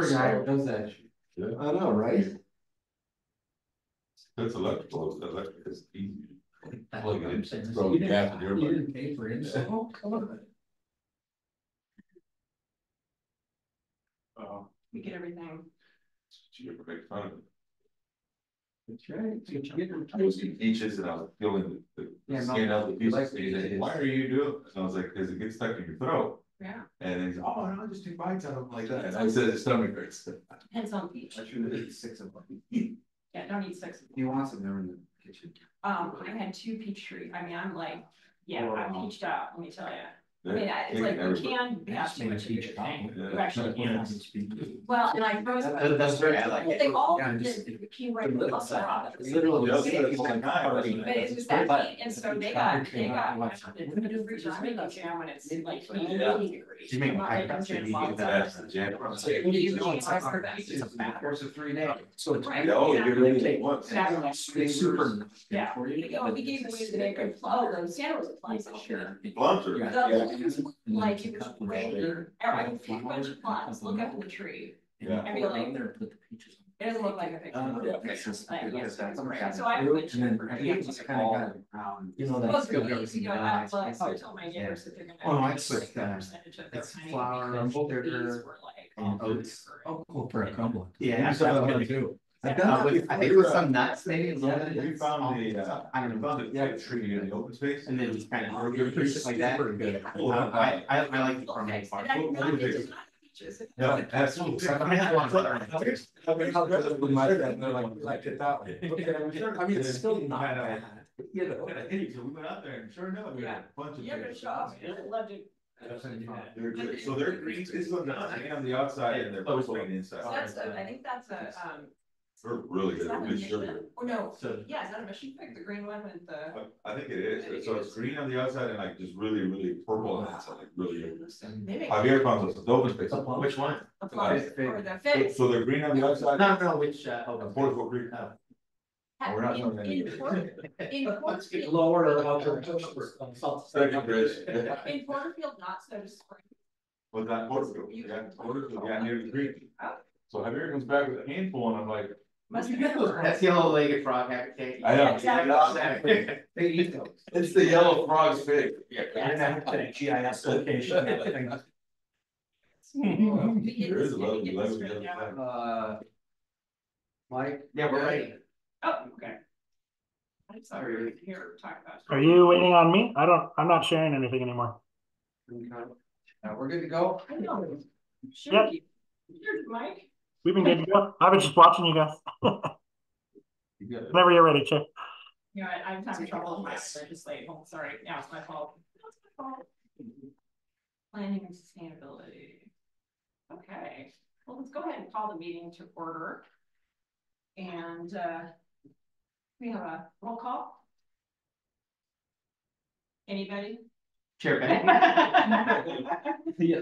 guy who does that. Yeah. I know, right? That's electrical, electric is easy. That's Plug what it I'm in, saying. throw You the gas in didn't, your you butt. didn't pay for it, so, oh, come on. Oh, We get everything. you ever make fun of it? That's right. So you get them I was in beaches and I was feeling the, Yeah, the no, skin out of the you pieces, like and he's like, it. why are you doing? this?" And I was like, cause it gets stuck in your throat. Yeah. And then he's, oh, no, just take bites out of them like that, and I said, his stomach hurts. Depends on each. I should have eaten six of them. Yeah, don't eat six. He wants them there in the kitchen. Um, I had two peach tree. I mean, I'm like, yeah, I'm Oh. peached out, let me tell you. I mean, I- it's like, you can have too much of Peach everything. cobbler. You actually Yeah. can. Well, and I froze. That- that's very- I like it. They all Yeah, did, just- it came right with us. Literally. Yeah, it's like nine. But it's just that heat, and so they got, they got, it's gonna do freezer, I'm making jam when it's like Yeah. eighty degrees. You make I'm not pie making crust, jam you while get it's that. out. That's the jam. It's a course of three days. So it's. Right. Oh, Yeah. you're really at once. Exactly. It's super. Yeah. For you. Oh, we gave away the neighborhood, oh, the Santa Rosa plants this year. Plums are, The yeah, blooms look like it was great, or I can see a bunch of plants, look up in the tree, Yeah. I mean, like- There, put the peaches. it doesn't look like a picture. Uh, yeah. Like, yes, Because that's it's great. So I of- went. And then I think it's kind of got around, you know, Well, that's it's still really easy, you know, I eyes. like, I my neighbors that they're gonna. Oh, it's like like, a uh, percentage of their it's tiny flour, babies. sugar, These were like and oats. Oh, cool for a crumble. Yeah, Yeah, that's that's what I really do. I've done that with, I think with some nuts maybe. a little Yeah, bit. we found the, uh, I don't know. found the fig tree in the open space. And then just kind of, you're pretty like that. Super good. Uh, I, I, I like the crumble Okay, part. and I- What- what not- is it? it's not peaches. No, absolutely. Like it that way. I mean, it's still not bad. You know. So we went out there and sure enough, we had a bunch of. You're gonna figs. show off, I loved it. They're good. So they're green, it's on the, on the outside and they're purple on the So inside. that's, a- I think that's a, um. They're really is good, that a with mission? sugar. Or no, So- yeah, is that a mission fig, the green one with the? I, I think it is, so it's green on the outside and like just really, really purple on the inside, like really good. They make Javier found us, open space. Which one? the plums fig. or the So- figs. So they're green on the outside, No, no, which, uh, oh, and Portico Creek. Oh. we're not In, talking any- in Port, in Porterfield, Lower or upper. Second bridge. in Porterfield, not so spring. Was that Portico? Yeah, Portico, yeah, near the creek. Oh. So Javier comes back with a handful and I'm like, Must where'd be you get those? That's yellow legged frog habitat. I know. Exactly. They eat those. It's the yellow frog's fig. GIS location. We get There is a we level, get level, this level, written down. level. Uh. Mike. Yeah, we're ready. Oh, okay. I'm sorry, here, talk about. Are you waiting on me? I don't, I'm not sharing anything anymore. Okay. Now, we're good to go? I know. Sure. Yep. keep- Here's Mike. We've been good to go. I was just watching you guys. You got it. Whenever you're ready, Chip. You know, I- I'm having trouble with my legislate, oh, sorry, Yeah, it's my fault. It's my fault. Planning and sustainability. Okay, well, let's go ahead and call the meeting to order. And, uh, we have a roll call. Anybody? Chair Bennett. Yeah.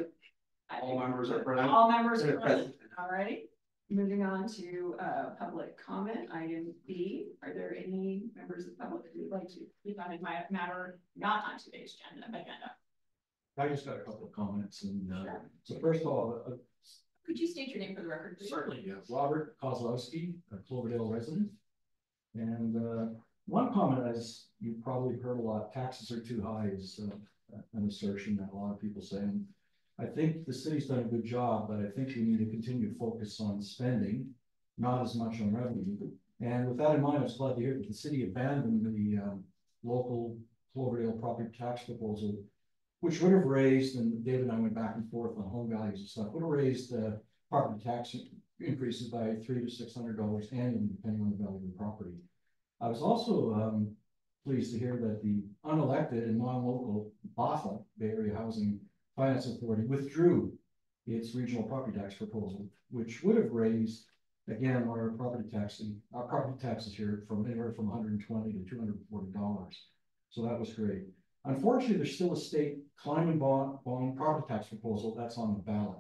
All members are present. All members are Present. All righty. Moving on to uh public comment, item B, are there any members of the public who would like to speak on a matter not on today's agenda, agenda? I just got a couple of comments and, uh, so first of all, uh, Could you state your name for the record, please? Certainly, yeah. Robert Kozlowski, a Cloverdale resident. And uh, one comment, as you've probably heard a lot, taxes are too high is uh, an assertion that a lot of people say. And I think the city's done a good job, but I think we need to continue to focus on spending, not as much on revenue. And with that in mind, I was glad to hear that the city abandoned the um, local Cloverdale property tax proposal which would have raised, and David and I went back and forth on home values and stuff, would have raised uh property tax increases by three to six hundred dollars annually, depending on the value of the property. I was also um pleased to hear that the unelected and non-local BAHFA, Bay Area Housing Finance Authority, withdrew its regional property tax proposal, which would have raised, again, our property taxing, our property taxes here from anywhere from hundred and twenty to two hundred and forty dollars. So that was great. Unfortunately, there's still a state climate bond, bond property tax proposal that's on the ballot.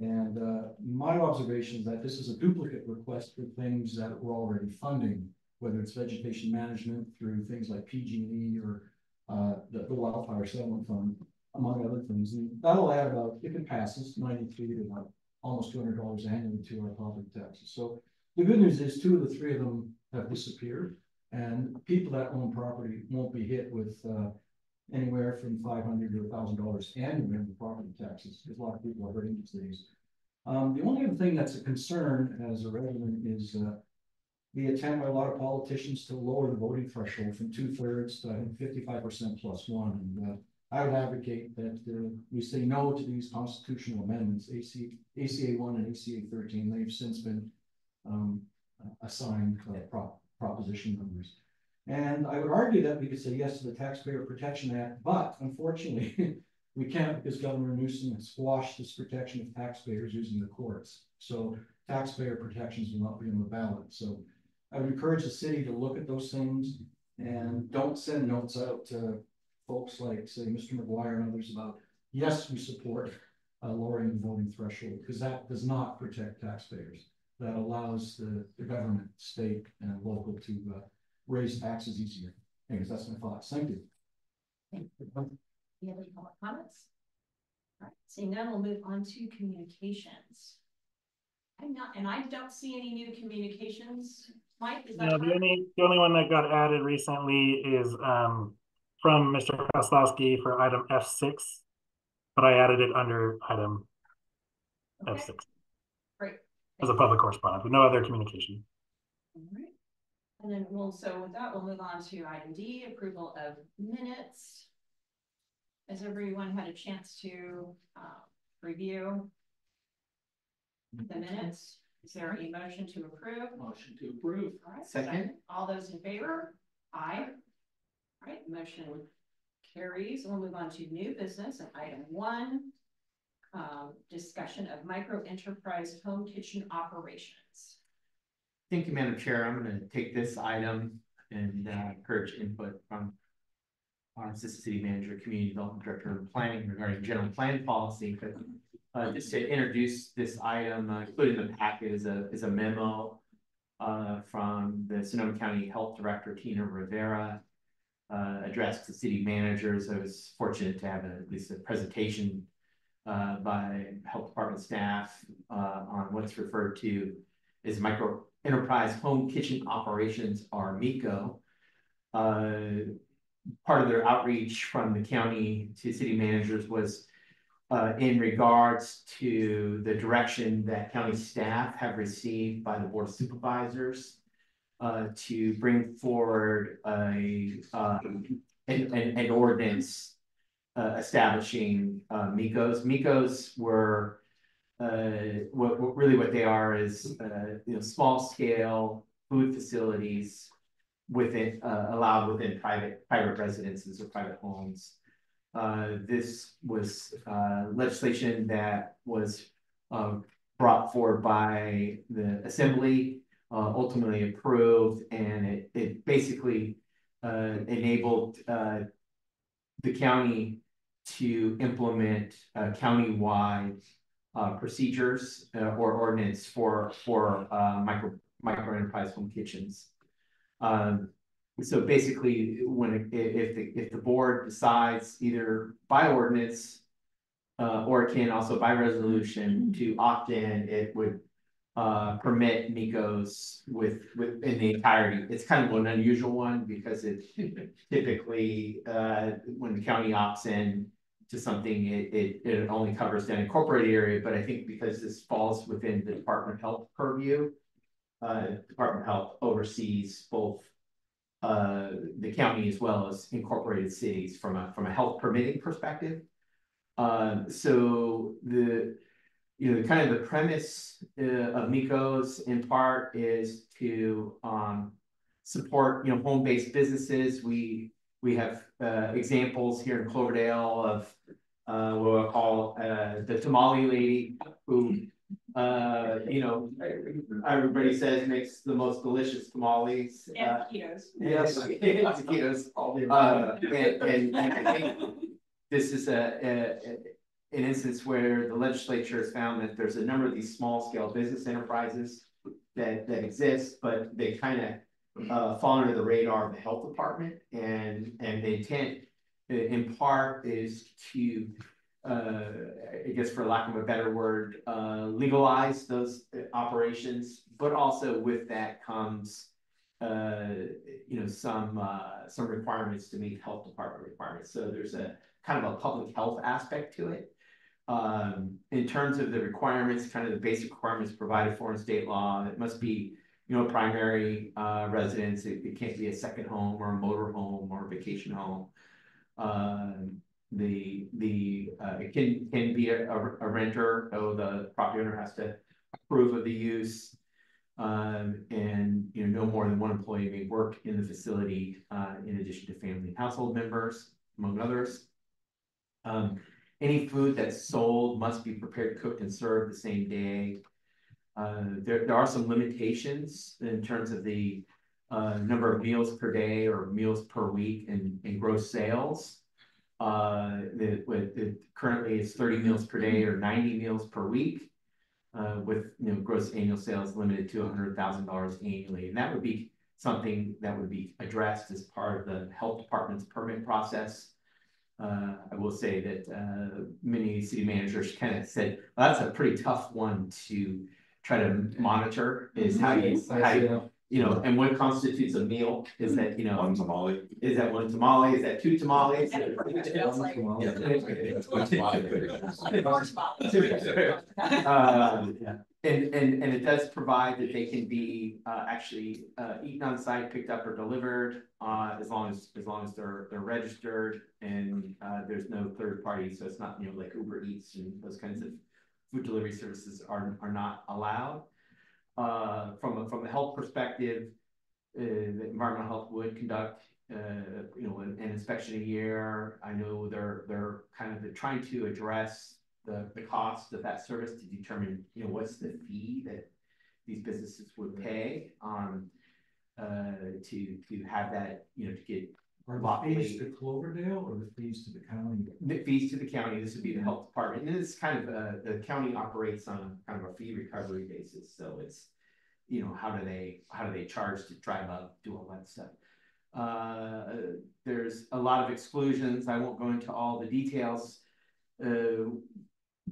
And uh, my observation is that this is a duplicate request for things that we're already funding, whether it's vegetation management through things like PG&E or uh, the, the wildfire settlement fund, among other things. And that'll add about, if it passes, ninety-three to about almost two hundred dollars annually to our property taxes. So the good news is two of the three of them have disappeared. And people that own property won't be hit with, uh, anywhere from five hundred to thousand dollars annually in property taxes, because a lot of people are hurting these days. Um, the only other thing that's a concern as a resident is, uh, the attempt by a lot of politicians to lower the voting threshold from two thirds to fifty-five percent plus one. And, uh, I would advocate that, uh, we say no to these constitutional amendments, AC, ACA one and ACA thirteen. They've since been, um, assigned uh, prop, proposition numbers. And I would argue that we could say yes to the Taxpayer Protection Act, but unfortunately, we can't because Governor Newsom has squashed this protection of taxpayers using the courts. So taxpayer protections will not be on the ballot. So I would encourage the city to look at those things and don't send notes out to folks like, say, Mr. McGuire and others about, yes, we support uh, lowering the voting threshold, because that does not protect taxpayers. That allows the, the government, state and local to uh, raise taxes easier. Anyways, that's my thoughts. Thank you. Thank you. Do you have any public comments? All right, seeing none, we'll move on to communications. I'm not, and I don't see any new communications. Mike, is that No, the only, the only one that got added recently is, um, from Mr. Kozlowski for item F six. But I added it under item F Okay, six great. as a public correspondence, with no other communication. All right. And then we'll, so with that, we'll move on to item D, approval of minutes. Has everyone had a chance to, uh, review the minutes? Is there a motion to approve? Motion to approve. All right, Second. All those in favor? Aye. All right, motion carries. We'll move on to new business and item one. Um, discussion of micro enterprise home kitchen operations. Thank you, Madam Chair. I'm gonna take this item and uh, encourage input from our assistant city manager, community development director, and planning regarding general plan policy, but uh, just to introduce this item, uh, included in the packet is a, is a memo uh, from the Sonoma County Health Director, Tina Rivera, uh, addressed to city managers. I was fortunate to have a- at least a presentation uh, by health department staff uh, on what's referred to as micro enterprise home kitchen operations or MEHKO. Uh, part of their outreach from the county to city managers was uh, in regards to the direction that county staff have received by the board of supervisors uh, to bring forward a, um, an, an, an ordinance uh, establishing, uh, MEHKOs. MEHKOs were, uh, what, what really what they are is, uh, you know, small scale food facilities within, uh, allowed within private, private residences or private homes. This was, legislation that was, brought forward by the assembly, uh, ultimately approved, and it, it basically, uh, enabled, uh, the county to implement, uh, countywide, uh, procedures, uh, or ordinance for, for, micro, micro enterprise home kitchens. Um, so basically, when, it- if, the, if the board decides either by ordinance. Uh, or it can also by resolution to opt in, it would. Uh, permit MEHKOs with, with, in the entirety, it's kind of an unusual one because it typically, uh, when the county opts in. To something, it, it, it only covers the unincorporated area, but I think because this falls within the Department of Health purview. Uh, Department of Health oversees both uh, the county as well as incorporated cities from a, from a health permitting perspective. Um, so the, you know, kind of the premise uh, of MEHKO's in part is to um, support, you know, home-based businesses. We, we have uh, examples here in Cloverdale of uh, what we'll call uh, the tamale lady who uh, you know, everybody says makes the most delicious tamales. And Uh, taquitos. Yes, taquitos. Uh, and, and I think this is a, a, an instance where the legislature has found that there's a number of these small scale business enterprises that, that exist, but they kind of uh, fall under the radar of the health department and, and the intent in part is to uh, I guess for lack of a better word, uh, legalize those uh, operations, but also with that comes uh, you know, some, uh, some requirements to meet health department requirements. So there's a kind of a public health aspect to it. Um, in terms of the requirements, kind of the basic requirements provided for in state law, it must be, you know, primary, uh, residence. It, it can't be a second home or a motor home or a vacation home. Um, the, the, uh, it can, can be a, a renter, though the property owner has to approve of the use. Um, and, you know, no more than one employee may work in the facility, uh, in addition to family and household members, among others. Um, any food that's sold must be prepared, cooked, and served the same day. Uh, there, there are some limitations in terms of the, uh, number of meals per day or meals per week and, and gross sales. Uh, with, currently it's thirty meals per day or ninety meals per week. Uh, with, you know, gross annual sales limited to hundred thousand dollars annually, and that would be something that would be addressed as part of the health department's permit process. Uh, I will say that, uh, many city managers kind of said, well, that's a pretty tough one to try to monitor, is how you, how you, you know, and what constitutes a meal, is that, you know, One tamale. is that one tamale, is that two tamales? Um, And, and, and it does provide that they can be, uh, actually, uh, eaten on site, picked up or delivered, uh, as long as, as long as they're, they're registered and, uh, there's no third party, so it's not, you know, like Uber Eats and those kinds of food delivery services are, are not allowed. Uh, from a, from a health perspective, uh, the environmental health would conduct, you know, an, an inspection a year. I know they're, they're kind of trying to address the, the cost of that service to determine, you know, what's the fee that these businesses would pay, um, uh, to, to have that, you know, to get Are Lot the fees to Cloverdale or the fees to the county? the fees to the county, this would be the health department, and this is kind of, uh, the county operates on kind of a fee recovery basis, so it's. You know, how do they, how do they charge to drive up, do all that stuff? Uh, there's a lot of exclusions, I won't go into all the details. Uh,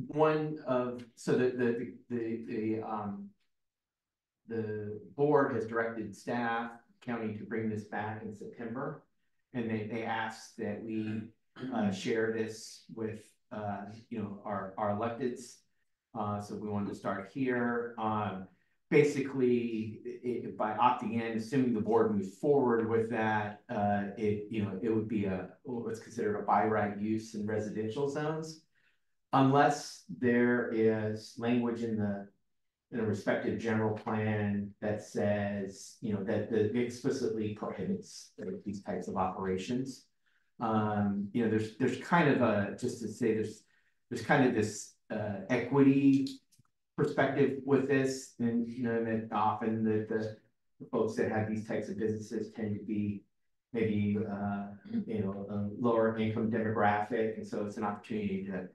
one of, so the, the, the, the, um. The board has directed staff, county to bring this back in September. And they, they asked that we, uh, share this with, uh, you know, our, our electeds. Uh, so we wanted to start here, um, basically, i- i- by opting in, assuming the board moves forward with that, uh, it, you know, it would be a, what's considered a by right use in residential zones. Unless there is language in the, in a respective general plan that says, you know, that, that explicitly prohibits these types of operations. Um, you know, there's, there's kind of a, just to say, there's, there's kind of this, uh, equity perspective with this, and, you know, that often the, the folks that have these types of businesses tend to be maybe, uh, you know, a lower income demographic, and so it's an opportunity to,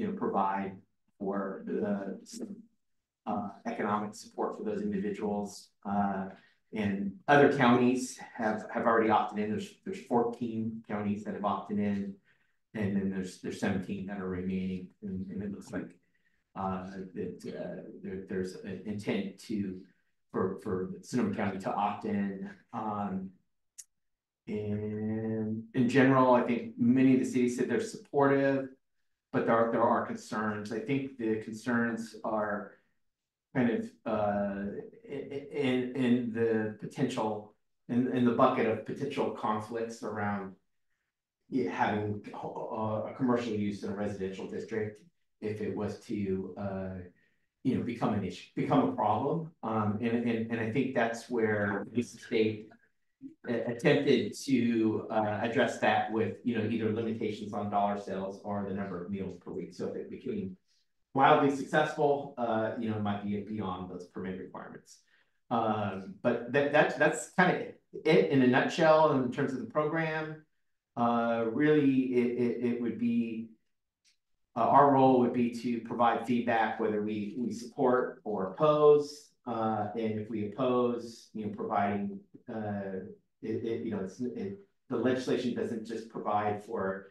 you know, provide for the, uh, economic support for those individuals. Uh, and other counties have, have already opted in. There's, there's fourteen counties that have opted in. And then there's, there's seventeen that are remaining, and, and it looks like, uh, that, uh, there, there's an intent to, for, for Sonoma County to opt in. Um, and in general, I think many of the cities said they're supportive, but there are, there are concerns. I think the concerns are kind of, uh, in, in the potential, in, in the bucket of potential conflicts around having a, a commercial use in a residential district, if it was to, uh, you know, become an issue, become a problem. Um, and, and, and I think that's where the state attempted to, uh, address that with, you know, either limitations on dollar sales or the number of meals per week. So if it became wildly successful, uh, you know, it might be beyond those permit requirements. Um, but that, that's, that's kind of it in a nutshell in terms of the program. Uh, really, it, it, it would be, uh, our role would be to provide feedback, whether we, we support or oppose. Uh, and if we oppose, you know, providing, uh, it, it, you know, it's, it, the legislation doesn't just provide for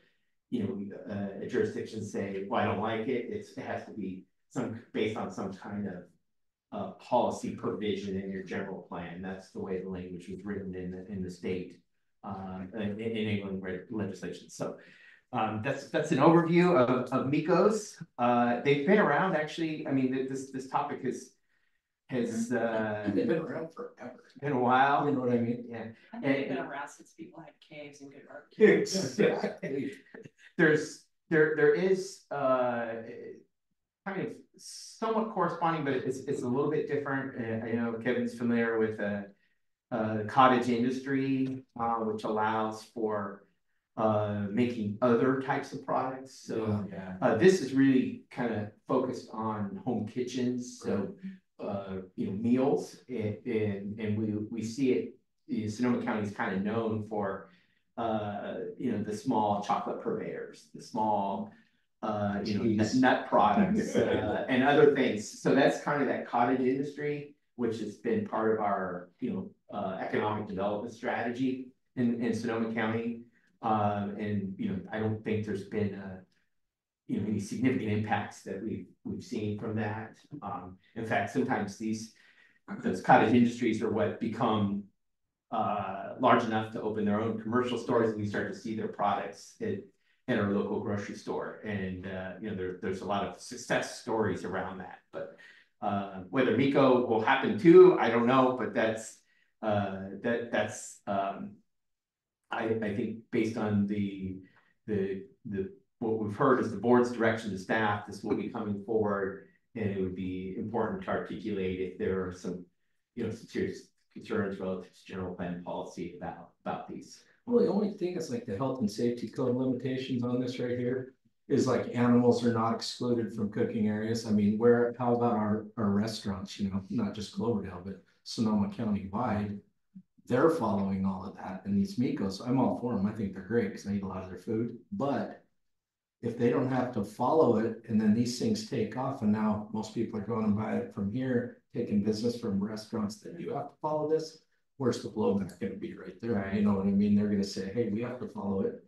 you know, uh, a jurisdiction say, well, I don't like it, it's, it has to be some, based on some kind of. Uh, policy provision in your general plan, that's the way the language was written in the, in the state. Um, in, in England legislation, so. Um, that's, that's an overview of, of uh, they've been around, actually, I mean, this, this topic is. Has, uh, They've been around forever. been a while. You know what I mean? Yeah. I think they've been around since people had caves and good Exactly. There's, there, there is, uh, kind of somewhat corresponding, but it's, it's a little bit different. Uh, I know Kevin's familiar with, uh, uh, cottage industry, uh, which allows for, uh, making other types of products. So, Yeah. uh, this is really kind of focused on home kitchens, so, uh, you know, meals, and, and, and we, we see it. the Sonoma County is kind of known for, uh, you know, the small chocolate purveyors, the small, uh, you know, nut- nut products, uh, and other things. So that's kind of that cottage industry, which has been part of our, you know, uh, economic development strategy in, in Sonoma County. Um, and, you know, I don't think there's been a, you know, any significant impacts that we've, we've seen from that. Um, in fact, sometimes these, those cottage industries are what become uh, large enough to open their own commercial stores, and we start to see their products at, at our local grocery store. And, uh, you know, there, there's a lot of success stories around that, but uh, whether MEHKO will happen too, I don't know, but that's, uh, that, that's, um, I, I think based on the, the, the, what we've heard is the board's direction to staff, this will be coming forward. And it would be important to articulate if there are some, you know, some serious concerns relative to general plan policy about, about these. Well, the only thing is like the health and safety code limitations on this right here. Is like animals are not excluded from cooking areas. I mean, where, how about our, our restaurants, you know, not just Cloverdale, but Sonoma County wide. They're following all of that and these MEHKOs, I'm all for them. I think they're great because I eat a lot of their food, but. If they don't have to follow it and then these things take off and now most people are going to buy it from here, taking business from restaurants that you have to follow this. Where's the blowback gonna be right there? You know what I mean? They're gonna say, hey, we have to follow it.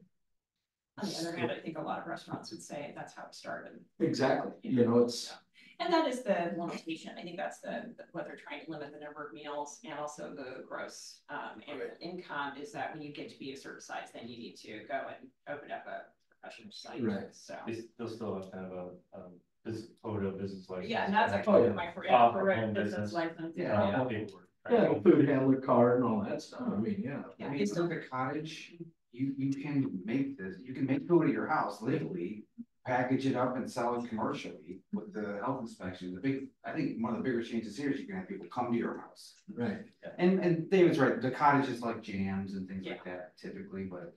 On the other hand, I think a lot of restaurants would say that's how it started. Exactly, you know, it's, And that is the limitation. I think that's the, what they're trying to limit the number of meals and also the gross um annual income is that when you get to be a certain size, then you need to go and open up a professional site. Right. So, They still still have kind of a, um, business, Florida business license. yeah, and that's and actually yeah. my, for Uh, for a home business business. license. Yeah. uh, paperwork, right? yeah, food handler card and all that stuff. I mean, yeah. Yeah, I mean, it's- it's like a cottage, you, you can make this, you can make food at your house legally. Package it up and sell it commercially with the health inspection, the big, I think one of the bigger changes here is you can have people come to your house. Right. Yeah. And, and David's right, the cottages like jams and things like that typically, but.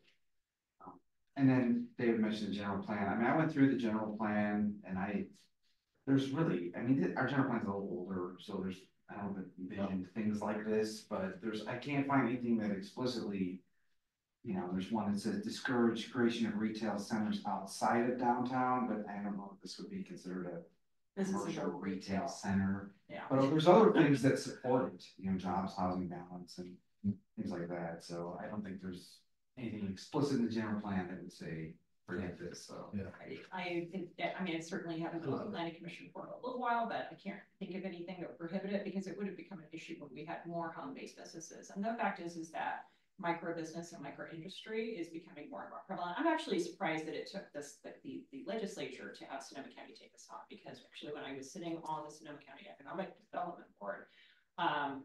And then David mentioned the general plan, I mean, I went through the general plan and I. There's really, I mean, our general plan's a little older, so there's, I don't envision things like this, but there's, I can't find anything that explicitly. You know, there's one that says discourage creation of retail centers outside of downtown, but I don't know if this would be considered a This commercial retail center. Yeah. But there's other things that support it, you know, jobs, housing balance and things like that, so I don't think there's anything explicit in the general plan that would say forget this, so. Yeah. I, I think that, I mean, I certainly haven't been on the planning commission for a little while, but I can't think of anything that would prohibit it because it would have become an issue when we had more home-based businesses. And the fact is, is that micro business and micro industry is becoming more and more prevalent. I'm actually surprised that it took this, the, the, the legislature to have Sonoma County take this on because actually when I was sitting on the Sonoma County Economic Development Board, um,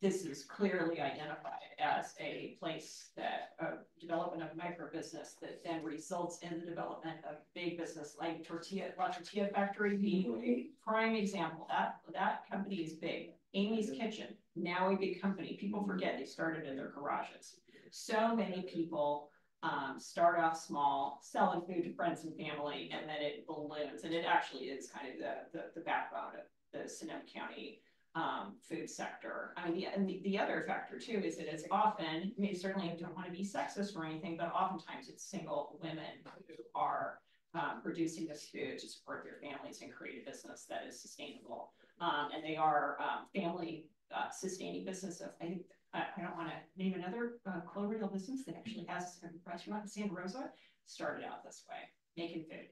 this is clearly identified as a place that, uh, development of micro business that then results in the development of big business like Tortilla, La Tortilla Factory being a prime example. That, that company is big. Amy's Kitchen, now a big company. People forget they started in their garages. So many people, um, start off small, selling food to friends and family, and then it balloons. And it actually is kind of the, the, the backbone of the Sonoma County um, food sector. I mean, the, and the, the other factor too is that it's often, I mean, certainly I don't want to be sexist or anything, but oftentimes it's single women who are um, producing this food to support their families and create a business that is sustainable. Um, and they are, um, family, uh, sustaining business of, I think, I, I don't want to name another, uh, Cloverdale business that actually has a restaurant in Santa Rosa. started out this way, making food.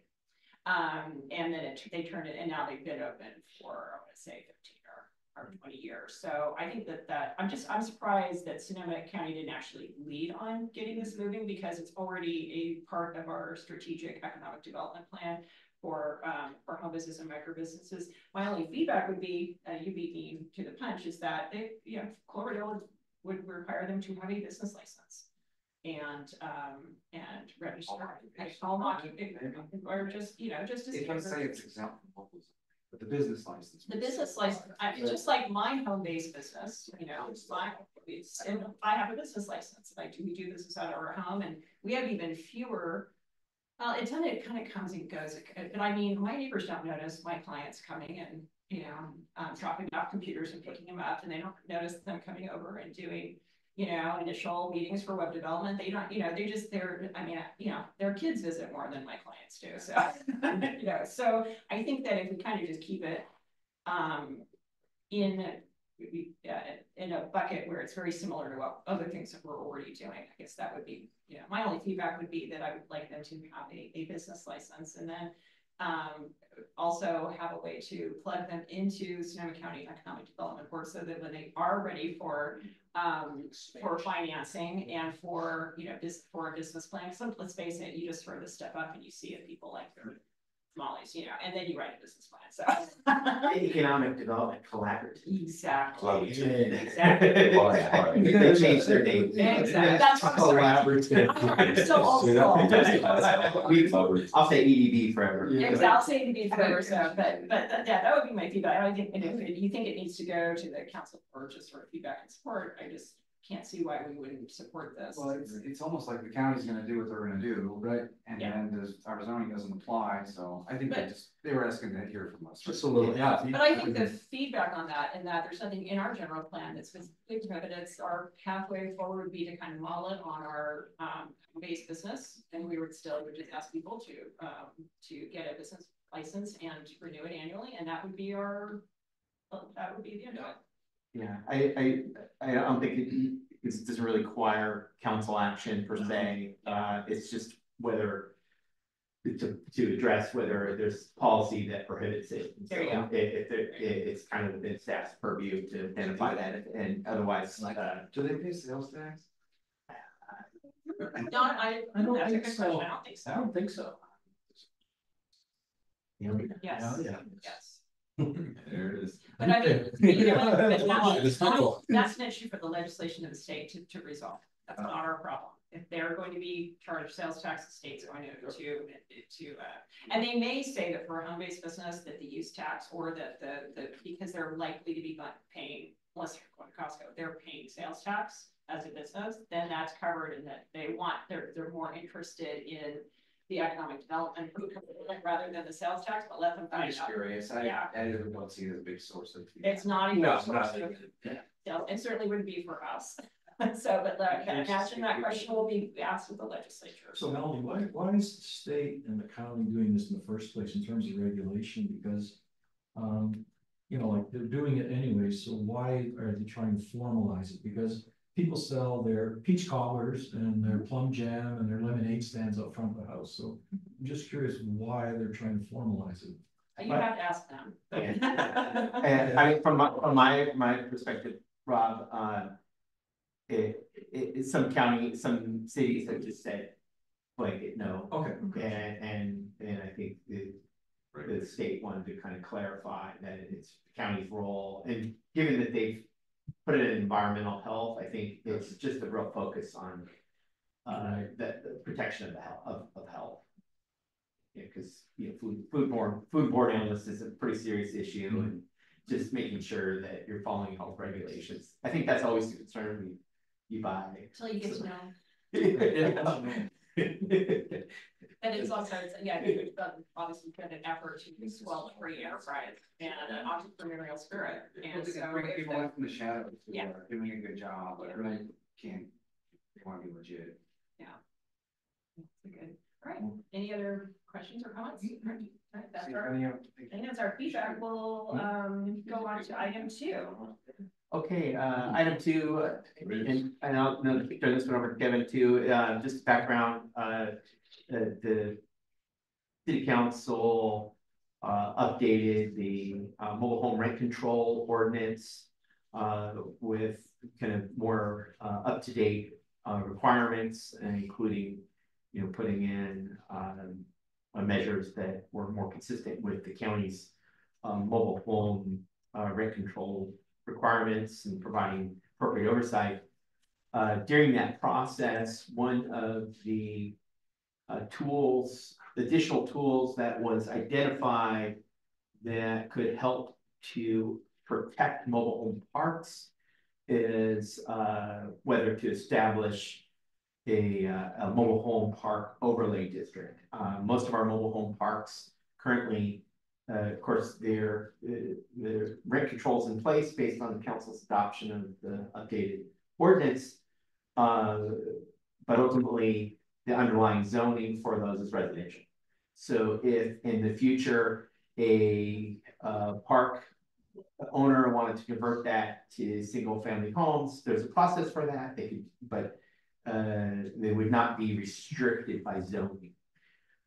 Um, and then it, they turned it, and now they've been open for, I wanna say fifteen or, or twenty years. So I think that that, I'm just, I'm surprised that Sonoma County didn't actually lead on getting this moving because it's already a part of our strategic economic development plan for, um, for home business and micro businesses. My only feedback would be, uh, you beat me to the punch, is that they, you know, Cloverdale would require them to have a business license. And, um, and register, home occupation, or just, you know, just. as It does say it's exempt from local zoning, but the business license. The business license, I, it's just like my home-based business, you know, it's my, it's, and I have a business license, like, do we do business out of our home, and we have even fewer. Well, it kind of, kind of comes and goes, but I mean, my neighbors don't notice my clients coming and, you know, um, dropping off computers and picking them up, and they don't notice them coming over and doing. You know, initial meetings for web development, they don't, you know, they just, they're, I mean, you know, their kids visit more than my clients do, so. You know, so I think that if we kind of just keep it, um, in, uh, in a bucket where it's very similar to what other things that we're already doing, I guess that would be, you know, my only feedback would be that I would like them to have a, a business license and then. Um, also have a way to plug them into Sonoma County Economic Development Board so that when they are ready for. Um, for financing and for, you know, this, for a business plan, so let's face it, you just throw this stuff up and you see it, people like their. Tamales, you know, and then you write a business plan, so. Economic Development Collaborative. Exactly. Exactly. They changed their name. Exactly. That's what I'm sorry. I'm so old school. We- I'll say EDB forever. Yeah, 'cause I'll say to be fair, so, but, but that, yeah, that would be my feedback, I think, and if you think it needs to go to the council for just for feedback and support, I just can't see why we wouldn't support this. Well, it's, it's almost like the county's gonna do what they're gonna do. Right. And Yeah. then does, our zoning doesn't apply, so I think they But- just, they were asking to hear from us. Just a little, yeah. But I think the feedback on that, and that there's nothing in our general plan that's specific, but it's our pathway forward would be to kind of model it on our, um, base business. And we would still, would just ask people to, um, to get a business license and renew it annually, and that would be our, well, that would be the end of it. Yeah, I, I, I don't think it, it doesn't really require council action per se, uh, it's just whether. To, to address whether there's policy that prohibits it. And There you so go. If, if there, it, it's kind of within staff's purview to identify that, and otherwise, uh, Do they pay sales tax? No, I, I don't think so. I don't think I so, don't think so. you know, yes, Yeah. yes. There it is. But I mean, you know, but It's that's, that's an issue for the legislation of the state to, to resolve. That's not our problem. If they're going to be charged sales tax, the state's going to, to, to, uh, and they may say that for a home-based business, that the use tax or that the, the, because they're likely to be paying, unless they're going to Costco, they're paying sales tax as a business, then that's covered and that they want, they're, they're more interested in the economic development rather than the sales tax, but let them I'm find just out. curious, I, Yeah. I really don't see it as a big source of. It's not. a No, huge not of- Yeah. It certainly wouldn't be for us. So, but like, I imagine that question will be asked with the legislature. So Melanie, why, why is the state and the county doing this in the first place in terms of regulation? Because, um, you know, like they're doing it anyway, so why are they trying to formalize it? Because people sell their peach cobblers and their plum jam and their lemonade stands out front of the house, so I'm just curious why they're trying to formalize it. You have to ask them. And I mean, from my, from my, my perspective, Rob, uh. It, it, it's some county, some cities have just said, blanket, no, Okay. and, and, and I think the. The state wanted to kind of clarify that it's the county's role, and given that they've put it in environmental health, I think it's just a real focus on. Uh, that, the protection of the health, of, of health. Yeah, cause, you know, food, foodborne, foodborne illness is a pretty serious issue and just making sure that you're following health regulations. I think that's always the concern when you buy. Until you get to know, and it's also, it's- yeah, it's done, obviously put an effort to swell the free enterprise and an entrepreneurial spirit. And Well, so. bring people the- in from the shadows who Yeah. are doing a good job, but Yeah. really can't, they wanna be legit. Yeah. That's Good, all right, any other questions or comments? All right, That's See our, any of- I think that's our feedback, we'll, um, go on to item two. Okay, uh, item two, uh, and, and I'll, no, turn this one over to Kevin too, uh, just background, uh. uh, the city council uh, updated the uh, mobile home rent control ordinance uh, with kind of more uh, up-to-date uh, requirements, including, you know, putting in um, measures that were more consistent with the county's um, mobile home uh, rent control requirements and providing appropriate oversight. Uh, during that process, one of the uh, tools, additional tools that was identified that could help to protect mobile home parks is uh, whether to establish a, uh, a mobile home park overlay district. Uh, most of our mobile home parks currently, uh, of course, there, uh, the rent controls in place based on the council's adoption of the updated ordinance. Uh, but ultimately, the underlying zoning for those is residential. So if in the future, a, uh, park owner wanted to convert that to single family homes, there's a process for that, they could, but uh, they would not be restricted by zoning.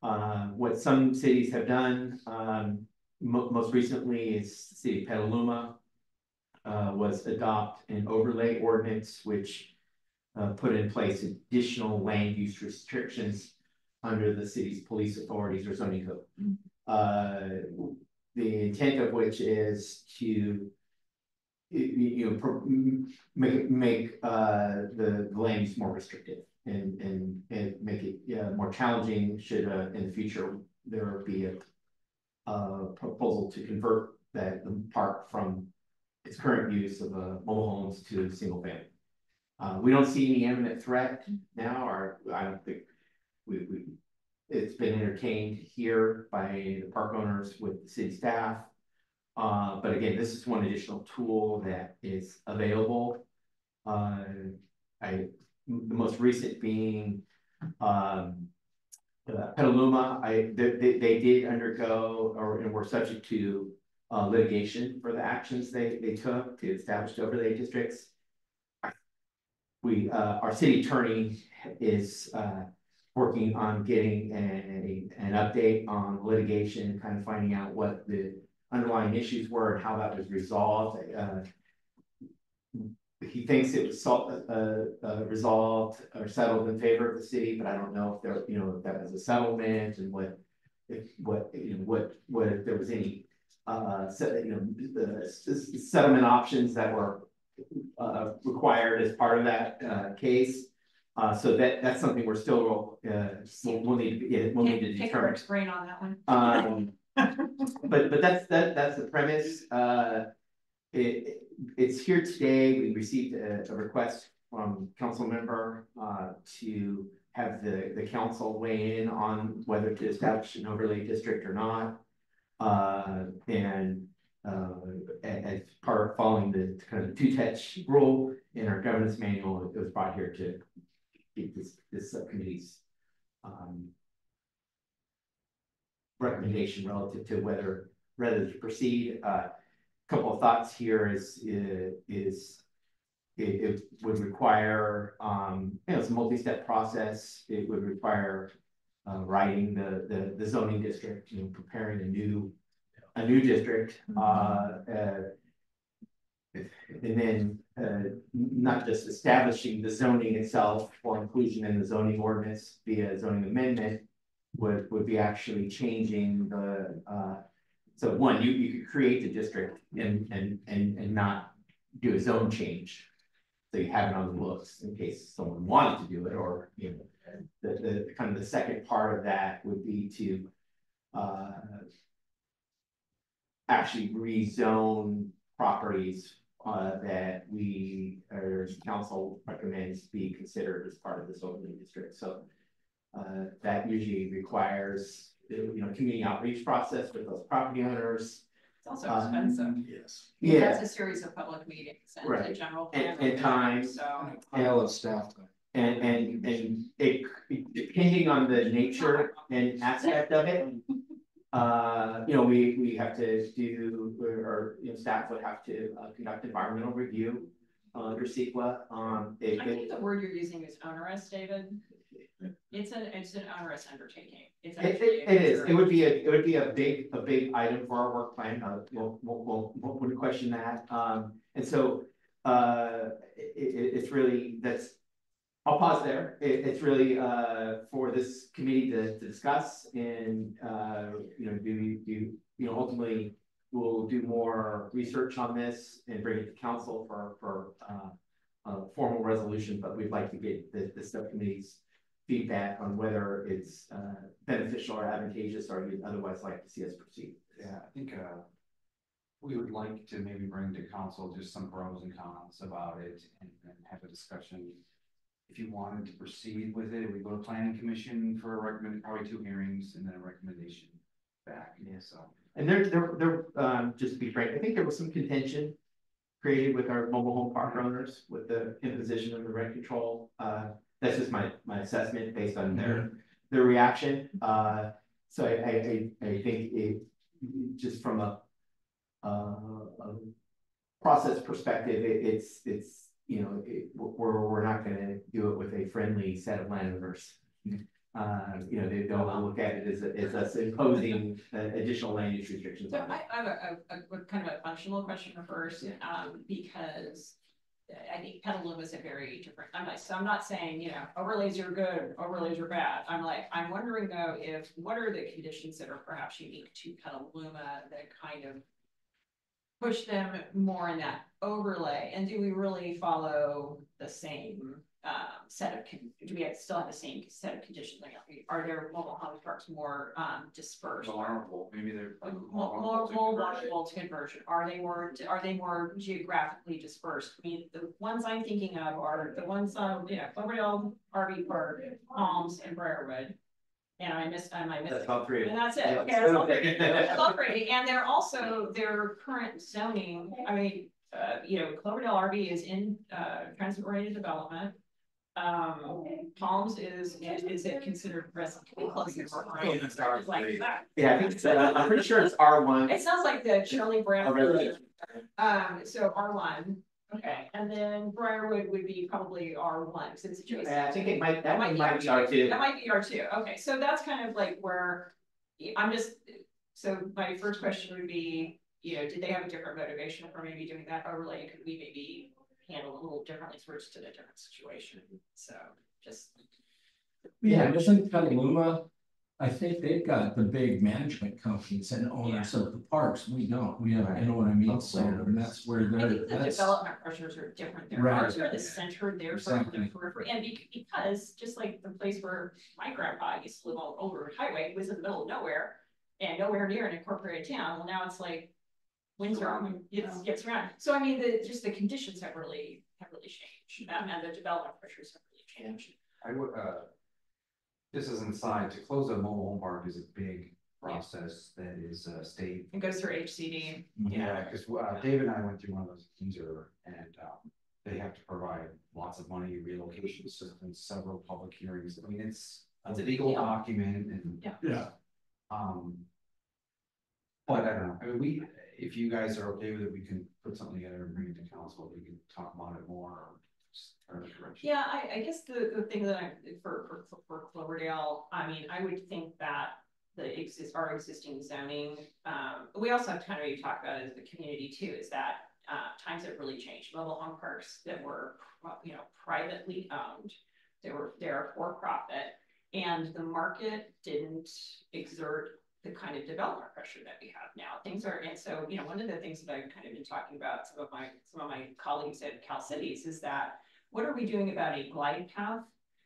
Uh, what some cities have done, um, most recently is the city of Petaluma. Uh, was adopt an overlay ordinance which uh, put in place additional land use restrictions under the city's police authorities or zoning code. Uh, the intent of which is to you, know, make, make, uh, the land use more restrictive and, and, and make it, yeah, more challenging should, uh, in the future, there be a proposal to convert that the park from its current use of, uh, mobile homes to single family. Uh, we don't see any imminent threat now, or I don't think we, we, it's been entertained here by the park owners with the city staff. Uh, but again, this is one additional tool that is available. Uh, I, the most recent being, um. Uh, Petaluma, I, they, they, did undergo or, and were subject to, uh, litigation for the actions they, they took to establish overlay districts. We, uh, our city attorney is, uh, working on getting a, an update on litigation, kind of finding out what the underlying issues were and how that was resolved. Uh, he thinks it was sol- uh, uh, resolved or settled in favor of the city, but I don't know if there, you know, if that was a settlement and what, if, what, you know, what, what if there was any, uh, set, you know, the settlement options that were uh, required as part of that, uh, case. Uh, so that, that's something we're still, uh, we'll, we'll need, to- yeah, we'll need to Take take determine. Brain on that one. Um, but, but that's, that, that's the premise, uh. It, it's here today, we received a, a request from council member, uh, to have the, the council weigh in on whether to establish an overlay district or not. Uh, and, uh, as part of following the kind of two-touch rule in our governance manual, it was brought here to get this, this subcommittee's, um, recommendation relative to whether, whether to proceed. Uh, couple of thoughts here is, is it, it would require, um, you know, it's a multi-step process. It would require uh, writing the, the, the zoning district, you know, preparing a new, a new district, uh, uh, and then, uh, not just establishing the zoning itself for inclusion in the zoning ordinance via zoning amendment, would, would be actually changing the, uh, so one, you, you could create the district and, and, and, and not do a zone change. So you have it on the books in case someone wanted to do it, or, you know, the, the, kind of the second part of that would be to, uh. Actually rezone properties, uh, that we, or council recommends be considered as part of this overlay district, so. Uh, that usually requires, you know, community outreach process with those property owners. It's also Uh, expensive. Yes. Yeah, That's a series of public meetings and the Right. general. And- plan and time. review, So. Pile of staff. time. and, and, and it, depending on the nature and aspect of it. Uh, you know, we, we have to do, or, you know, staff would have to uh, conduct environmental review. Uh, under CEQA, um, it, I it, think the word you're using is onerous, David. It's an, it's an onerous undertaking. It's It, actually. it, it is, it would be a, it would be a big, a big item for our work plan, uh, we'll, we'll, we'll, we'll wouldn't question that, um, and so. Uh, it, it, it's really, that's. I'll pause there, it, it's really, uh, for this committee to, to discuss and, uh, you know, do, we- do, you know, ultimately. We'll do more research on this and bring it to council for, for, uh, a formal resolution, but we'd like to get the, the subcommittee's feedback on whether it's uh beneficial or advantageous, or you'd otherwise like to see us proceed. Yeah, I think, uh. We would like to maybe bring to council just some pros and cons about it and, and have a discussion. If you wanted to proceed with it, we go to planning commission for a recommend, probably two hearings and then a recommendation back, yeah, so. And there, there, there, um, just to be frank, I think there was some contention. Created with our mobile home park owners with the imposition of the rent control, uh, that's just my, my assessment based on their. Their reaction, uh, so I, I, I, I think it, just from a. Uh, a process perspective, it, it's, it's, you know, it, we're, we're not gonna do it with a friendly set of landowners. Uh, you know, they, they'll look at it as, a- as us imposing uh, additional land use restrictions So on I. I have a, a, a kind of a functional question first, um, because. I think Petaluma is a very different, I'm like, so I'm not saying, you know, overlays are good, overlays are bad. I'm like, I'm wondering though, if, what are the conditions that are perhaps unique to Petaluma that kind of. Push them more in that overlay, and do we really follow the same, um, set of, do we still have the same set of conditions? Like, are there mobile home parks more, um, dispersed? Vulnerable, maybe they're. Like, More, more, more vulnerable to conversion, are they more, are they more geographically dispersed? I mean, the ones I'm thinking of are the ones on, you know, Cloverdale, RV Park, Palms and Briarwood. And I missed, I might miss. That's all three. And that's it, okay, that's all three. That's all three, and they're also, their current zoning, I mean, uh, you know, Cloverdale RV is in, uh, transit oriented development. Um, Palms is, is it considered residential close to right? It's like that. Yeah, I think, it's, uh, I'm pretty sure it's R one. It sounds like the Charlie Brown. Already. Um, so R one, okay, and then Briarwood would be probably R one, since it's adjacent. Yeah, I think it might, that one might be R R two. That might be R two, okay, so that's kind of like where, I'm just, so my first question would be, you know, did they have a different motivation for maybe doing that overlay? Could we maybe handle a little differently, so we're just in a different situation, so just. Yeah, just in Petaluma, I think they've got the big management companies and owners of the parks, we don't, we have, you know what I mean, so, and that's where I they're, think the development pressures are different there, Right. ours are the center, are on the Exactly. periphery, and because, just like the place where my grandpa used to live on over Highway, was in the middle of nowhere. And nowhere near an incorporated town, well, now it's like Windsor, it's, gets around, so I mean, the, just the conditions have really, have really changed, um, and the development pressures have really changed. I would, uh. This is inside, to close a mobile home park is a big process that is uh state. It goes through HCD, Yeah, cause uh David and I went through one of those things and um they have to provide lots of money, relocation assistance, several public hearings. I mean, it's. It's a A big legal deal. document and. Yeah. Yeah. Um. But I don't know, I mean, we, if you guys are okay with it, we can put something together and bring it to council, we can talk about it more or. Yeah, I, I guess the, the thing that I, for, for, for Cloverdale, I mean, I would think that the exist, our existing zoning, um, we also have kind of, you talk about as the community too, is that, uh, times have really changed. Mobile home parks that were, you know, privately owned, they were, they're for profit, and the market didn't exert the kind of development pressure that we have now. Things are, and so, you know, one of the things that I've kind of been talking about, some of my, some of my colleagues at Cal Cities is that what are we doing about a glide path?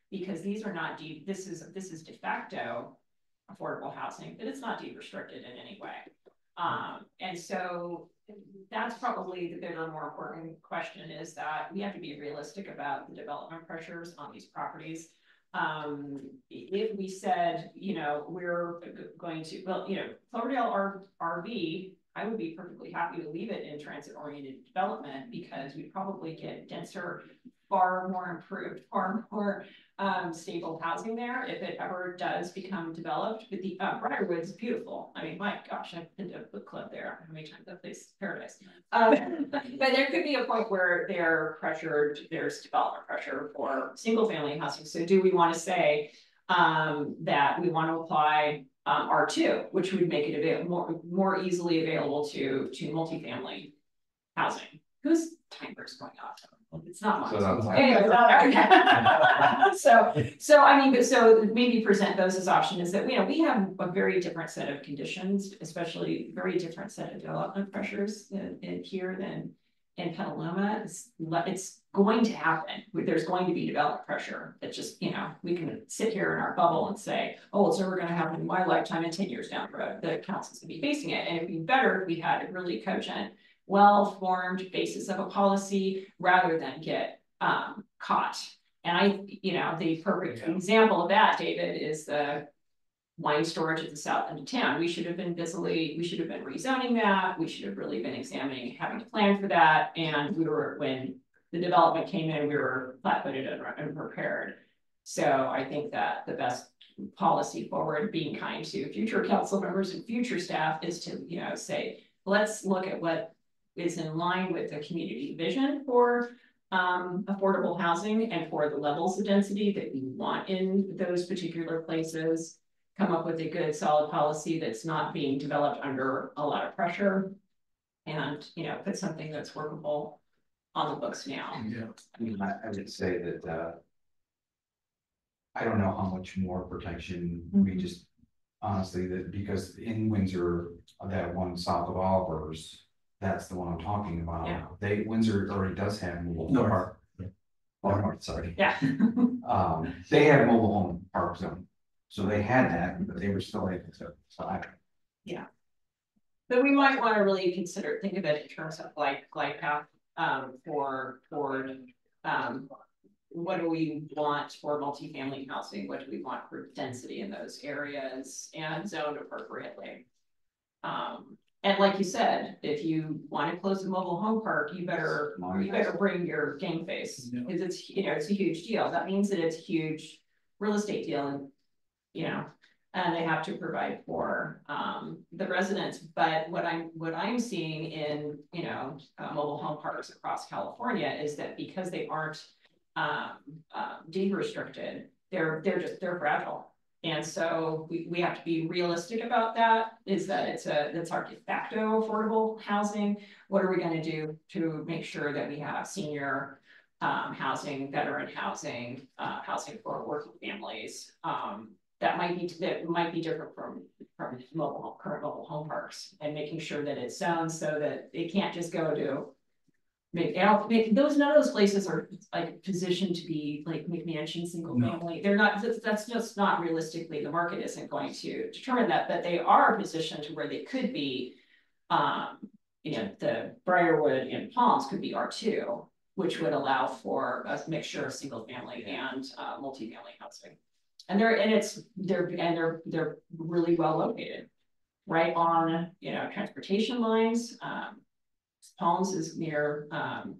Because these are not deed, this is, this is de facto affordable housing, but it's not deed restricted in any way. Um, and so that's probably the bigger, more important question is that we have to be realistic about the development pressures on these properties. Um, if we said, you know, we're going to, well, you know, Cloverdale RV, I would be perfectly happy to leave it in transit oriented development because we'd probably get denser, far more improved, far more um stable housing there if it ever does become developed, but the uh Briarwood's beautiful. I mean, my gosh, I've been to a book club there, how many times that place is paradise. Um, but there could be a point where they're pressured, there's development pressure for single family housing, so do we wanna say? Um, that we want to apply um R two, which would make it available more, more easily available to, to multifamily housing. Whose timer's going off? It's not mine. So that's- Anyway, it's not ours. So, so I mean, but so maybe present those as options is that, you know, we have a very different set of conditions, especially very different set of development pressures in, in here than in Petaluma. It's, le- it's going to happen. There's going to be development pressure It's just, you know, we can sit here in our bubble and say, oh, it's never gonna happen in my lifetime and ten years down the road. The council's gonna be facing it. And it'd be better if we had a really cogent, well-formed basis of a policy rather than get um caught. And I, you know, the perfect example of that, David, is the wine storage at the south end of town. We should have been busily, we should have been rezoning that. We should have really been examining, having a plan for that. And we were, when the development came in, we were flat-footed and unprepared. So I think that the best policy forward, being kind to future council members and future staff is to, you know, say, let's look at what is in line with the community vision for um, affordable housing and for the levels of density that we want in those particular places. Come up with a good solid policy that's not being developed under a lot of pressure. And, you know, put something that's workable on the books now. Yeah. I mean, I, I would say that, uh. I don't know how much more protection we Mhm. just, honestly, that because in Windsor, that one south of Oliver's. That's the one I'm talking Yeah. about. They, Windsor already does have mobile North. park. Or north, sorry. Yeah. Um, they have mobile home park zone. So they had that, but they were still able to, so I. But we might wanna really consider, think of it in terms of like glide path, um, for, for, um. What do we want for multifamily housing? What do we want for density in those areas and zoned appropriately? Um, and like you said, if you wanna close a mobile home park, you better, you better bring your game face. Yeah. Cause it's, you know, it's a huge deal. That means that it's a huge real estate deal and, you know. And they have to provide for um the residents, but what I'm, what I'm seeing in, you know, uh, mobile home parks across California is that because they aren't. Um, um, deed restricted, they're, they're just, they're fragile. And so we, we have to be realistic about that, is that it's a, that's our de facto affordable housing. What are we gonna do to make sure that we have senior um, housing, veteran housing, uh, housing for working families? Um, that might be, that might be different from, from mobile, current mobile home parks and making sure that it's zoned so that it can't just go to. Make, those, none of those places are like positioned to be like McMansion, single No. family, they're not, that's, that's just not realistically, the market isn't going to determine that, but they are positioned to where they could be. Um, you know, the Briarwood and Palms could be R two, which would allow for a mixture of single family and uh multifamily housing. And they're, and it's, they're, and they're, they're really well located. Right on, you know, transportation lines, um. Palms is near um.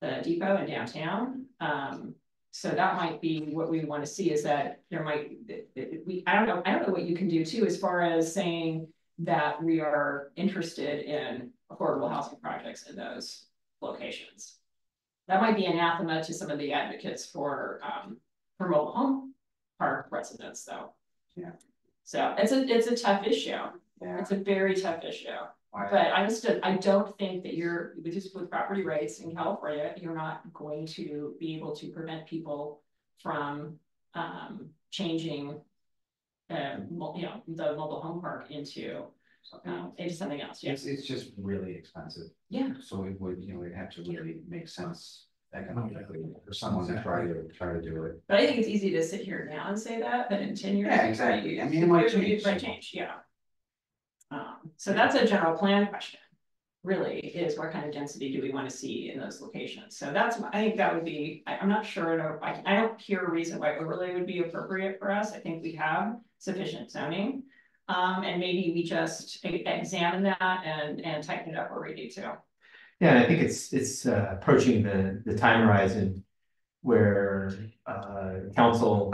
The depot in downtown, um, so that might be what we wanna see is that there might, it- it- we, I don't know, I don't know what you can do too, as far as saying. That we are interested in affordable housing projects in those locations. That might be anathema to some of the advocates for um, for mobile home park residents though. Yeah. So it's a, it's a tough issue. Yeah. It's a very tough issue. But I just, don't- I don't think that you're, with just with property rights in California, you're not going to be able to prevent people from um changing. Um, mo- you know, the mobile home park into um into something else, yes, It's, it's just really expensive. yeah, So it would, you know, it'd have to really make sense economically for someone to try to, try to do it. but I think it's easy to sit here now and say that, but in ten years. Yeah, exactly. I mean, it might change. might change, yeah. So that's a general plan question. Really, is what kind of density do we wanna see in those locations? So that's, I think that would be, I, I'm not sure, I, I don't hear a reason why overlay would be appropriate for us. I think we have sufficient zoning. Um, and maybe we just examine that and, and tighten it up where we need to. Yeah, I think it's, it's uh, approaching the, the time horizon where, uh, council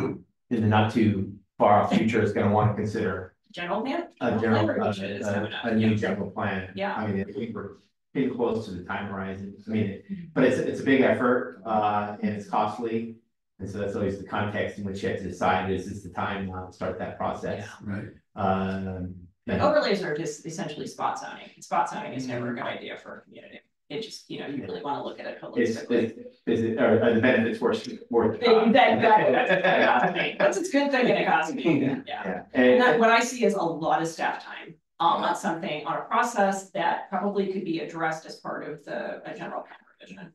in the not too far off future is gonna wanna consider General plan? a General general, plan a, is coming up, a, a new yeah. general plan. Yeah. I mean, we're getting close to the time horizon, I mean, but it's, it's a big effort, uh, and it's costly. And so that's always the context in which you have to decide, is this the time now to start that process? Right. Um. But and- overlays are just essentially spot zoning. Spot zoning is never a good idea for a community. It just, you know, you really wanna look at it Is, holistically. is, is it, are, are the benefits worth, worth? the cost? Exactly, that's it. That's a good thing it costs me, yeah. Yeah, And and, that, what I see is a lot of staff time um, on something, on a process that probably could be addressed as part of the, a general plan revision.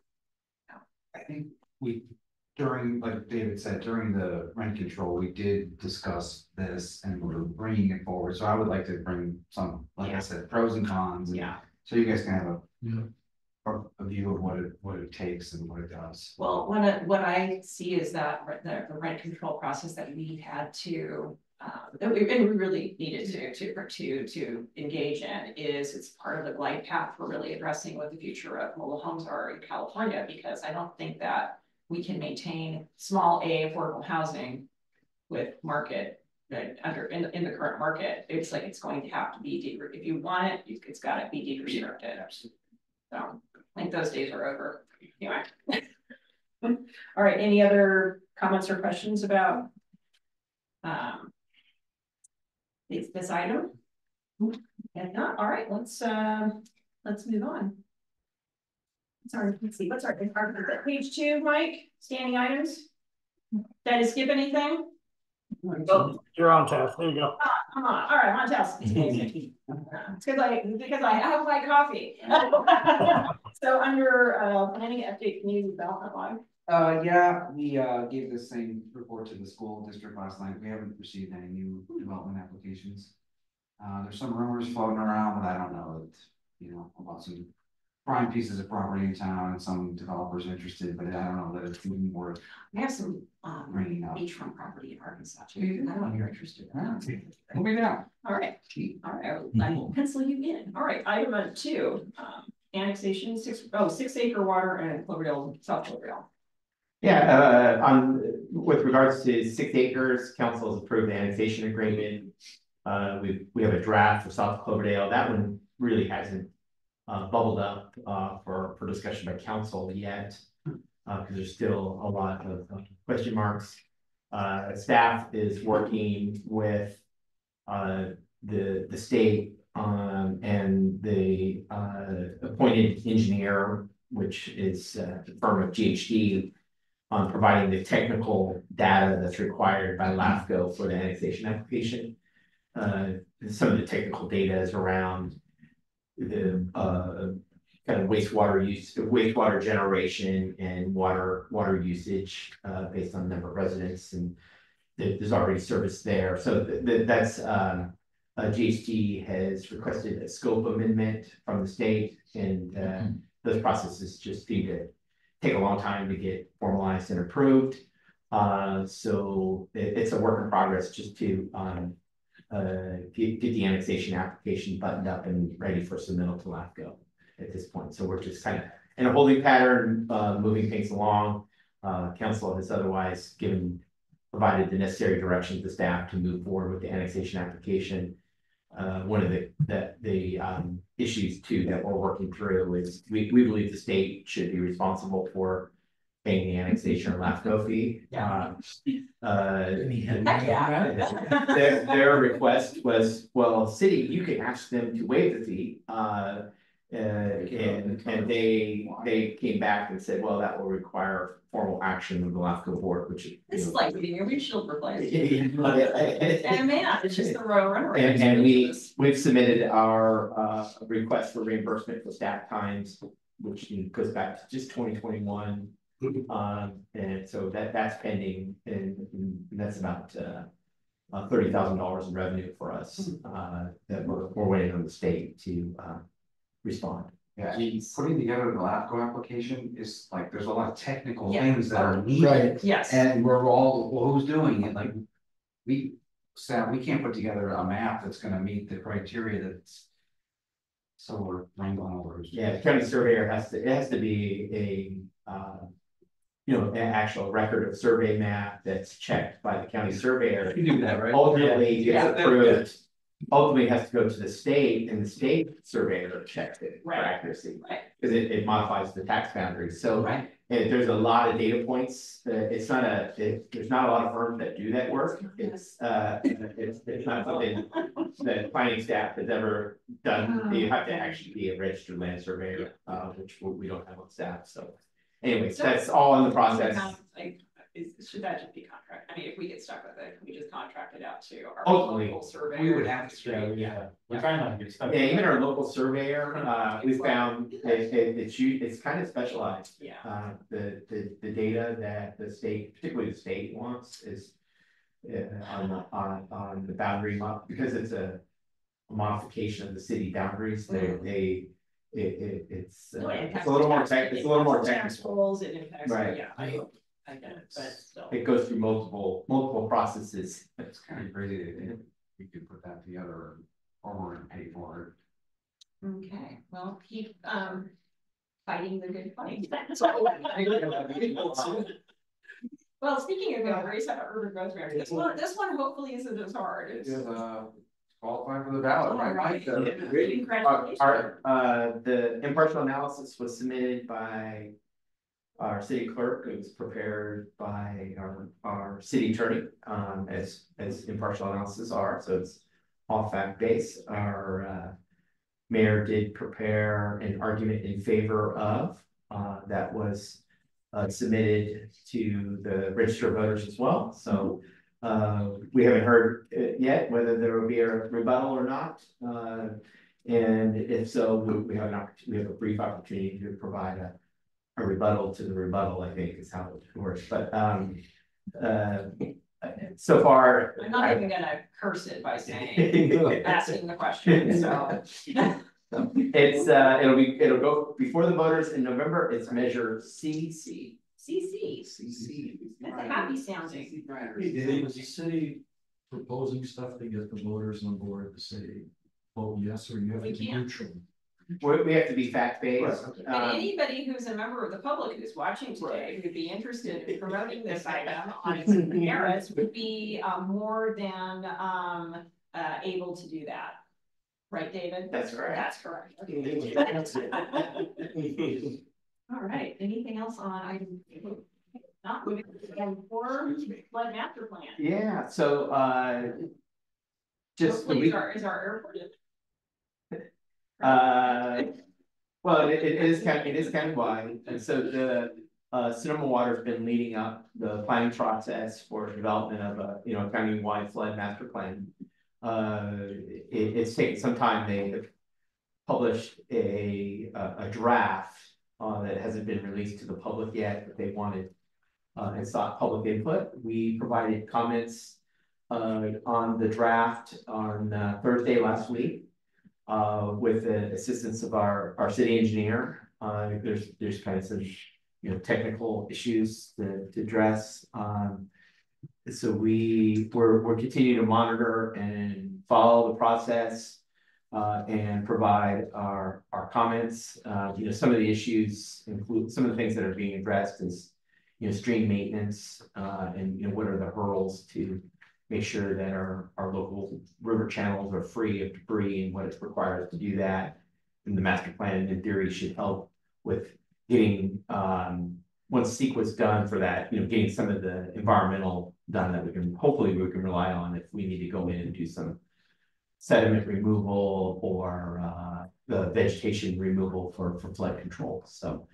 I think we, during, like David said, during the rent control, we did discuss this and we we're bringing it forward, so I would like to bring some, like I said, pros and cons. and Yeah, So you guys can have a. Yeah. A, a view of what it, what it takes and what it does. well, what I, what I see is that the, the rent control process that we had to. Um, that we, and we really needed to, to, to, to engage in is it's part of the glide path for really addressing what the future of mobile homes are in California, because I don't think that. We can maintain small A affordable housing with market that under, in, in the current market, it's like, it's going to have to be de, if you want it, it's gotta be de-restricted. So, I think those days are over, anyway. All right, any other comments or questions about? Um. This, this item? If not, all right, let's, um, let's move on. Sorry, let's see, what's our, our, page two, Mike, standing items? Did I skip anything? Oh, You're on task. There you go. Come on, all right, I'm on task. It's amazing. Because I, because I have my coffee. So under, uh, planning update community development line, Uh, yeah, we, uh, gave the same report to the school district last night. We haven't received any new development applications. Uh, there's some rumors floating around, but I don't know, that, you know, about some prime pieces of property in town and some developers interested, but I don't know that it's even worth I have some, um, bringing up. beachfront property in Arkansas too. I don't know if you're interested. in that. Moving down. All right, all right, I will- I will pencil you in. All right, item uh, two, um, annexation, six, oh, six acre water and Cloverdale, South Cloverdale. yeah, uh, on, with regards to six acres, council has approved the annexation agreement. Uh, we, we have a draft for South Cloverdale, that one really hasn't uh, bubbled up, uh, for, for discussion by council yet. Uh, because there's still a lot of uh, question marks. Uh, staff is working with, uh, the, the state, um, and the, uh, appointed engineer, which is, uh, the firm of GHD, on providing the technical data that's required by LAFCO for the annexation application. Uh, some of the technical data is around the, uh, kind of wastewater use, wastewater generation and water, water usage, uh, based on number of residents and there- there's already service there, so th- th- that's, um, uh, has requested a scope amendment from the state and, uh, those processes just need to take a long time to get formalized and approved. Uh, so it, it's a work in progress just to, um, uh, get, get the annexation application buttoned up and ready for submittal to LAFCO at this point. So we're just kind of in a holding pattern, uh, moving things along. Uh, council has otherwise given, provided the necessary direction to staff to move forward with the annexation application. Uh, one of the, that, the, um, issues too that we're working through is we, we believe the state should be responsible for paying the annexation or LAFCO fee. Yeah. Uh, uh, Heck yeah. their, their request was, well, city, you can ask them to waive the fee, uh. Uh, and, and they, they came back and said, well, that will require formal action of the LAFCO board, which. you This is know, like getting a windshield replaced. And, And man, it's just the road runner. and we, we've submitted our, uh, request for reimbursement for staff times, which goes back to just twenty twenty-one. Um, and so that, that's pending, and, and that's about, uh, uh, thirty thousand dollars in revenue for us, uh, that we're, we're waiting on the state to, uh, respond. Yeah, putting together the LAFCO application is like, there's a lot of technical Yeah. things that are needed. Right. Yes, And we're all, well, who's doing it, like, we, Sam, we can't put together a map that's gonna meet the criteria that's. So we're wrangling over. who's- Yeah, the county surveyor has to, it has to be a, uh, you know, an actual record of survey map that's checked by the county surveyor. You do that, right? Ultimately, Yeah. gets approved ultimately has to go to the state and the state surveyor checks it for Right. accuracy. Right. Cause it, it modifies the tax boundaries, so. Right. And there's a lot of data points, uh, it's not a, it, there's not a lot of firms that do that work, it's, uh, it's, it's not something. The planning staff has ever done, you have to actually be a registered land surveyor, uh, which we we don't have on staff, so. Anyways, So- that's all in the process. Like, is, should that just be contract? I mean, if we get stuck with it, can we just contract it out to our Ultimately, local surveyor? we would have to. Yeah, yeah, we're trying not to get stuck. Yeah, even our local surveyor, uh, we found it, it, it's, u- it's kind of specialized. Yeah, Uh, the, the, the data that the state, particularly the state wants is. Uh, on, the- on, on the boundary mop, because it's a. Modification of the city boundaries, they, Mhm. they, it, it, it's, No, uh, it it's a little more tax- tech, it's a little more technical. rolls, it impacts, Right. yeah, I, I get it, but still. It goes through multiple, multiple processes. It's kind of crazy to think we could put that together or we're gonna pay for it. Okay, well, keep, um, fighting the good fight. Well, speaking of boundaries, how about urban growth boundaries? This one, this one hopefully isn't as hard. it. It's- Is, uh, qualifying for the ballot, right, Mike? Uh, Congratulations. Our, uh, the impartial analysis was submitted by. Our city clerk, it was prepared by our, our city attorney, um, as, as impartial analysis are, so it's all fact-based. Our, uh. Mayor did prepare an argument in favor of, uh, that was. Uh, submitted to the register of voters as well, so. Uh, we haven't heard uh, yet whether there will be a rebuttal or not, uh. And if so, we, we have an opportunity, we have a brief opportunity to provide a, a rebuttal to the rebuttal, I think is how it works, but, um, uh. So far. I'm not even gonna curse it by saying, asking the question, so. It's, uh, it'll be, it'll go before the voters in November, it's measure CC. CC, CC. that's a happy sounding. Is the city proposing stuff to get the voters on board to say, vote yes, or you have to We be can't. neutral? We, we have to be fact-based. Right, okay. And Um, anybody who's a member of the public who's watching today who'd be interested in promoting this item on its merits would be um more than um uh able to do that. Right, David? That's correct. That's correct. All right, anything else on item? Not moving to item four, flood master plan. Yeah, so, uh. Just Hopefully, is our, is our airport in? uh, well, it, it is kind, it is kind of wide, and so the. Uh, Sonoma Water's been leading up the planning process for development of a, you know, county-wide flood master plan. Uh, it, it's taken some time, they have published a, a, a draft. Uh, that hasn't been released to the public yet, but they wanted. Uh, and sought public input, we provided comments. Uh, on the draft on uh, Thursday last week. Uh, with the assistance of our, our city engineer, uh, there's, there's kind of some, you know, technical issues to, to address, um. So we, we're, we're continuing to monitor and follow the process. Uh, and provide our, our comments, uh, you know, some of the issues include, some of the things that are being addressed is. You know, stream maintenance, uh, and you know, what are the hurdles to make sure that our, our local river channels are free of debris and what it's required to do that. And the master plan in theory should help with getting, um, once CEQA done for that, you know, getting some of the environmental done that we can, hopefully we can rely on if we need to go in and do some sediment removal or, uh, the vegetation removal for, for flood control. So,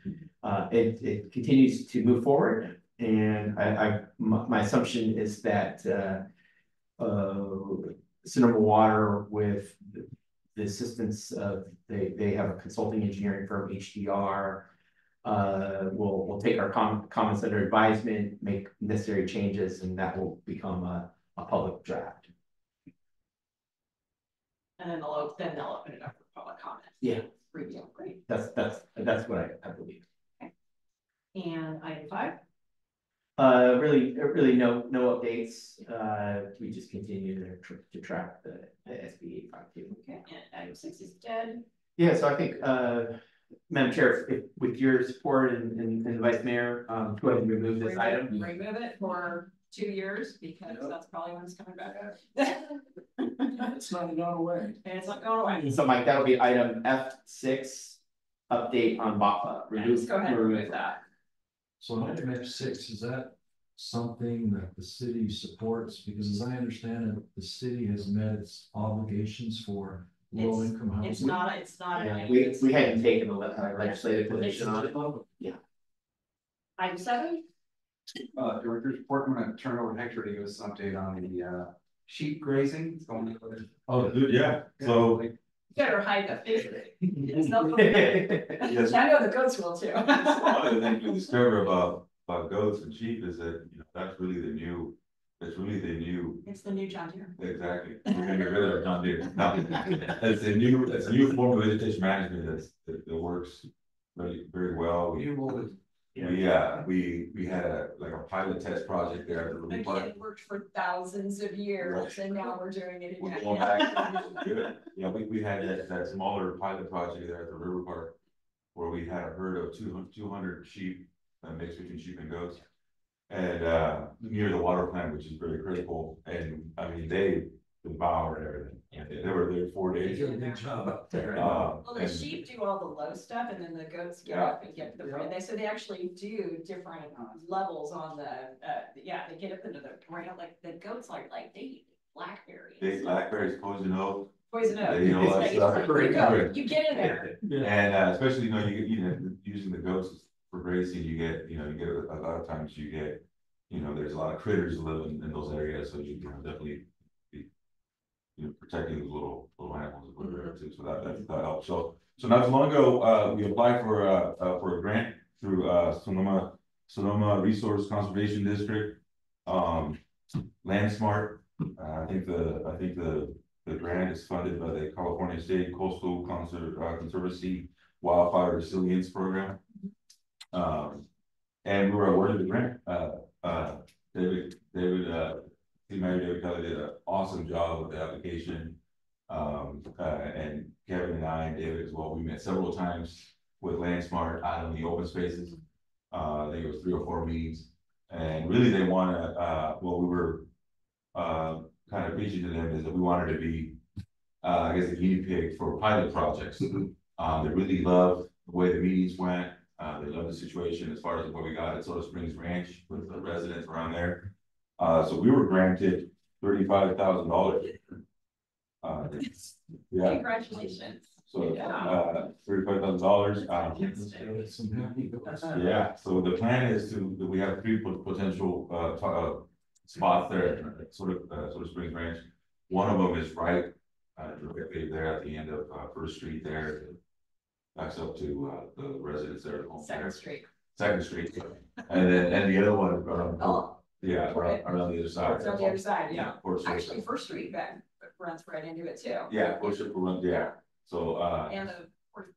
uh, it, it continues to move forward. And I, I, my, assumption is that, uh, uh, Sonoma Water with the- assistance of, they, they have a consulting engineering firm, HDR. Uh, will, will take our com- comments under advisement, make necessary changes, and that will become a, a public draft. And then they'll, then they'll open it up for public comment. Yeah. Review, great. That's, that's, that's what I, I believe. And item five, Uh, really, really no, no updates, uh, we just continue to, to track the, the SB eight five two. okay, and item six is dead. Yeah, so I think, uh, Madam Chair, if, with your support and, and, and the Vice Mayor, um, go ahead and remove this Remove- item. Remove it for two years, because that's probably when it's coming back. It's not going away. And it's not going away. So Mike, that'll be item F six, update on BAHFA. Yeah, Let's go ahead and remove that. So item F six, is that something that the city supports? Because as I understand it, the city has met its obligations for low income housing. It's not, it's not. Yeah, We, we hadn't taken a uh, legislative position on it. Yeah. Item seven, Uh, director's report, I'm gonna turn it over to Hector to give us an update on the, uh, sheep grazing. It's going to- Oh, dude, yeah, so. better hide that face. It's not- Yes. I know the goats will too. One of the things we discover about, about goats and sheep is that, you know, that's really the new, that's really the new, It's the new John Deere. exactly. We're gonna get rid of John Deere. No, it's a new, it's a new form of vegetation management that's, that, that works very, very well. We, we, uh, we, we had a, like a pilot test project there at the River Park. Again, worked for thousands of years and now we're doing it We're again. going back. Good. Yeah, we, we had that, that smaller pilot project there at the river park. Where we had a herd of 200 200 sheep, a mix between sheep and goats. And, uh, near the water plant, which is very critical, and, I mean, they devoured everything. Yeah. They were there four They days. did a good job up there. Uh, Well, the and- sheep do all the low stuff and then the goats get Yeah. up and get to the, front. they, so they actually do different levels on the, uh, yeah, they get up into the ground, like the goats like, like they eat blackberries. Big blackberries, poison oak, Poison oak. They eat all that like- stuff. it's like, You go, you get in there. and, uh, especially, you know, you you know, using the goats for grazing, you get, you know, you get, a lot of times you get. You know, there's a lot of critters living in, in those areas, so you, you know, definitely. You know, protecting those little, little animals, or whatever, too, so that, that, that helps, so, so not too long ago, uh, we applied for, uh, uh, for a grant through, uh, Sonoma. Sonoma Resource Conservation District, um, LandSmart, uh, I think the, I think the, the grant is funded by the California State Coastal Conser- uh, Conservancy Wildfire Resilience Program. Um, and we were awarded the grant, uh, uh, David, David, Manager David Kelly did an awesome job with the application. Um, uh, and Kevin and I, and David as well, we met several times with Landsmart out in the open spaces. Uh, I think it was three or four meetings, and really they wanna, uh, what we were. Uh, kind of preaching to them is that we wanted to be, uh, I guess a guinea pig for pilot projects. Um, they really loved the way the meetings went, uh, they loved the situation as far as what we got at Soda Springs Ranch with the residents around there. Uh, so we were granted thirty-five thousand dollars. Uh, yeah, Congratulations. so, uh, thirty-five thousand dollars, um, Some happy goats. yeah, so the plan is to, we have three pot- potential, uh, to- uh, spots there, uh, sort of, uh, Soda Springs Ranch. One of them is right, uh, directly there at the end of, uh, First Street there. Backs up to, uh, the residents there. at home there. Second Street. Second Street, and then, and the other one, um, Oh, yeah, around, around the other side. it's on the other side, yeah. Of Actually, First Street back runs right into it too. Yeah, worship run, yeah, so, uh, And the, what's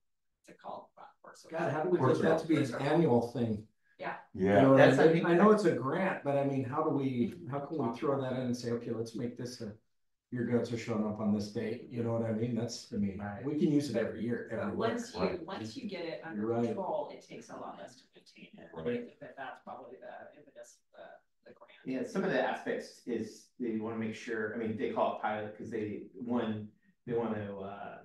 it called? Not God, how do we get that to be an annual thing? You yeah, know That's, I mean? I know it's a grant, but I mean, how do we, how can we throw that in and say, okay, let's make this a. Your goats are showing up on this date, you know what I mean? That's, I mean, we can use it every year, But everywhere. once you, Right. once you get it under You're right. control, it takes a lot less to maintain it. I Right. think that that's probably the impetus, of the, the grant. Yeah, some of the aspects is they wanna make sure, I mean, they call it pilot, cause they, one, they wanna, uh.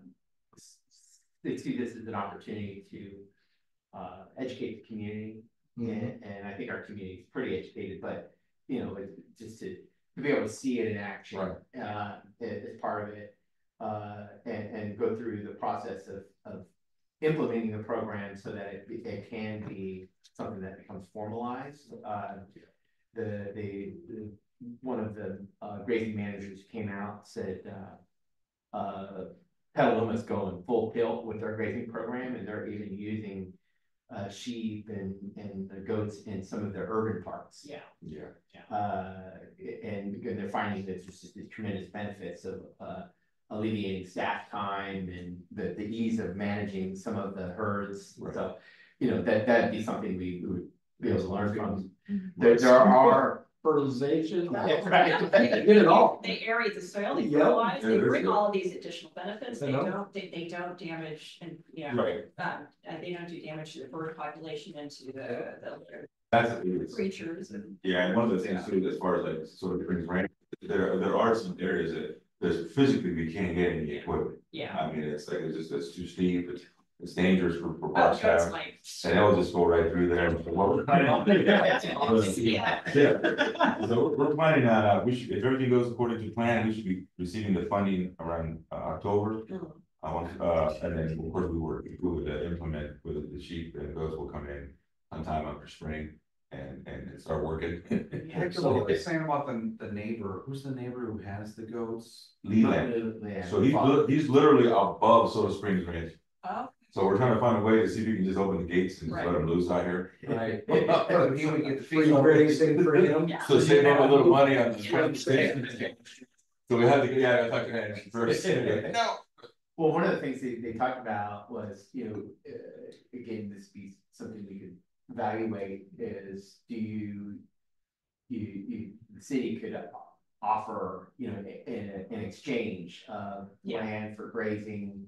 s- s- They see this as an opportunity to, uh, educate the community, Mhm. and, and I think our community is pretty educated, but, you know, it- just to. To be able to see it in action, Right. uh, as, as part of it, uh, and, and go through the process of, of. Implementing the program so that it, it can be something that becomes formalized, uh. The, the, the, one of the, uh, grazing managers came out, said, uh. Uh, Petaluma's going full tilt with their grazing program and they're even using. Uh, sheep and, and the goats in some of their urban parks. Yeah. yeah, Uh, and because they're finding that there's just these tremendous benefits of, uh. Alleviating staff time and the, the ease of managing some of the herds, Right. so, you know, that, that'd be something we we would be able to learn from. There, there are. Fertilization. Yeah, right. Get it all. They aerate the soil, they Yeah. fertilize, they Yeah, there's bring the- all of these additional benefits, I they know. don't, they, they don't damage and, you know. right, Um, and they don't do damage to the bird population and to the, the that's, it's, creatures and. yeah, and one of the things too, as far as like Soda Springs Ranch, there, there are some areas that. there's physically, we can't get any equipment. Yeah. I mean, it's like, it's just, it's too steep, it's, it's dangerous for, for Oh, park so staff. like. And they'll just go right through there. and- well, we're planning on- Yeah. Yeah, so we're, we're planning on, uh, we should, if everything goes according to plan, we should be receiving the funding around, uh, October. Mhm. I want, uh, and then, of course, we were, we would uh, implement with the sheep and goats will come in on time after spring and, and start working. Hector, what were they saying about the, the neighbor, who's the neighbor who has the goats? Leland, Yeah. so he's, li- he's literally above Soda Springs Ranch. Oh, So we're trying to find a way to see if we can just open the gates and just let them loose out here. Right. So he would get the Free fee. grazing for him. yeah. So save up a little money on the. Yeah. So we had to, yeah, I thought, yeah, first, no. Well, one of the things they, they talked about was, you know, uh, again, this be something we could evaluate is, do you. You, you, the city could offer, you know, in, in exchange of Yeah. land for grazing.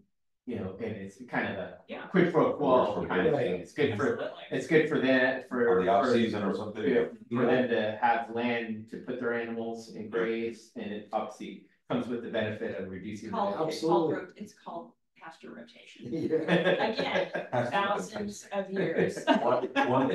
You know, and it's kind of a Yeah. quid pro quo for kind of both. thing, it's good for, it's good for them, for. Or the off-season or something. yeah, for them to have land to put their animals and graze, and it obviously comes with the benefit of reducing. the Called, vegetation. it's called, Absolutely. ro- it's called pasture rotation. Yeah. Again, thousands of years. One- one-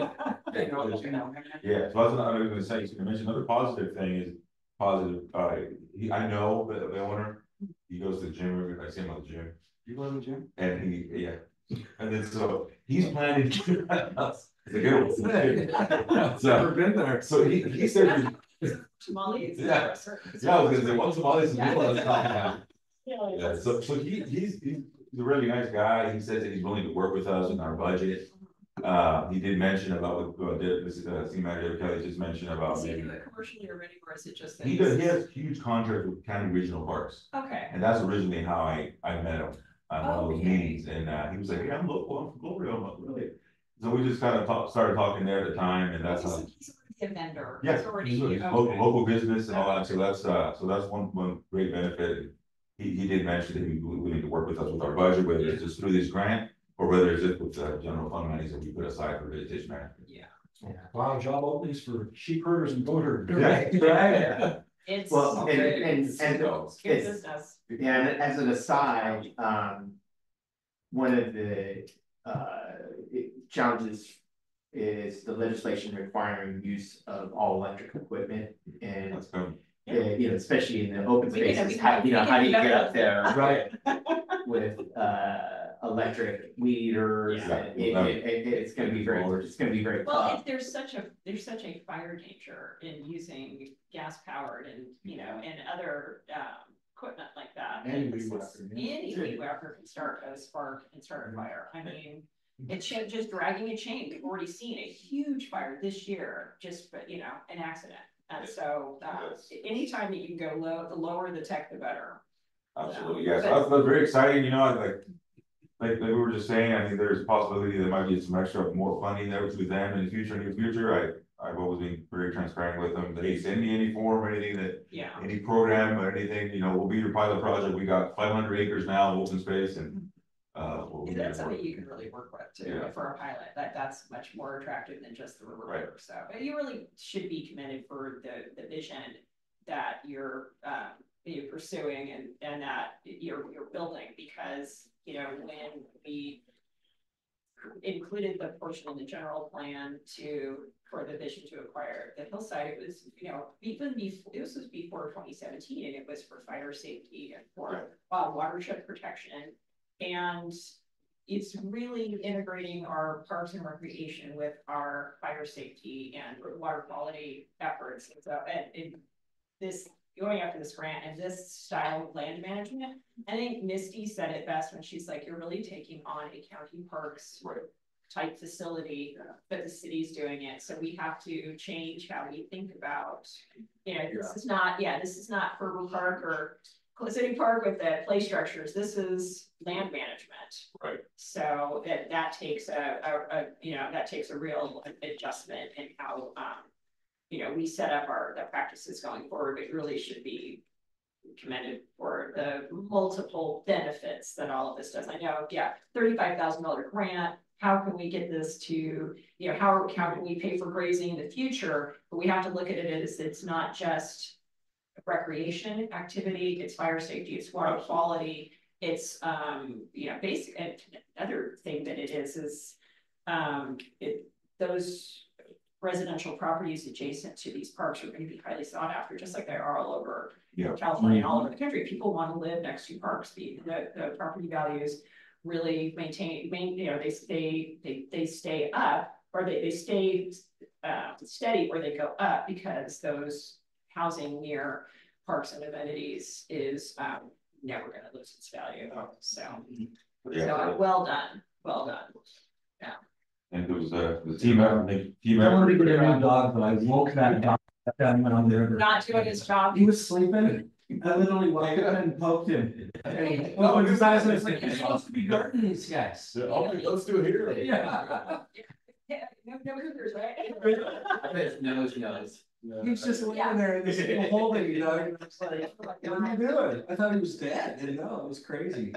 You know, you know. Yeah, so that's what I was gonna say, so you mentioned another positive thing is positive, uh, he, I know the, the owner. He goes to the gym, I see him at the gym, You go to the gym? and he, yeah, and then so he's planning. It's a good one. So, been there. so he, he said, Tamales. Yeah. yeah, I was gonna say, what's all this? Yeah. Yeah, so, so he, he's, he's a really nice guy, he says that he's willing to work with us in our budget. Uh, he did mention about, what, uh, did, this, uh, City Manager Kelly just mentioned about Does he maybe. it commercially already, or is it just? that He does, he has huge contract with county regional parks, Okay, and that's originally how I, I met him. On one of those Okay. meetings, and, uh, he was like, yeah, I'm local, I'm from Gloria, I'm like, really? So we just kind of talked, started talking there at the time, and that's how. he's, he's already a vendor. Yeah, He's already. he's a okay. local, local business and all that, so that's, uh, so that's one, one great benefit. He, he did mention that he would willing to work with us with our budget, whether it's just through this grant, or whether it's just with the general fund monies that we put aside for vegetation management. Yeah. Wow, job openings for sheep herders and goat herders. Yeah. It's. Well, and, good. and, and It's it's, business. yeah, and as an aside, um. One of the, uh, challenges is the legislation requiring use of all electric equipment and. That's good. Uh, you know, especially in the open We can- spaces, we how, can- you know, how do you get up there Right. with, uh, electric weed eaters? Yeah. It, it, it- it's gonna be very, it's gonna be very Well, tough. if there's such a, there's such a fire danger in using gas powered and, you know, and other, um, equipment like that. Any it's- weed whacker, yeah. Any weed whacker can start a spark and start a fire. I mean, it's ju- just dragging a chain. We've already seen a huge fire this year, just, but you know, an accident. And so, uh, Yes. anytime that you can go low, the lower the tech, the better. Absolutely, yes, that's, that's very exciting, you know, like. Like, like we were just saying, I think there's a possibility there might be some extra more funding there with them in the future, in the future, I, I've always been very transparent with them, they send me any form or anything that. Yeah. Any program or anything, you know, we'll be your pilot project, we got five hundred acres now, of open space and. Uh. we'll And that's something you can really work with too, Yeah. for a pilot, that, that's much more attractive than just the river Right. so, but you really should be commended for the, the vision. That you're, um, you're pursuing and, and that you're, you're building, because, you know, when we. Included the portion in the general plan to, for the vision to acquire the hillside, it was, you know, even before, this was before twenty seventeen, and it was for fire safety and for. Uh, watershed protection, and it's really integrating our parks and recreation with our fire safety and water quality efforts. And so, and, and this, going after this grant and this style of land management, I think Misty said it best when she's like, you're really taking on a county parks Right. type facility, but the city's doing it. So we have to change how we think about, you know, this is not, yeah, this is not Purple Park or City Park with the play structures. This is land management. Right. So that, that takes a, a, a, you know, that takes a real adjustment in how, um, you know, we set up our, the practices going forward, it really should be commended for the multiple benefits that all of this does. I know, yeah, thirty-five thousand dollar grant, how can we get this to, you know, how, how can we pay for grazing in the future? But we have to look at it as, it's not just recreation activity, it's fire safety, it's water quality. It's, um, you know, basic, and another thing that it is, is, um, it, those residential properties adjacent to these parks are gonna be highly sought after, just like they are all over Yeah. California and all over the country. People wanna live next to parks. The, the, the property values really maintain, main, you know, they, they, they, they stay up, or they, they stay uh, steady or they go up because those housing near parks and amenities is, um, never gonna lose its value, so. So, uh, well done, well done. And there was uh, the team effort, the team I wanted to get a new dog, but I woke that dog, that guy went on the river. Not doing his job. He was sleeping, I literally woke him and poked him. And, Well, his eyes was like, you're supposed to be guarding these guys. let's do it here. Yeah. Yeah, no, no cougars, right? Nose, nose. He was just laying there in this little holding, you know, and it's like, what are you doing? I thought he was dead, didn't know, it was crazy.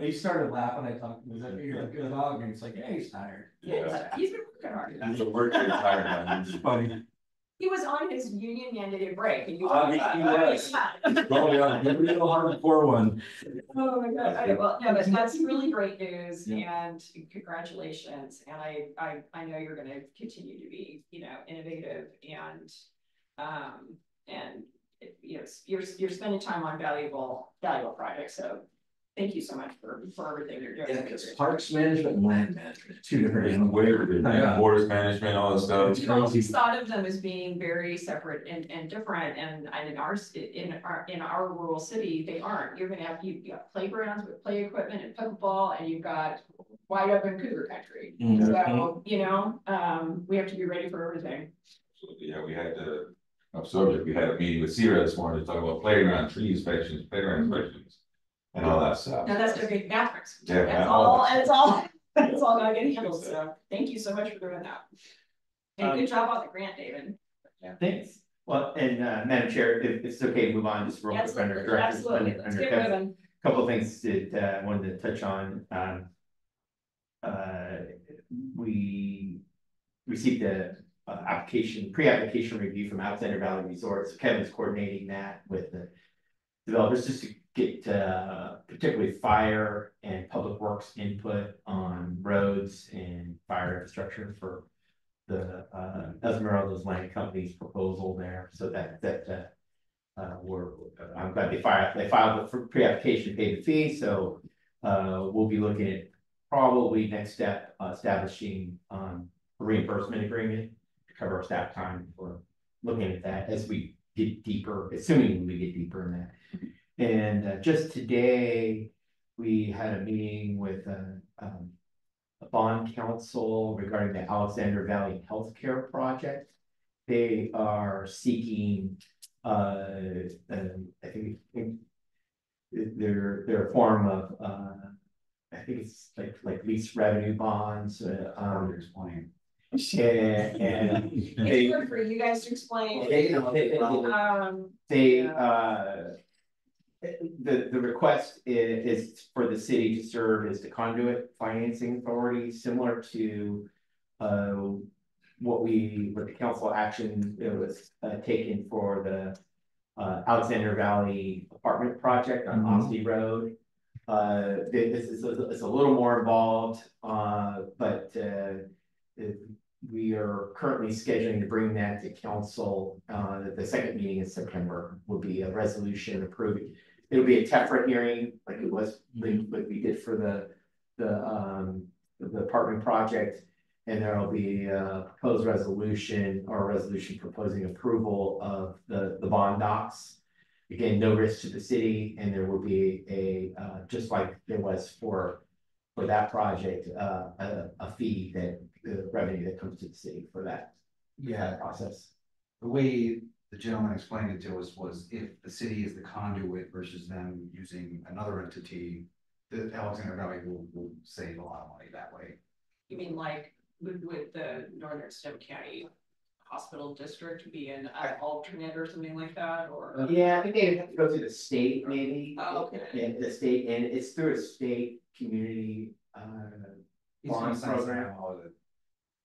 He started laughing, I talked to him, he's like, you're a good dog, and he's like, yeah, he's tired. Yeah, he's been working hard. He's a work getting tired now. It's funny. He was on his union mandated break and you. Uh, he- he was. Probably on a real hardcore one. Oh my god, okay, well, no, but that's really great news and congratulations, and I, I, I know you're gonna continue to be, you know, innovative and. Um, and, it- you know, you're, you're spending time on valuable, valuable projects, so thank you so much for, for everything you're doing. Yeah, because parks management and land management, two different. And where, Yeah. forest management, all this stuff. It's We've always crazy. thought of them as being very separate and, and different, and, and in our, ci- in our, in our rural city, they aren't. You're gonna have, you, you got playgrounds with play equipment and pickleball, and you've got wide open cougar country. Mhm. So, you know, um, we have to be ready for everything. Absolutely. Yeah, we had to, of subject, we had a meeting with Sierra this morning to talk about playground, tree inspections, playground inspections. And all that stuff. Now, that's okay, bathrooms. Yeah, That's all all, that. it's all, it's all gonna get handled, so thank you so much for doing that. And good job on the grant, David. Yeah, thanks. Well, and uh, Madam Chair, if it's okay, to move on just real quick under Absolutely, directors. absolutely, under- let's under get Kevin. moving. Couple of things that uh, I wanted to touch on, um. Uh, we received a, uh, application, pre-application review from Alexander Valley Resorts, Kevin's coordinating that with the. Developers just to get, uh, particularly fire and public works input on roads and fire infrastructure for. The, uh, Esmeralda's Land Company's proposal there, so that, that, uh. Uh, we're, I'm glad they filed, they filed the pre-application, paid the fee, so, uh, we'll be looking at. Probably next step, uh, establishing, um, a reimbursement agreement to cover our staff time for looking at that as we get deeper, assuming we get deeper in that. And, uh, just today, we had a meeting with, uh, um. A bond council regarding the Alexander Valley Healthcare Project. They are seeking, uh, um, I think, I think. They're, they're a form of, uh, I think it's like, like lease revenue bonds, uh, um, Explain. and, and It's they, good for you guys to explain. they, they- Um, they, uh. The, the request i- is for the city to serve as the conduit financing authority, similar to. Uh, what we, what the council action was uh taken for the. Uh, Alexander Valley apartment project on Mhm. Asti Road. Uh, this is, a- it's a little more involved, uh, but, uh. it- we are currently scheduling to bring that to council, uh, the second meeting in September will be a resolution approving. It'll be a TEFRA hearing, like it was, like what we did for the, the, um, the apartment project. And there'll be a proposed resolution or a resolution proposing approval of the, the bond docs. Again, no risk to the city, and there will be a, uh, just like there was for, for that project, uh, a, a fee that, the revenue that comes to the city for that. Yeah, Process. the way the gentleman explained it to us was if the city is the conduit versus them using another entity. The Alexander Valley will, will save a lot of money that way. you mean like with, with the Northern Sonoma County Hospital District being an alternate or something like that, or? Yeah, I think they have to go through the state maybe. Oh, okay. And the state, and it's through a state community, uh, He's gonna Bond send us program. memo that-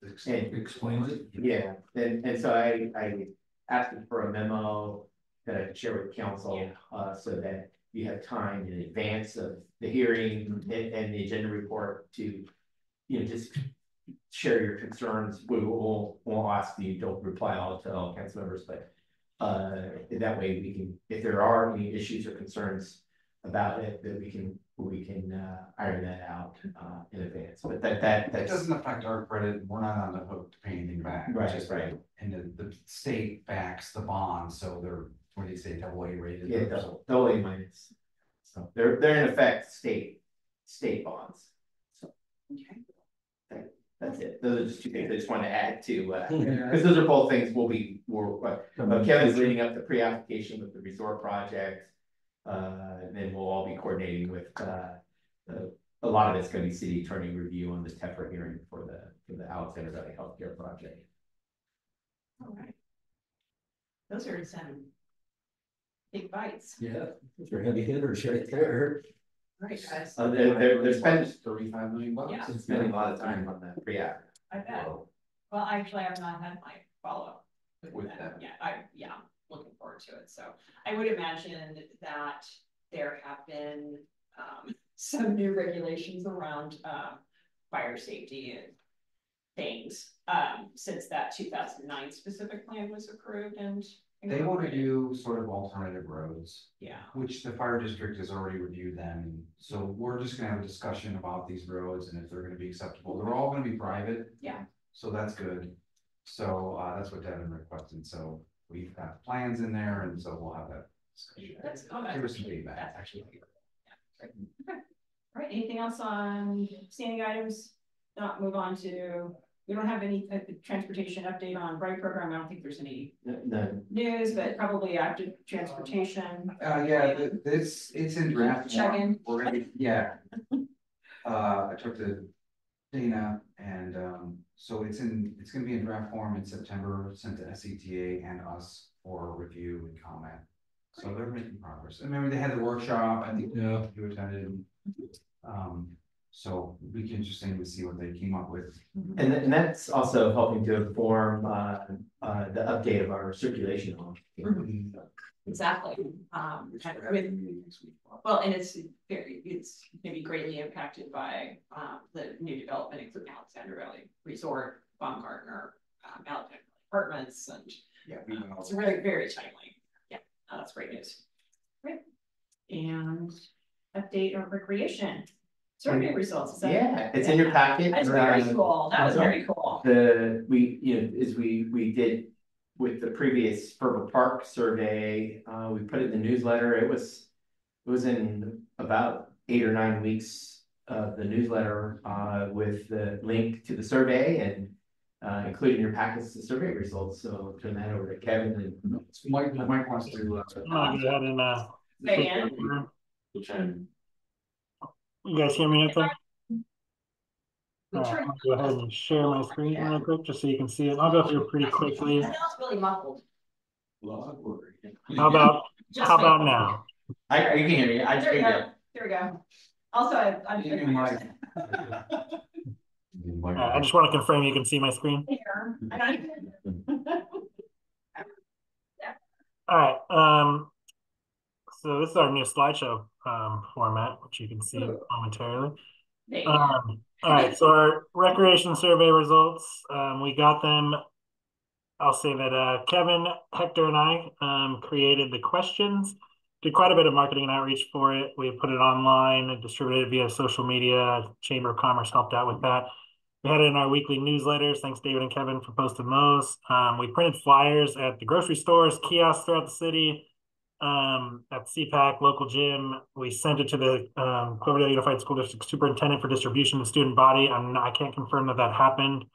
that And Explains it. yeah, and, and so I, I them for a memo. that I could share with council, uh, so that you have time in advance of the hearing and, and the agenda report to, you know, just share your concerns. We will, we'll ask that you, don't reply all to all council members, but uh, that way we can, if there are any issues or concerns about it, that we can, we can, uh, iron that out, uh, in advance, but that, that, It that's. doesn't affect our credit, we're not on the hook to pay anything back. Right, Just- right. And the, the state backs the bond, so they're, what do you say, double A rated? Yeah, double, double A minus. So they're, they're in effect state, state bonds. So Okay. that's it. Those are just two things I just want to add to, uh, Yeah. because those are both things we'll be, we're, uh, uh, Kevin's leading up the pre-application with the resort project. Uh, and then we'll all be coordinating with, uh, the, a lot of it's gonna be city attorney review on the TEFRA hearing for the, for the Alexander Valley Healthcare Project. All right. Those are some big bites. Yeah, those are heavy hitters right there. All right, guys. Uh, they're, they're, they're spending, Thirty-five million bucks. Yeah. spending a lot of time on that pre-app. I bet. Well, actually, I've not had my follow-up With that that. yet. I, yeah, I'm looking forward to it. So I would imagine that there have been um some new regulations around um fire safety and things um since that two thousand nine specific plan was approved and They wanna do sort of alternative roads, Yeah, which the fire district has already reviewed them. So we're just gonna have a discussion about these roads and if they're gonna be acceptable. They're all gonna be private. Yeah. So that's good. So, uh, that's what Devin requested. So we've got plans in there and so we'll have that discussion. that's, oh, that's. Give us some actually- feedback. That's actually. Yeah, great. Okay. All right, anything else on standing items? Not move on to, we don't have any uh, transportation update on Bright program. I don't think there's any The, news, but probably active transportation. Uh, yeah, th- this, it's in draft. Check in. We're gonna, yeah. Uh, I talked to Dana and, um, so it's in, it's gonna be in draft form in September, sent to SCTA and us for review and comment. So they're making progress. I remember they had the workshop, I think Yeah. you attended. Um, so it'd be interesting to see what they came up with. And and that's also helping to inform uh uh the update of our circulation law. Exactly. Um, mean, well, and it's very, it's maybe greatly impacted by um the new development, including Alexander Valley Resort, Baumgartner, um, Alexander Apartments and Yeah. we know. It's really very timely. Yeah, uh, that's great news. Great. And update on recreation. Survey results. is that- Yeah, it's in your packet. That's very cool. That was very cool. The, we, you know, as we, we did with the previous Ferber Park survey, uh, we put it in the newsletter, it was. It was in about eight or nine weeks of the newsletter, uh, with the link to the survey and. Uh, including your packets, the survey results, so turn that over to Kevin and. Mike, Mike wants to, uh, I'm gonna go ahead and, uh. Megan? You guys hear me okay? We I'll go ahead and share my screen real quick, just so you can see it. I'll go through pretty quickly. That sounds really muffled. How about, Just how like- about now? I, you can hear me, I just There we figured go. There we go. Also, I- I'm. Yeah, Mike. Uh, I just want to confirm you can see my screen. Here. I got- Alright, um. So this is our new slideshow, um, format, which you can see momentarily. Um, alright, so our recreation survey results, um, we got them. I'll say that, uh, Kevin, Hector and I, um, created the questions. Did quite a bit of marketing and outreach for it. We put it online and distributed it via social media. Chamber of Commerce helped out with that. We had it in our weekly newsletters. Thanks, David and Kevin, for posting those. Um, we printed flyers at the grocery stores, kiosks throughout the city, um, at CPAC, local gym. We sent it to the um, Cloverdale Unified School District Superintendent for distribution to student body. I'm I can't confirm that that happened.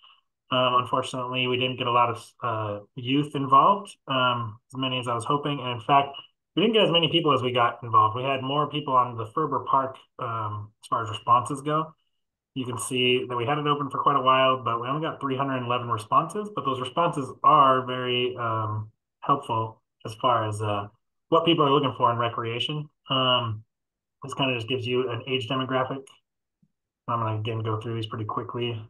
Um, unfortunately, we didn't get a lot of uh, youth involved, um, as many as I was hoping. And in fact, we didn't get as many people as we got involved. We had more people on the Ferber Park um, as far as responses go. You can see that we had it open for quite a while, but we only got 311 responses. But those responses are very um, helpful as far as uh, what people are looking for in recreation. Um, this kind of just gives you an age demographic. I'm going to again go through these pretty quickly.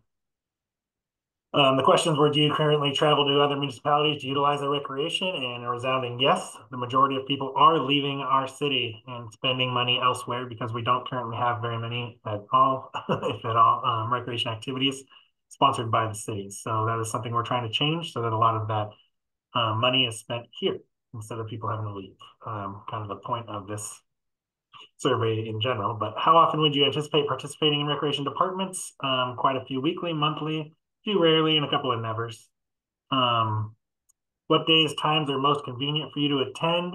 Um, the questions were, do you currently travel to other municipalities to utilize our recreation? And a resounding yes. The majority of people are leaving our city and spending money elsewhere because we don't currently have very many at all, if at all, um, recreation activities sponsored by the city. So that is something we're trying to change so that a lot of that uh, money is spent here instead of people having to leave. Um, kind of the point of this survey in general. But how often would you anticipate participating in recreation departments? Um, quite a few weekly, monthly, few rarely, and a couple of nevers. Um, what days, times are most convenient for you to attend?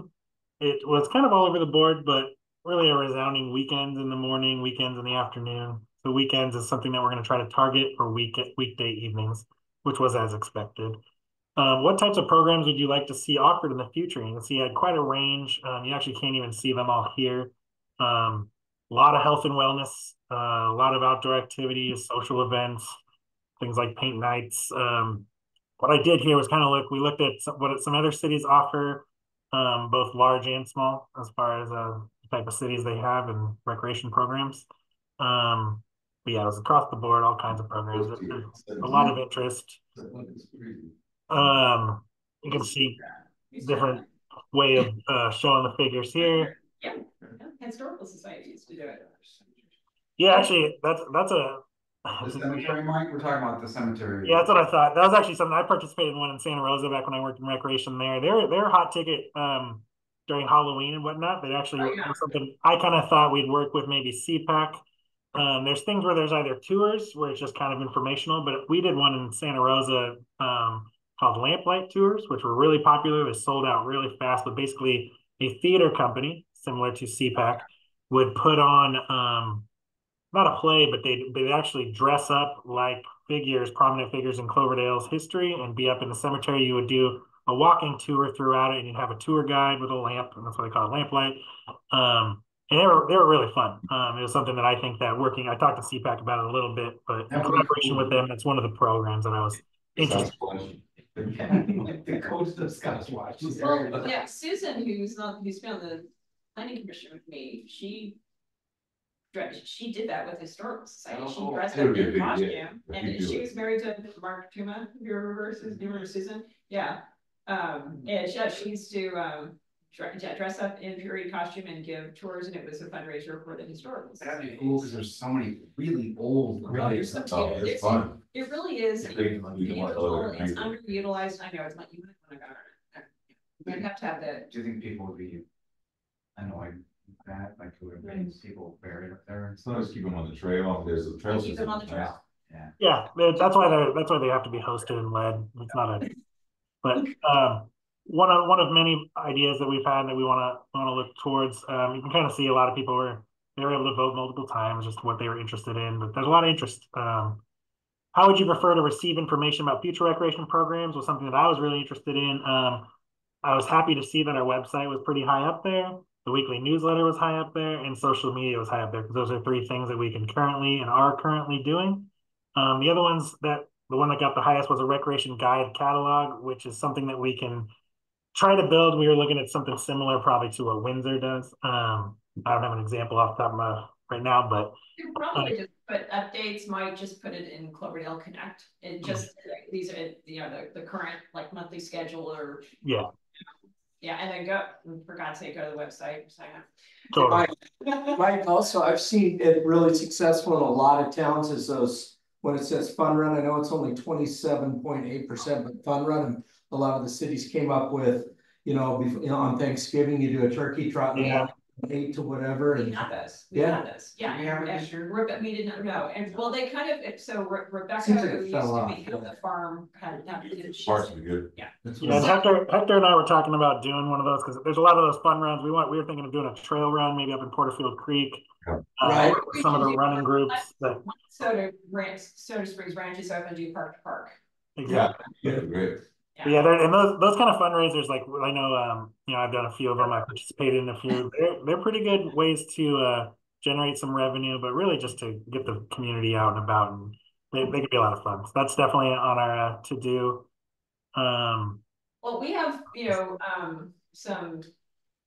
It was kind of all over the board, but really a resounding weekends in the morning, weekends in the afternoon. So weekends is something that we're going to try to target for week weekday evenings, which was as expected. Um, what types of programs would you like to see offered in the future? You can see I had quite a range. Um, you actually can't even see them all here. Um, a lot of health and wellness, uh, a lot of outdoor activities, social events, things like paint nights. Um, what I did here was kind of look, we looked at some, what some other cities offer, um, both large and small, as far as uh, the type of cities they have and recreation programs. Um, but yeah, it was across the board, all kinds of programs. A lot of interest. Um, you can see different way of uh, showing the figures here. Yeah, historical societies to do it. Yeah, actually, that's that's a The cemetery, Mike, we're talking about the cemetery. yeah, that's what I thought. That was actually something I participated in one in Santa Rosa back when I worked in recreation there. They're they're hot ticket um during Halloween and whatnot. But actually, Oh, yeah. something I kind of thought we'd work with maybe CPAC. Um, there's things where there's either tours where it's just kind of informational, but we did one in Santa Rosa um, called Lamplight Tours, which were really popular. They sold out really fast, but basically a theater company similar to CPAC would put on um, not a play, but they they actually dress up like figures, prominent figures in Cloverdale's history, and be up in the cemetery. You would do a walking tour throughout it, and you'd have a tour guide with a lamp, and that's what they call it, lamplight. Um, and they were they were really fun. Um, it was something that I think that working. I talked to CPAC about it a little bit, but in That would be collaboration with them, it's one of the programs that I was interested. The coach of Scottish Watch. Well, yeah, Susan, who's not, who's been on the planning commission with me, she. dre- She did that with historical society, Oh, she dressed up in costume, and she was married to Mark Tuma, remember, Susan, you remember Susan? Yeah, um, and she, she used to, um. Dre- yeah, dress up in period costume and give tours, and it was a fundraiser for the historical. That'd be cool, cause there's so many really old. Well, there's some- Oh, it's it's- fun. It really is. If they can do the one beautiful, other, It's underutilized, I know, it's like, you might wanna go. You'd have to have the, Do you think people would be annoyed with that, like, who would have people buried up there? Sometimes keep them on the trail, there's a trail. keep them on the system. trail. Yeah. Yeah, they- that's why they're that's why they have to be hosted and led. It's not a, but um, one of one of many ideas that we've had that we want to want to look towards. Um, you can kind of see a lot of people were they were able to vote multiple times, just what they were interested in. But there's a lot of interest. Um, how would you prefer to receive information about future recreation programs? Was something that I was really interested in. Um, I was happy to see that our website was pretty high up there. The weekly newsletter was high up there, and social media was high up there those are three things that we can currently and are currently doing. Um, the other ones that the one that got the highest was a recreation guide catalog, which is something that we can try to build. We were looking at something similar, probably to what Windsor does. Um, I don't have an example off the top of my right now, but you probably just put updates, might just put it in Cloverdale Connect. And just, like, these are, you know, the, the current like monthly schedule or, yeah, yeah, and then go, for God's sake, go to the website, sign up. totally. Mike, Mike, also, I've seen it really successful in a lot of towns is those, when it says fun run, I know it's only twenty-seven point eight percent, but fun run, and a lot of the cities came up with, you know, before, you know, on Thanksgiving, you do a turkey trot, and Yeah. eight to whatever, We and had this, we Yeah. had this, yeah. Did we have and this? Rebe- we did not know, and well, they kind of, so Re- Rebecca, Seems like it who used fell to off, be yeah. at the farm, had, had, she's- Parts would be good. that's Yeah, and what. Hector, Hector and I were talking about doing one of those because there's a lot of those fun runs. We want we were thinking of doing a trail run, maybe up in Porterfield Creek. Yeah. Uh, Right. with Some of the running groups that Soda Ranch, Soda Springs Ranch is open to park to park. Yeah, yeah, great. Yeah, they're, and those those kind of fundraisers, like I know, um, you know, I've done a few of them. I participated in a few. They're they're pretty good ways to uh, generate some revenue, but really just to get the community out and about, and they they can be a lot of fun. So that's definitely on our uh, to do. Um, Well, we have, you know, um, some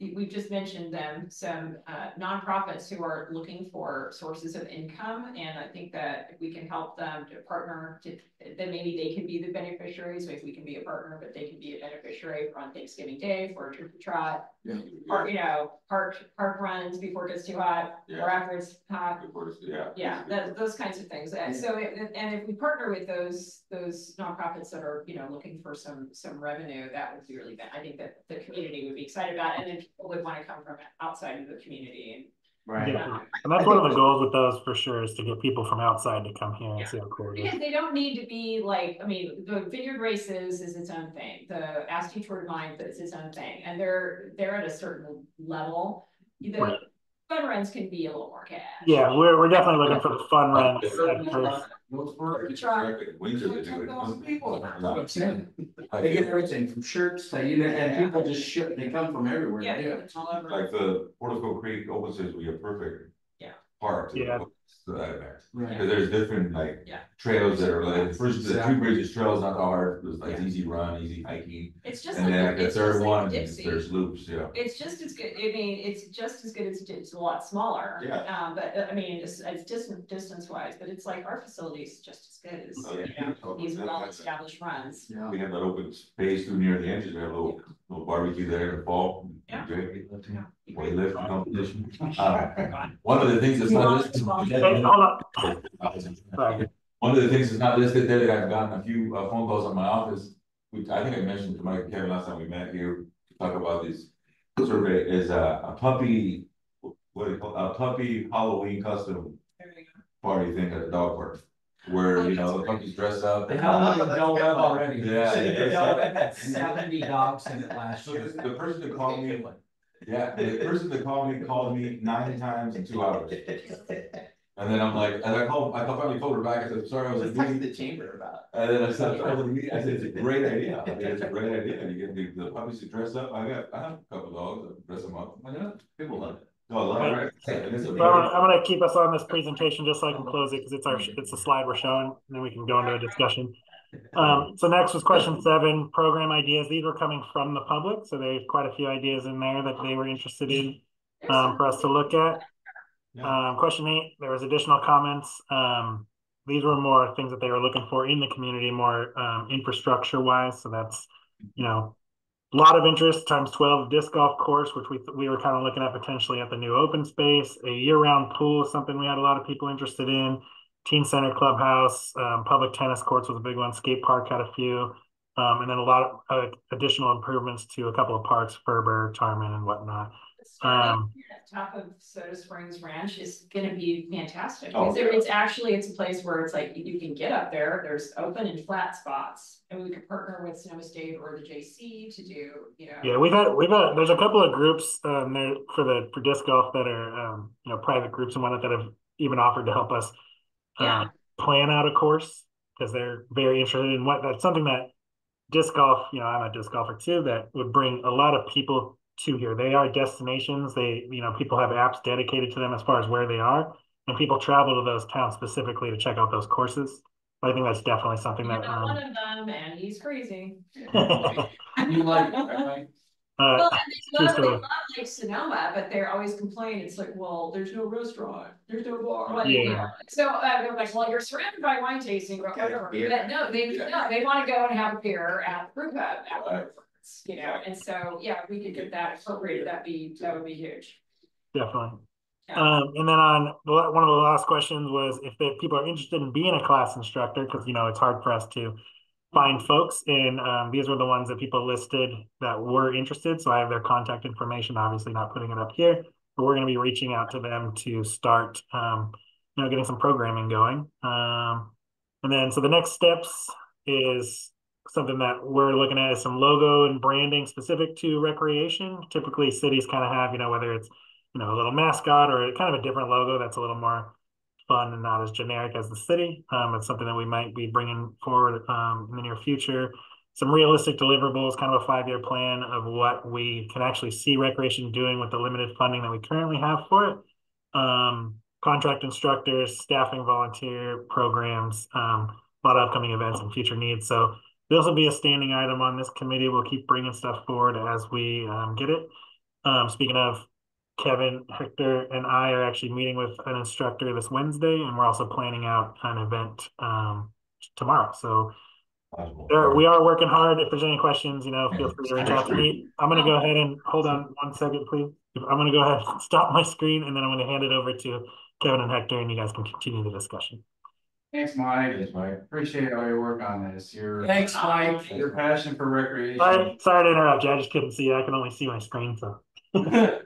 we've just mentioned them, some uh nonprofits who are looking for sources of income. And I think that if we can help them to partner to, then maybe they can be the beneficiaries, if we can be a partner, but they can be a beneficiary on Thanksgiving Day for a turkey trot. Yeah. Or, you know, park, park runs before it gets too hot, or after it's hot. Of course, yeah. Yeah, that, those kinds of things. And so, it- and if we partner with those, those nonprofits that are, you know, looking for some, some revenue, that would be really, good. I think that the community would be excited about, it, and then people would wanna come from outside of the community Right. Yeah. And that's one of the goals with those for sure is to get people from outside to come here and see how cool and. it is. Because they don't need to be like, I mean, the vineyard races is its own thing, the Asti Tour de Vine is its own thing, and they're, they're at a certain level. The Right. fun runs can be a little more cash. Yeah, we're, we're definitely looking for the fun runs at first. Turkey trot. Winter they do it. That's what I'm saying. They get everything from shirts to, you know, and people just ship, they come from everywhere. Yeah, Yeah. it's all over. Like the Porterfield Creek Open Space would be a perfect. Yeah. Park. to- Yeah. to that event. Right. Cause there's different like. Yeah. Trails that are like, first, the two bridges trails not hard, there's like Yeah. easy run, easy hiking. It's just And like, then the- like the it's just third like one, Dixie. there's loops, yeah. It's just as good, I mean, it's just as good as, it's a lot smaller. Yeah. Um, but uh, I mean, it's, it's distant, distance wise, but it's like our facility is just as good as, Oh, yeah. you know, these well established runs. Yeah. We have that open space through near the entrance, we have a little, little barbecue there in the fall. Yeah. Great. Yeah. Weight competition. Uh, One of the things that's not listed. Hey, hold on. Sorry. One of the things that's not listed there that I've gotten a few uh, phone calls on my office, which I think I mentioned to Mike and Kevin last time we met here to talk about this. Survey is a, a puppy, what do you call, a puppy Halloween custom There we go. party thing at the dog park. Where, you know, the puppies dress up. They have one in Del Webb already. Yeah. Del Webb had seventy dogs in it last So year. this- the person that called me, yeah, the person that called me called me nine times in two hours. And then I'm like, and I called, I finally called her back, I said, sorry, I was. Let's in a talk to the chamber about. And then I said, I was in a meeting. I said, it's a great idea, I mean, it's a great idea, and you get the, the puppies to dress up, I got, I have a couple dogs, I dress them up, I know, people love it. No, I love it, right? And it's a Well, very- I'm gonna keep us on this presentation just so I can close it because it's our, it's the slide we're showing, and then we can go into a discussion. Um, so next was question seven, program ideas. These were coming from the public, so they there's quite a few ideas in there that they were interested in um, for us to look at. Yeah. Um, question eight, there was additional comments. Um, these were more things that they were looking for in the community, more um, infrastructure wise. So that's, you know, a lot of interest times 12 disc golf course, which we, we were kind of looking at potentially at the new open space, a year round pool, something we had a lot of people interested in, teen center clubhouse, um, public tennis courts was a big one, skate park had a few. Um, and then a lot of uh, additional improvements to a couple of parks, Ferber, Tarman, and whatnot. Um, here at the top of Soda Springs Ranch is gonna be fantastic, Oh, because there- it's actually, it's a place where it's like, you can get up there, there's open and flat spots. And we could partner with Sonoma State or the JC to do, you know. Yeah, we've had we've had there's a couple of groups um there for the for disc golf that are um you know private groups and whatnot that have even offered to help us Yeah. uh, plan out a course because they're very interested in what that's something that disc golf you know I'm a disc golfer too that would bring a lot of people to here. They are destinations. They you know people have apps dedicated to them as far as where they are, and people travel to those towns specifically to check out those courses. I think that's definitely something You're that not one um, of them, and he's crazy. You like, right? uh, Well, and they true love, they story. love like Sonoma, but they're always complaining, it's like, well, there's no restaurant, there's no bar. like, you Yeah. know. So, uh, they're like, well, you're surrounded by wine tasting, or Okay, whatever, beer. but no, they, no, they wanna go and have a beer at the brew pub Right. You know, and so, yeah, if we could get that incorporated, that'd be, that would be huge. Definitely. Yeah. Um, and then on one of the last questions was if the people are interested in being a class instructor, because you know it's hard for us to find folks, and um, these were the ones that people listed that were interested. So I have their contact information. Obviously, not putting it up here, but we're going to be reaching out to them to start, um, you know, getting some programming going. Um, and then so the next steps is something that we're looking at is some logo and branding specific to recreation. Typically, cities kind of have, you know, whether it's you know, a little mascot or kind of a different logo that's a little more fun and not as generic as the city. Um, it's something that we might be bringing forward um, in the near future. Some realistic deliverables, kind of a five-year plan of what we can actually see recreation doing with the limited funding that we currently have for it. Um, contract instructors, staffing, volunteer programs, um, a lot of upcoming events and future needs. So this will be a standing item on this committee. We'll keep bringing stuff forward as we um, get it. Um, speaking of, Kevin, Hector, and I are actually meeting with an instructor this Wednesday, and we're also planning out an event um tomorrow. So there, we are working hard. If there's any questions, you know, feel free to reach out to me. I'm gonna go ahead and hold on one second, please. I'm gonna go ahead and stop my screen, and then I'm gonna hand it over to Kevin and Hector, and you guys can continue the discussion. Thanks, Mike. Yes, Mike. Appreciate all your work on this, your, Thanks, Mike. your passion for recreation. Sorry, sorry to interrupt you. I just couldn't see. you. I can only see my screen, so. Mike's,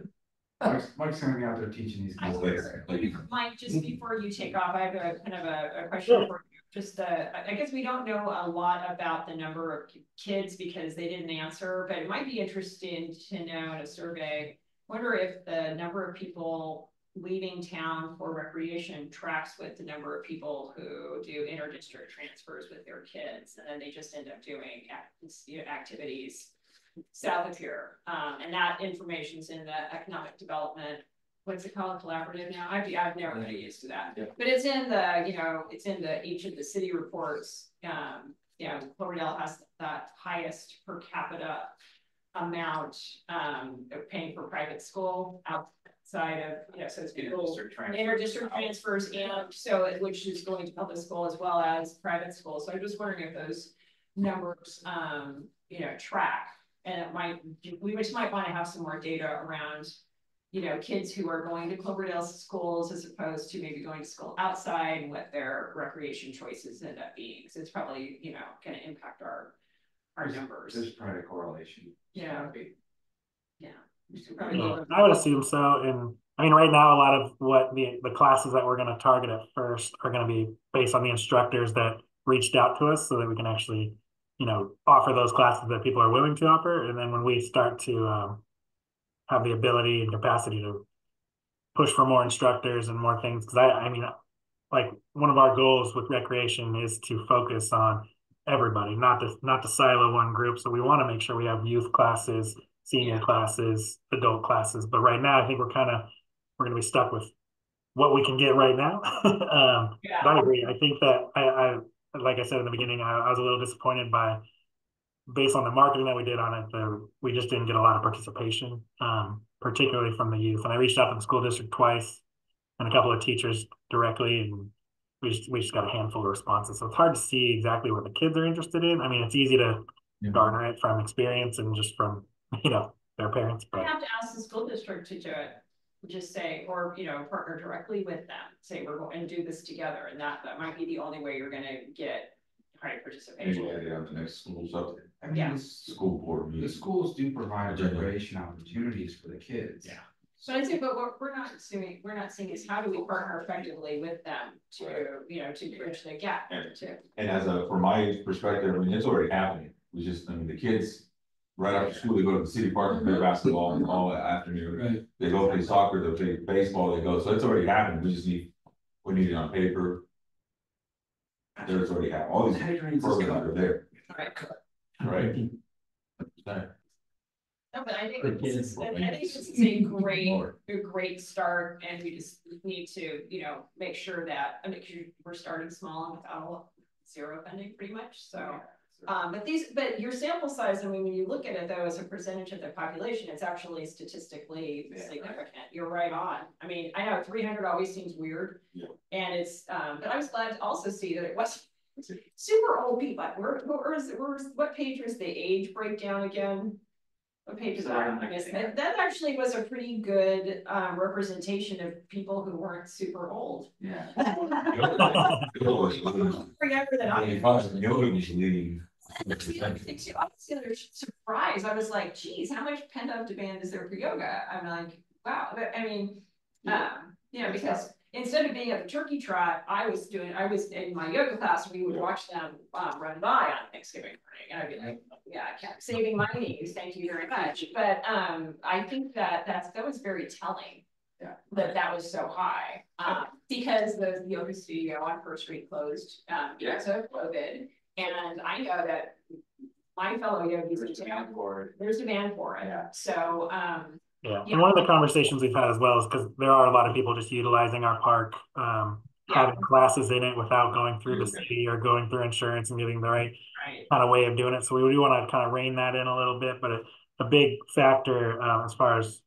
Mike's gonna be out there teaching these kids later. Mike, just before you take off, I have a kind of a, a question Sure. for you. Just, uh, I, I guess we don't know a lot about the number of ki- kids because they didn't answer, but it might be interesting to know in a survey. Wonder if the number of people leaving town for recreation tracks with the number of people who do inter-district transfers with their kids, and then they just end up doing you know, activities south of here. Um, and that information's in the economic development what's it called, collaborative now? I've, I've never been used to that. Yeah. But it's in the, you know, it's in the, each of the city reports, um, you know, Cloverdale has that highest per capita amount, um, of paying for private school outside of, you know, so it's people. Inter-district transfer. Inter-district transfers and so, which is going to public school as well as private school, so I'm just wondering if those numbers, um, you know, track. And it might, we just might wanna have some more data around, you know, kids who are going to Cloverdale schools as opposed to maybe going to school outside and what their recreation choices end up being, so it's probably, you know, gonna impact our, our numbers, There's probably a correlation. yeah. Yeah. We should probably. Yeah, I would assume so, and I mean, right now, a lot of what the, the classes that we're gonna target at first are gonna be based on the instructors that reached out to us, so that we can actually, you know, offer those classes that people are willing to offer, and then when we start to, um, have the ability and capacity to push for more instructors and more things, because I, I mean, like, one of our goals with recreation is to focus on everybody, not to, not to silo one group, so we wanna make sure we have youth classes, senior classes, adult classes, but right now, I think we're kind of, we're gonna be stuck with what we can get right now. Um, Yeah. but I agree, I think that, I, I, like I said in the beginning, I, I was a little disappointed by based on the marketing that we did on it, the, we just didn't get a lot of participation, um, particularly from the youth. And I reached out to the school district twice and a couple of teachers directly, and we just, we just got a handful of responses. So it's hard to see exactly what the kids are interested in. I mean, it's easy to garner it from experience and just from, you know, their parents, I but have to ask the school district to do it, just say, or, you know, partner directly with them, say, we're going to do this together, and that, that might be the only way you're gonna get high Maybe participation. add it on the next school's up, I mean, Yeah. the, school board the schools do provide Agenda. recreation opportunities for the kids. Yeah. So I'd say, but what we're not assuming, we're not seeing is how do we partner effectively with them to, you know, to bridge the gap And- to. And as a, from my perspective, I mean, it's already happening. We just, I mean, the kids, right after school, they go to the city park and play mm-hmm. basketball all afternoon. Right. They go play soccer, they play baseball, they go, so it's already happening. We just need, we need it on paper. There's already happening. All these Hydrant programs are there, Right. right? No, but I think For this is, I think this is a great, a great start, and we just need to, you know, make sure that, I mean, 'cause you- we're starting small and without zero funding pretty much, so. Um, but these, but your sample size, I mean, when you look at it though, as a percentage of the population, it's actually statistically Yeah, right. significant, you're right on. I mean, I know three hundred always seems weird. Yeah. And it's, um, but I was glad to also see that it wasn't super old people, where, where is, where's, what page was the age breakdown again? What page is that? Sorry, I missed it. That actually was a pretty good, um, representation of people who weren't super old. Yeah. Younger than I am. Nobody was leading. I was surprised, I was like, geez, how much pent up demand is there for yoga? I'm like, wow, I mean, um, you know, because instead of being at the turkey trot, I was doing, I was in my yoga class, we would watch them um run by on Thanksgiving morning, and I'd be like, yeah, I kept saving my knees, thank you very much, but um, I think that that's, that was very telling. Yeah. That that was so high, um, because the yoga studio on First Street closed, um, because of COVID. And I know that my fellow yogis, There's in demand town, for it. there's demand for it, Yeah. so, um, Yeah, Yeah. and one of the conversations we've had as well is because there are a lot of people just utilizing our park, um, Yeah. having classes in it without going through the city or going through insurance and getting the right right, kind of way of doing it. So we do want to kind of rein that in a little bit, but a, a big factor, uh, as far as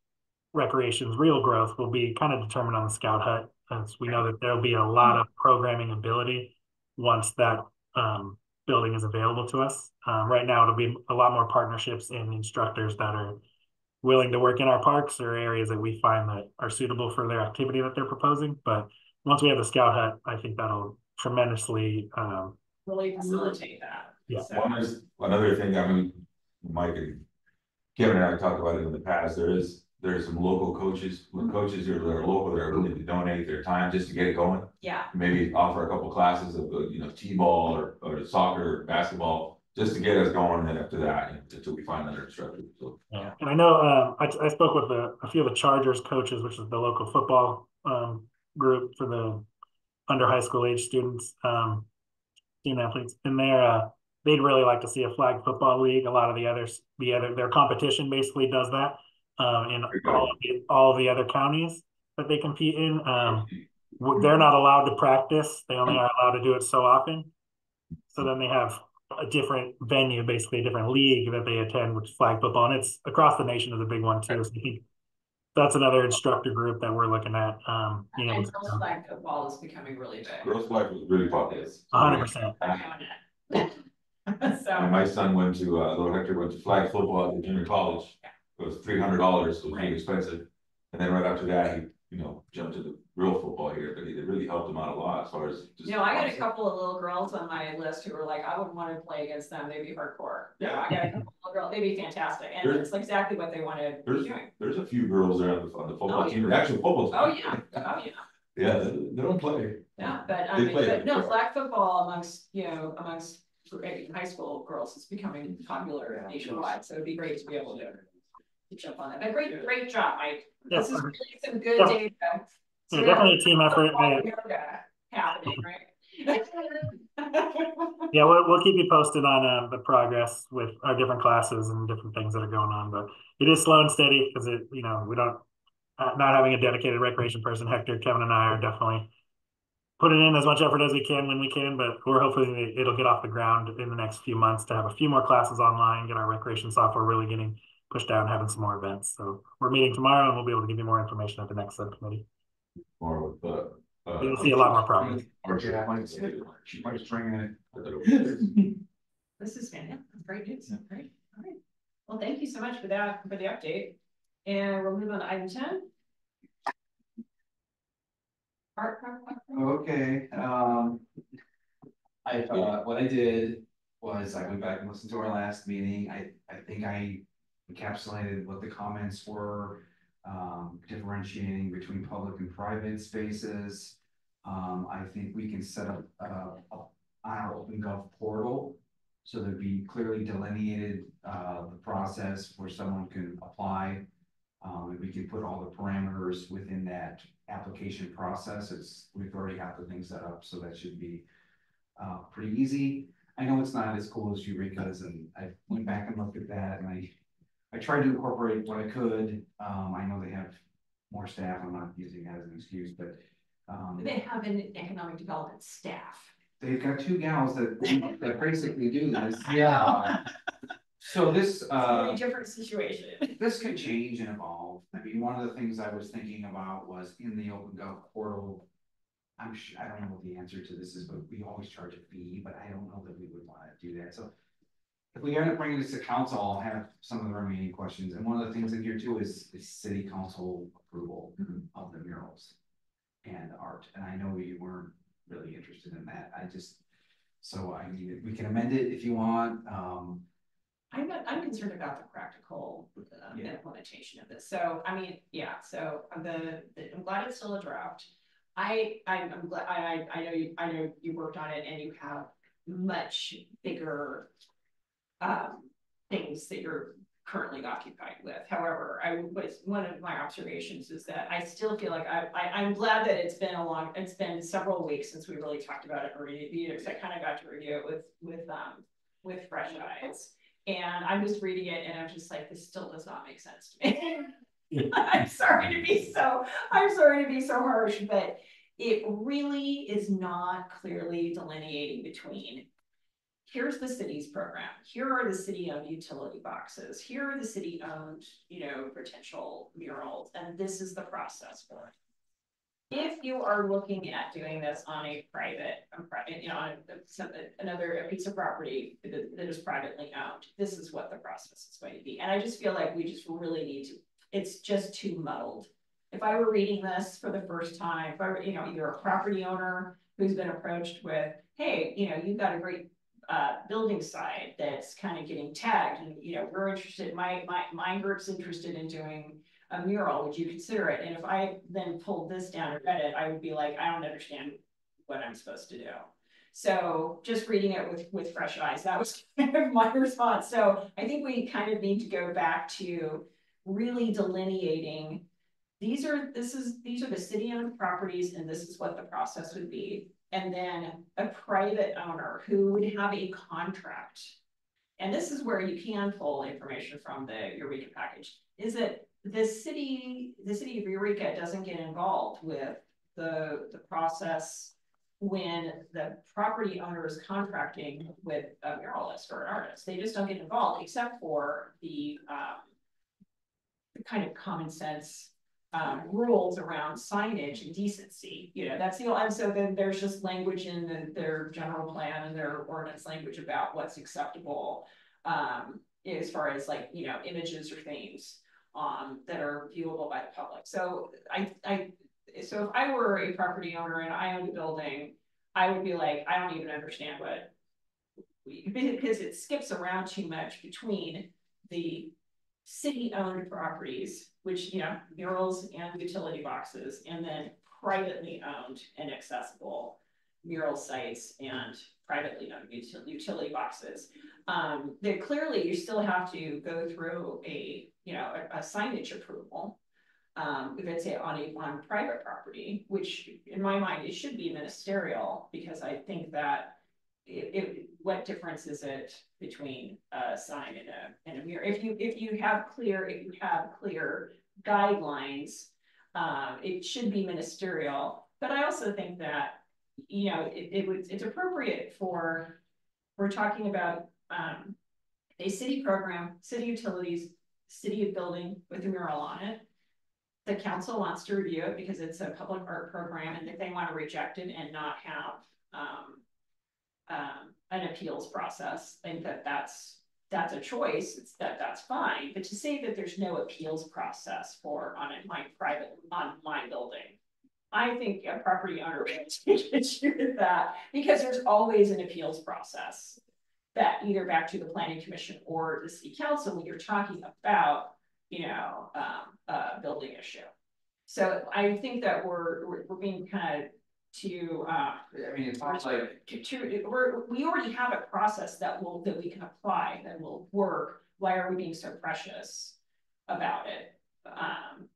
recreation's real growth will be kind of determined on the scout hut. As we know that there'll be a lot of programming ability once that um building is available to us. Um, right now, it'll be a lot more partnerships and instructors that are willing to work in our parks or areas that we find that are suitable for their activity that they're proposing. But once we have the scout hut, I think that'll tremendously um Really facilitate that. Yeah. So- One is, another thing, I mean, Mike and Kevin and I talked about it in the past, there is, there's some local coaches, coaches here that are local, that are willing to donate their time just to get it going. Yeah, Maybe offer a couple classes of, uh, you know, T-ball or, or soccer, or basketball, just to get us going, and then after that, you know, until we find another instructor, so. Yeah, and I know, um, I, I spoke with a, a few of the Chargers coaches, which is the local football, um, group for the under high school age students, um, team athletes, and they're, uh, they'd really like to see a flag football league. A lot of the others, the other, their competition basically does that, um, in all of the, all of the other counties that they compete in. Um, they're not allowed to practice. They only are allowed to do it so often. So then they have a different venue, basically a different league that they attend, which is flag football, and it's across the nation is a big one too. So I think that's another instructor group that we're looking at. Um, you know, and girls flag football is becoming really big. Girls' flag was really popular. hundred percent. I found it. And So, my son went to, uh, little Hector went to flag football at the junior college. It was three hundred dollars, it was pretty expensive. And then right after that, he, you know, jumped to the real football here, but it really helped him out a lot as far as. just- you know, I got a couple of little girls on my list who were like, I wouldn't wanna play against them, they'd be hardcore. Yeah, I got a couple of girls, they'd be fantastic, and There's- it's exactly what they be There's, doing. there's a few girls there on the, on the Oh, football yeah. team, the actual football. Oh, yeah, oh, yeah. Yeah, they, they don't play. Yeah, but I They mean, but no, flag football amongst, you know, amongst eh, high school girls is becoming popular nationwide, so it'd be great to be able to. To jump on that, but great, great job, Mike. This is really some good Yeah. data. Yeah, definitely a team effort. Yoga Happening, right? Yeah, we'll, we'll keep you posted on, uh, the progress with our different classes and different things that are going on, but it is slow and steady because it, you know, we don't, uh, not having a dedicated recreation person, Hector, Kevin and I are definitely putting in as much effort as we can when we can, but we're hoping it'll get off the ground in the next few months to have a few more classes online, get our recreation software really getting pushed down having some more events. So we're meeting tomorrow and we'll be able to give you more information at the next subcommittee. More with, uh. uh, You'll see a lot more progress. Archer. Yeah, Mike's, Mike's bringing it. This is fantastic, great news, great, all right. Well, thank you so much for that, for the update. And we'll move on to item ten. Art, art, art, art. Okay, um. I, uh, what I did was I went back and listened to our last meeting, I, I think I encapsulated what the comments were. Um, differentiating between public and private spaces. Um, I think we can set up, uh, our OpenGov portal. So there'd be clearly delineated, uh, the process where someone can apply. Um, and we can put all the parameters within that application process, it's, we've already got the thing set up, so that should be. Uh, pretty easy, I know it's not as cool as Eureka's, and I went back and looked at that, and I. I tried to incorporate what I could, um, I know they have more staff, I'm not using that as an excuse, but. Um, They have an economic development staff. they've got two gals that, that basically do this. Yeah. So this, uh. Very different situation. This could change and evolve. I mean, one of the things I was thinking about was in the OpenGov portal. I'm sure, I don't know what the answer to this is, but we always charge a fee, but I don't know that we would wanna do that, so. If we end up bringing this to council, I'll have some of the remaining questions, and one of the things in here too is, is city council approval of the murals. And art, and I know you weren't really interested in that, I just, so I mean, we can amend it if you want, um. I'm not, I'm concerned about the practical uh, Yeah. implementation of this, so, I mean, yeah, so uh, the, the- I'm glad it's still a draft. I, I'm, I'm glad, I, I, I know you, I know you worked on it and you have much bigger. Um, things that you're currently occupied with, however, I was, one of my observations is that I still feel like I, I, I'm glad that it's been a long, it's been several weeks since we really talked about it or reviewed it, because I kind of got to review it with, with, um, with fresh eyes. And I'm just reading it and I'm just like, this still does not make sense to me. I'm sorry to be so, I'm sorry to be so harsh, but it really is not clearly delineating between here's the city's program, here are the city-owned utility boxes, here are the city-owned, you know, potential murals, and this is the process for it. If you are looking at doing this on a private, you know, on another, piece of property that, that is privately owned, this is what the process is going to be. And I just feel like we just really need to, it's just too muddled. If I were reading this for the first time, if I were, you know, either a property owner who's been approached with, hey, you know, you've got a great uh, building site that's kind of getting tagged and, you know, we're interested, my, my, my group's interested in doing a mural, would you consider it? And if I then pulled this down and read it, I would be like, I don't understand what I'm supposed to do. So just reading it with, with fresh eyes, that was kind of my response. So I think we kind of need to go back to really delineating these are, this is, these are the city owned properties and this is what the process would be. And then a private owner who would have a contract. And this is where you can pull information from the Eureka package, is that the city, the city of Eureka doesn't get involved with the, the process when the property owner is contracting with a muralist or an artist. They just don't get involved except for the, um, the kind of common sense um, rules around signage and decency, you know, that's the, and so then there's just language in the, their general plan and their ordinance language about what's acceptable. Um, as far as like, you know, images or themes, um, that are viewable by the public. So I, I, so if I were a property owner and I owned a building, I would be like, I don't even understand what, because it skips around too much between the city-owned properties, which, you know, murals and utility boxes, and then privately owned and accessible mural sites and privately owned util utility boxes. Um, that clearly you still have to go through a, you know, a, a signage approval. Um, if it's on a, on private property, which in my mind, it should be ministerial, because I think that it, it, what difference is it between a sign and a, and a mirror? If you, if you have clear, if you have clear guidelines, um, it should be ministerial. But I also think that, you know, it, it was, it's appropriate for, we're talking about, um, a city program, city utilities, city building with a mural on it. The council wants to review it because it's a public art program and if they want to reject it and not have, um, um, an appeals process, I think that that's, that's a choice, it's that, that's fine, but to say that there's no appeals process for, on a, my private, on my building. I think a property owner would take issue with that, because there's always an appeals process. That either back to the planning commission or the city council when you're talking about, you know, um, a building issue. So I think that we're, we're, we're being kind of to, uh, I mean, it's almost like, to, to, we're, we already have a process that will, that we can apply, that will work. Why are we being so precious about it? Um.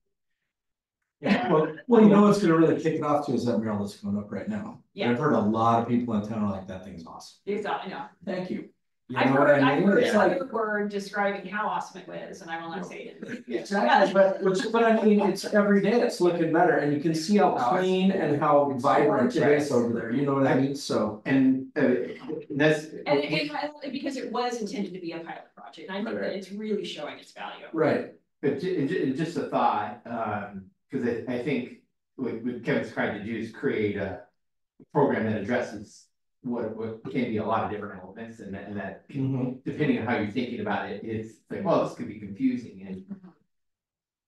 Yeah, well, well, you know what's gonna really kick it off to is that mural that's going up right now. Yeah. I've heard a lot of people in town are like, that thing's awesome. Exactly, no. Thank you. You I've know what heard, I I've mean? heard It's like, another word describing how awesome it was, and I will not say it. exactly, but, which- but I mean, it's every day, it's looking better, and you can see how clean and how vibrant it is over there, you know what I mean, so. And uh, that's. And it, it- because it was intended to be a pilot project, and I think that it's really showing its value. Right. But ju- ju- just a thought, um, cause I, I think what, what Kevin's trying to do is create a. Program that addresses what, what can be a lot of different elements and that, and that, Mhm. depending on how you're thinking about it, it's like, well, this could be confusing and.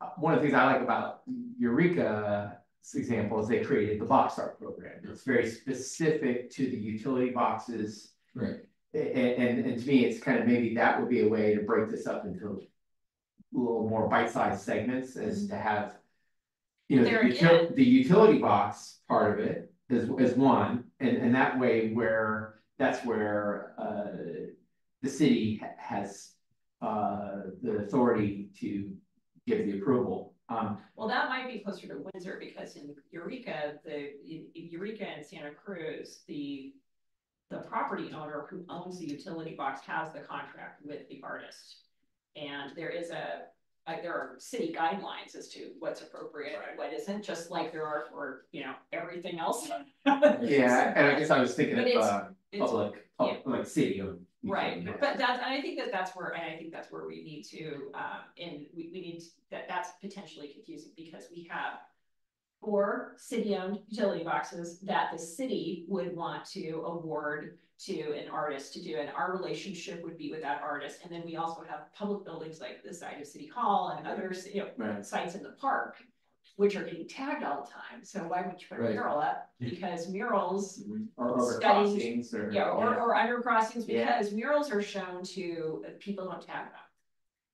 uh, One of the things I like about Eureka's example is they created the box art program. It's very specific to the utility boxes. Right. A- a- and, and to me, it's kind of maybe that would be a way to break this up into a little more bite-sized segments as to have. You know, the utility, the utility box part of it is, is one, and, and that way where, that's where, uh. The city has, uh, the authority to give the approval, um, Well, that might be closer to Windsor, because in Eureka, the, in Eureka and Santa Cruz, the. The property owner who owns the utility box has the contract with the artist. And there is a, like, there are city guidelines as to what's appropriate and what isn't, just like there are for, you know, everything else. Yeah, and I guess I was thinking But of, it's- uh, It's- public, pub- like city owned. Right, but that's, and I think that that's where, and I think that's where we need to, um, and we, we need, that, that's potentially confusing because we have. Four city-owned utility boxes that the city would want to award to an artist to do, and our relationship would be with that artist. And then we also have public buildings like the side of City Hall and others, you know, Right. sites in the park. Which are getting tagged all the time, so why would you put a mural up? Because murals Or over Studies- crossings or. yeah, or, or under crossings, Yeah. because murals are shown to, uh, people don't tag them.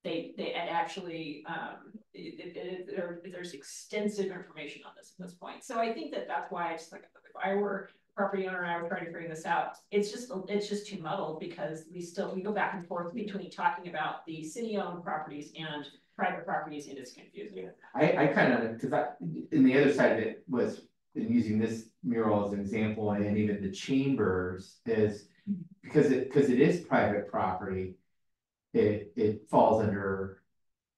They, they, and actually, um, it, it, it- there, there's extensive information on this at this point, so I think that that's why I just like, if I were. Property owner and I were trying to figure this out, it's just, it's just too muddled, because we still, we go back and forth between talking about the city-owned properties and private properties, and it's confusing. I, I kind of, cause I, in the other side of it was, in using this mural as an example, and even the chambers is. Because it, cause it is private property. It, it falls under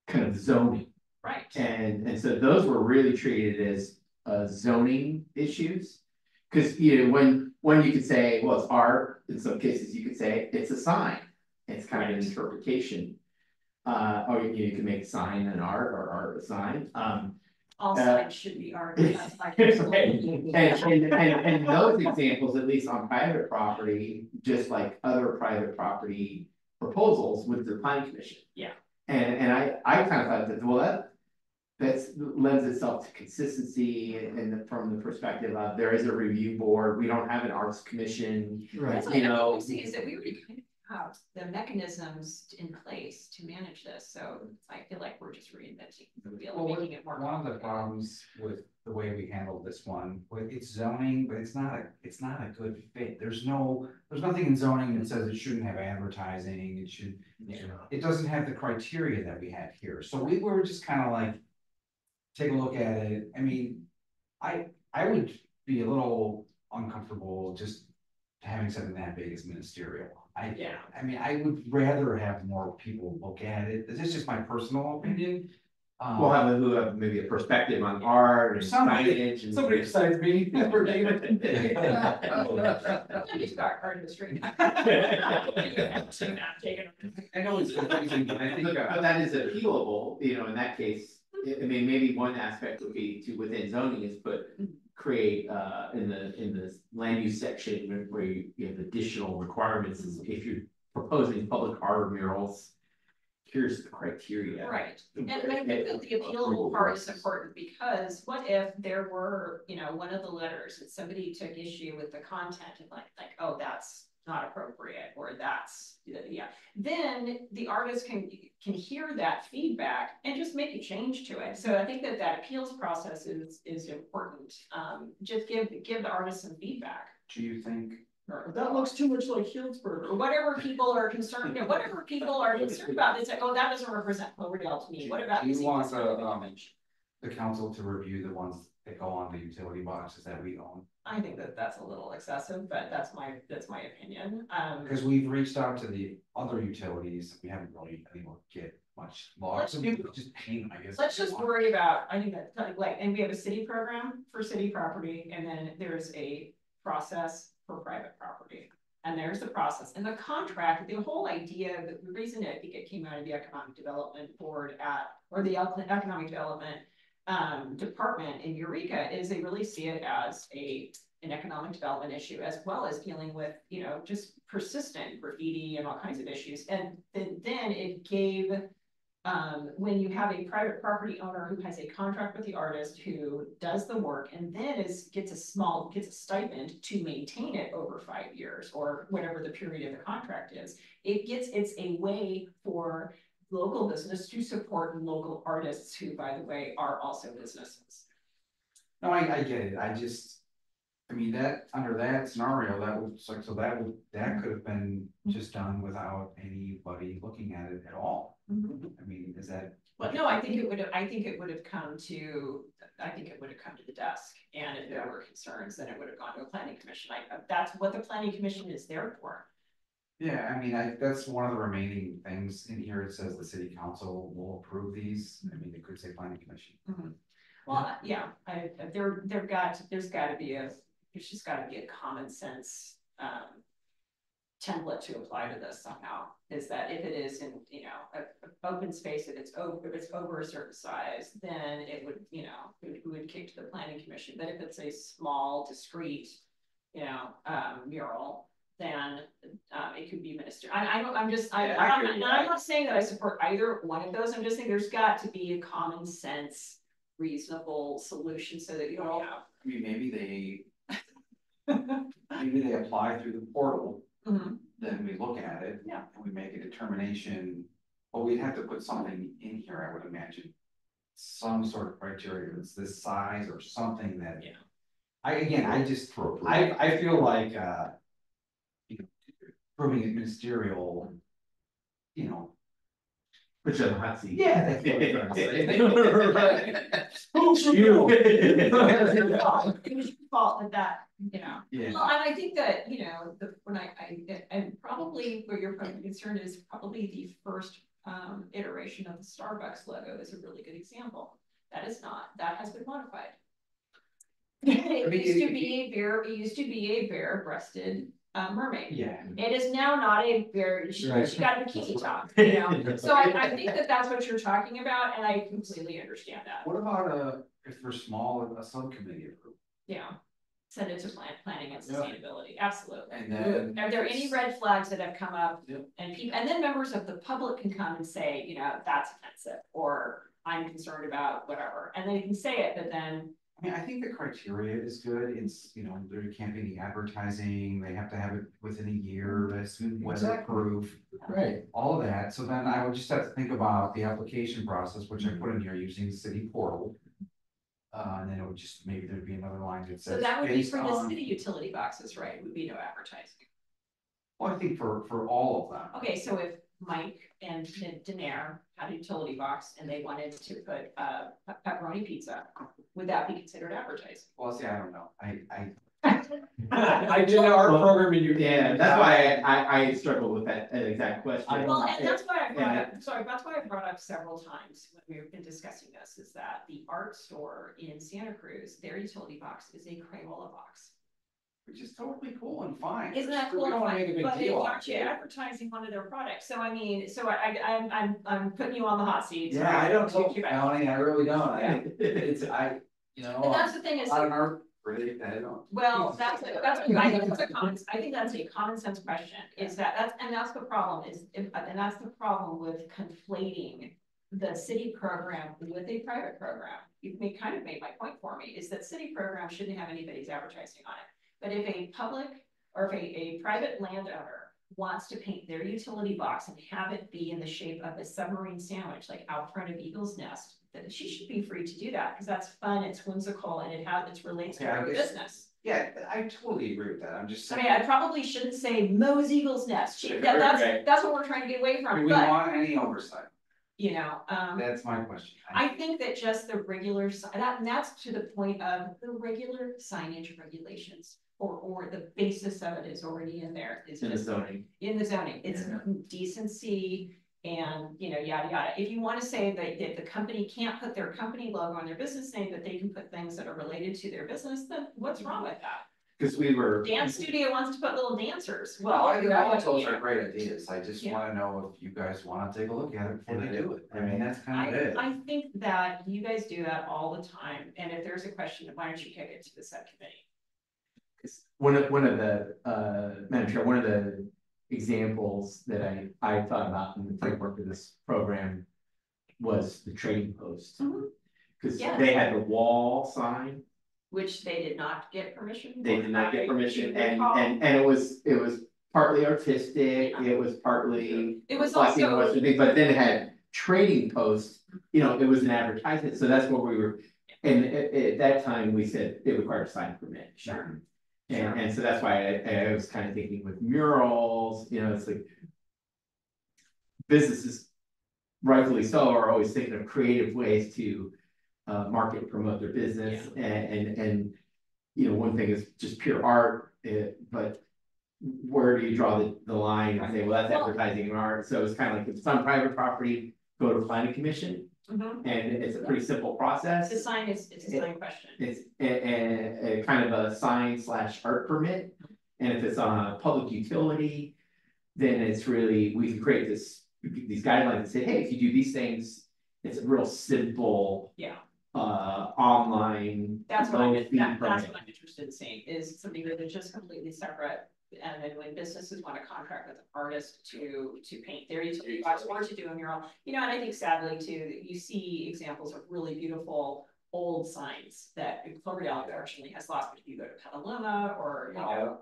kind of zoning. Right, And, and so those were really treated as, uh, zoning issues. Cause, you know, when, when you could say, well, it's art, in some cases you could say it's a sign, it's kind of an interpretation. Uh, or you, know, you can make sign an art or art a sign, um, all Uh, signs should be art, that's. Right. and, and, and, and those examples, at least on private property, just like other private property proposals with the planning commission. Yeah. And, and I, I kind of thought that, well, that, that's lends itself to consistency and the- from the perspective of there is a review board, we don't have an arts commission. Right. You know- I'm is that we already kind of have the mechanisms in place to manage this, so I feel like we're just reinventing the wheel Well, and what- making it more. One of the problems with the way we handled this one, with it's zoning, but it's not a, it's not a good fit. There's no, there's nothing in zoning that says it shouldn't have advertising, it should. It doesn't have the criteria that we have here, so we were just kind of like. Take a look at it, I mean, I, I would be a little uncomfortable just having something that big as ministerial. I, Yeah. I mean, I would rather have more people look at it, this is just my personal opinion. Um, We'll have, a- who have maybe a perspective on art and Somebody- signage and. Somebody besides me. Just got card in the street. I know it's confusing, but I think, Look, But that is appealable, you know, in that case, I, mean, maybe one aspect would be to within zoning is put. Create, uh, in the, in the land use section where- where you, you have additional requirements, is if you're proposing public art murals. Here's the criteria. Right, and and I think that the appealable part is important, because what if there were, you know, one of the letters that somebody took issue with the content and like, like, oh, that's. Not appropriate, or that's, yeah, then the artist can, can hear that feedback and just make a change to it, so I think that that appeals process is, is important. Um, just give, give the artist some feedback. do you think, Or that looks too much like Healdsburg, or whatever people are concerned, you know, whatever people are concerned about, it's like, oh, that doesn't represent Cloverdale to me, what about? Do you want the, to um, image? the council to review the ones that go on the utility boxes that we own? I think that that's a little excessive, but that's my, that's my opinion, um. Cause we've reached out to the other utilities, we haven't really, anyone get much Let's logs, do- just pain, I guess. Let's just worry about, I think that, like, like, and we have a city program for city property, and then there's a process for private property. And there's the process, and the contract, the whole idea, the the reason I think it came out of the economic development board at, or the ec- economic development. Um, department in Eureka is they really see it as a, an economic development issue as well as dealing with, you know, just persistent graffiti and all kinds of issues, and then, then it gave. Um, when you have a private property owner who has a contract with the artist who does the work and then is, gets a small, gets a stipend to maintain it over five years or whatever the period of the contract is. It gets, it's a way for local business to support local artists who, by the way, are also businesses. No, I, I get it, I just, I mean, that, under that scenario, that would, so so that would, that could have been mm-hmm. just done without anybody looking at it at all. Mm-hmm. I mean, is that? Well, no, I think it would have, I think it would have come to, I think it would have come to the desk, and if there were concerns, then it would have gone to a planning commission, I, that's what the planning commission is there for. Yeah, I mean, I, that's one of the remaining things in here. It says the city council will approve these. I mean, it could say planning commission. Well, yeah, I, there, there got, there's gotta be a, there's just gotta be a common sense, um. Template to apply to this somehow, is that if it is in, you know, a, a open space, if it's over, if it's over a certain size, then it would, you know, we would kick to the planning commission, but if it's a small, discrete. You know, um, mural, then, um, it could be ministered. I, I don't, I'm just, I, Yeah, I I'm, not- you. I'm not saying that I support either one of those, I'm just saying there's got to be a common sense reasonable solution so that you don't have. I mean, maybe they, maybe they apply through the portal, Mhm. then we look at it. Yeah. And we make a determination, but we'd have to put something in here, I would imagine. Some sort of criteria, it's this size or something that. Yeah. I, again, I just, I, I feel like, uh. You know, proving it ministerial. You know. Put you on the hot seat. Yeah. that's what I'm trying to say. Who's You. It was your fault that that, you know, Yeah. well, and I think that, you know, the, when I, I, and probably where your primary concern is probably the first. Um, iteration of the Starbucks logo is a really good example, that is not, that has been modified. It mean, used to it- be a bare, it used to be a bare breasted, uh, mermaid. Yeah. It is now not a very, she, Right. she got a bikini top, you know, so I, I think that that's what you're talking about, and I completely understand that, What about a, if they're small, a subcommittee approval? yeah. Send it to plan, planning and Yeah. sustainability, absolutely. And then. Are there any red flags that have come up? Yep. And people, and then members of the public can come and say, you know, that's offensive, or I'm concerned about whatever, and they can say it, but then. I mean, I think the criteria is good, it's, you know, there can't be any advertising, they have to have it within a year, that's weatherproof. Right, All of that, so then I would just have to think about the application process, which I put in here using the city portal. Uh, and then it would just, maybe there'd be another line that says. So that would be based for the on- city utility boxes, right, would be no advertising. Well, I think for, for all of them. Okay, so if Mike and Daenerys had a utility box and they wanted to put uh pe- pepperoni pizza, would that be considered advertising? Well, see, I don't know, I, I, I did our program in your. Yeah, that's why I, I, I struggle with that, that exact question. Well, and that's why I brought Yeah. up, sorry, that's why I brought up several times when we've been discussing this, is that the art store in Santa Cruz, their utility box is a Crayola box. Which is totally cool and fine. Isn't that We cool? don't wanna make a big But deal out aren't you it. advertising one of their products? So I mean, so I, I, I'm, I'm, I'm putting you on the hot seat. so Yeah, I don't too- know, too. Melanie, I really don't, Yeah. I, it's, I, you But know, that's the thing is. I don't know, really, I don't. Well, that's, a- that's, a- I think it's a common, I think that's a common sense question, is that, that's, and that's the problem, is, if- and that's the problem with conflating. The city program with a private program, you've made, kind of made my point for me, is that city program shouldn't have anybody's advertising on it. But if a public, or if a, a private landowner wants to paint their utility box and have it be in the shape of a submarine sandwich, like out front of Eagle's Nest. Then she should be free to do that, because that's fun, it's whimsical, and it has, it relates to Yeah, I her business. Yeah, I totally agree with that, I'm just I saying. mean, I probably shouldn't say Mo's Eagle's Nest, She- that, that's, Right. that's what we're trying to get away from. Do we but, want any oversight? you know, um. That's my question. I think that just the regular, that, and that's to the point of the regular signage regulations. Or, or the basis of it is already in there, is In the just zoning. in the zoning, it's decency. And, you know, yada, yada, if you wanna say that, that the company can't put their company logo on their business name, but they can put things that are related to their business, then what's wrong with that? Cause we were. Dance studio wants to put little dancers, Well, I think all well, those are great ideas, I just Yeah. wanna know if you guys wanna take a look at it before they do it, I mean, that's kind of I, it. I think that you guys do that all the time, and if there's a question, why don't you kick it to the subcommittee? One of, one of the, uh, Madam Chair, one of the examples that I, I thought about in the framework of this program was the trading post. Mhm. Cause Yes. they had the wall sign, Which they did not get permission. they did not get permission, and, and, and it was, it was partly artistic, it was partly. It was also- Western thing, but then it had trading posts, you know, it was an advertisement, so that's what we were. And at, at that time, we said it required a sign permit. Sure. And, and so that's why I, I was kind of thinking with murals, you know, it's like. Businesses rightfully so are always thinking of creative ways to, uh, market promote their business and, and, and. You know, one thing is just pure art, uh, but where do you draw the, the line? I say, well, that's advertising and art, so it's kind of like, if it's on private property, go to planning commission, Mhm. and it's a pretty simple It's process. a sign, it's, it's a sign question. It's a, a, a kind of a sign slash art permit, and if it's on a public utility. Then it's really, we can create this, these guidelines and say, hey, if you do these things, it's a real simple. Yeah. Uh, online. That's what I'm, fee that, that's permit. what I'm interested in seeing, is something that is just completely separate. And then when businesses want to contract with an artist to, to paint their utility box or to do a mural, you know, and I think sadly too, that you see examples of really beautiful. Old signs that Cloverdale unfortunately has lost, but if you go to Petaluma or, you know.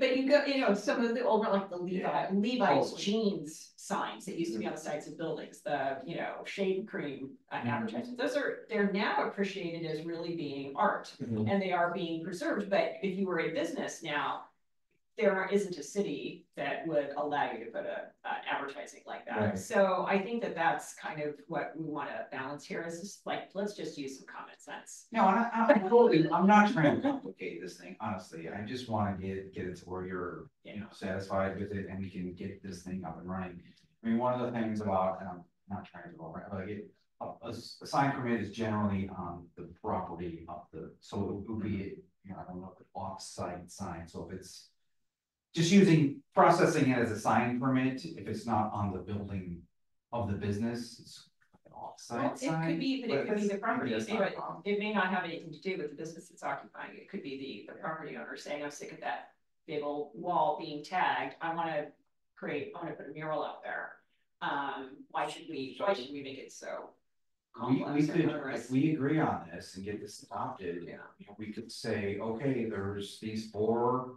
But you go, you know, some of the older, like the Levi, Levi's Totally. jeans signs that used to be on the sides of buildings, the, you know, shade cream uh, advertisements. Those are, they're now appreciated as really being art Mhm. and they are being preserved, but if you were a business now. There isn't a city that would allow you to put a, uh, advertising like that, Right. so I think that that's kind of what we wanna balance here, is just like, let's just use some common sense. No, I, I- I'm totally, I'm not trying to complicate this thing, honestly, I just wanna get, get it to where you're, you know, satisfied with it and we can get this thing up and running. I mean, one of the things about, and I'm not trying to go over, it, like it, a, a sign permit is generally on the property of the, so it would be, you know, I don't know, off-site sign, so if it's. Just using, processing it as a sign permit, if it's not on the building of the business, it's an Well, off-site it sign. could be, but it could be the property, that's not a anyway, problem. it may not have anything to do with the business that's occupying it, it could be the, the property owner saying, I'm sick of that. Big old wall being tagged, I wanna create, I wanna put a mural out there. Um, why should we, why should we make it so? We, we complex could, onerous? if we agree on this and get this adopted, Yeah. you know, we could say, okay, there's these four.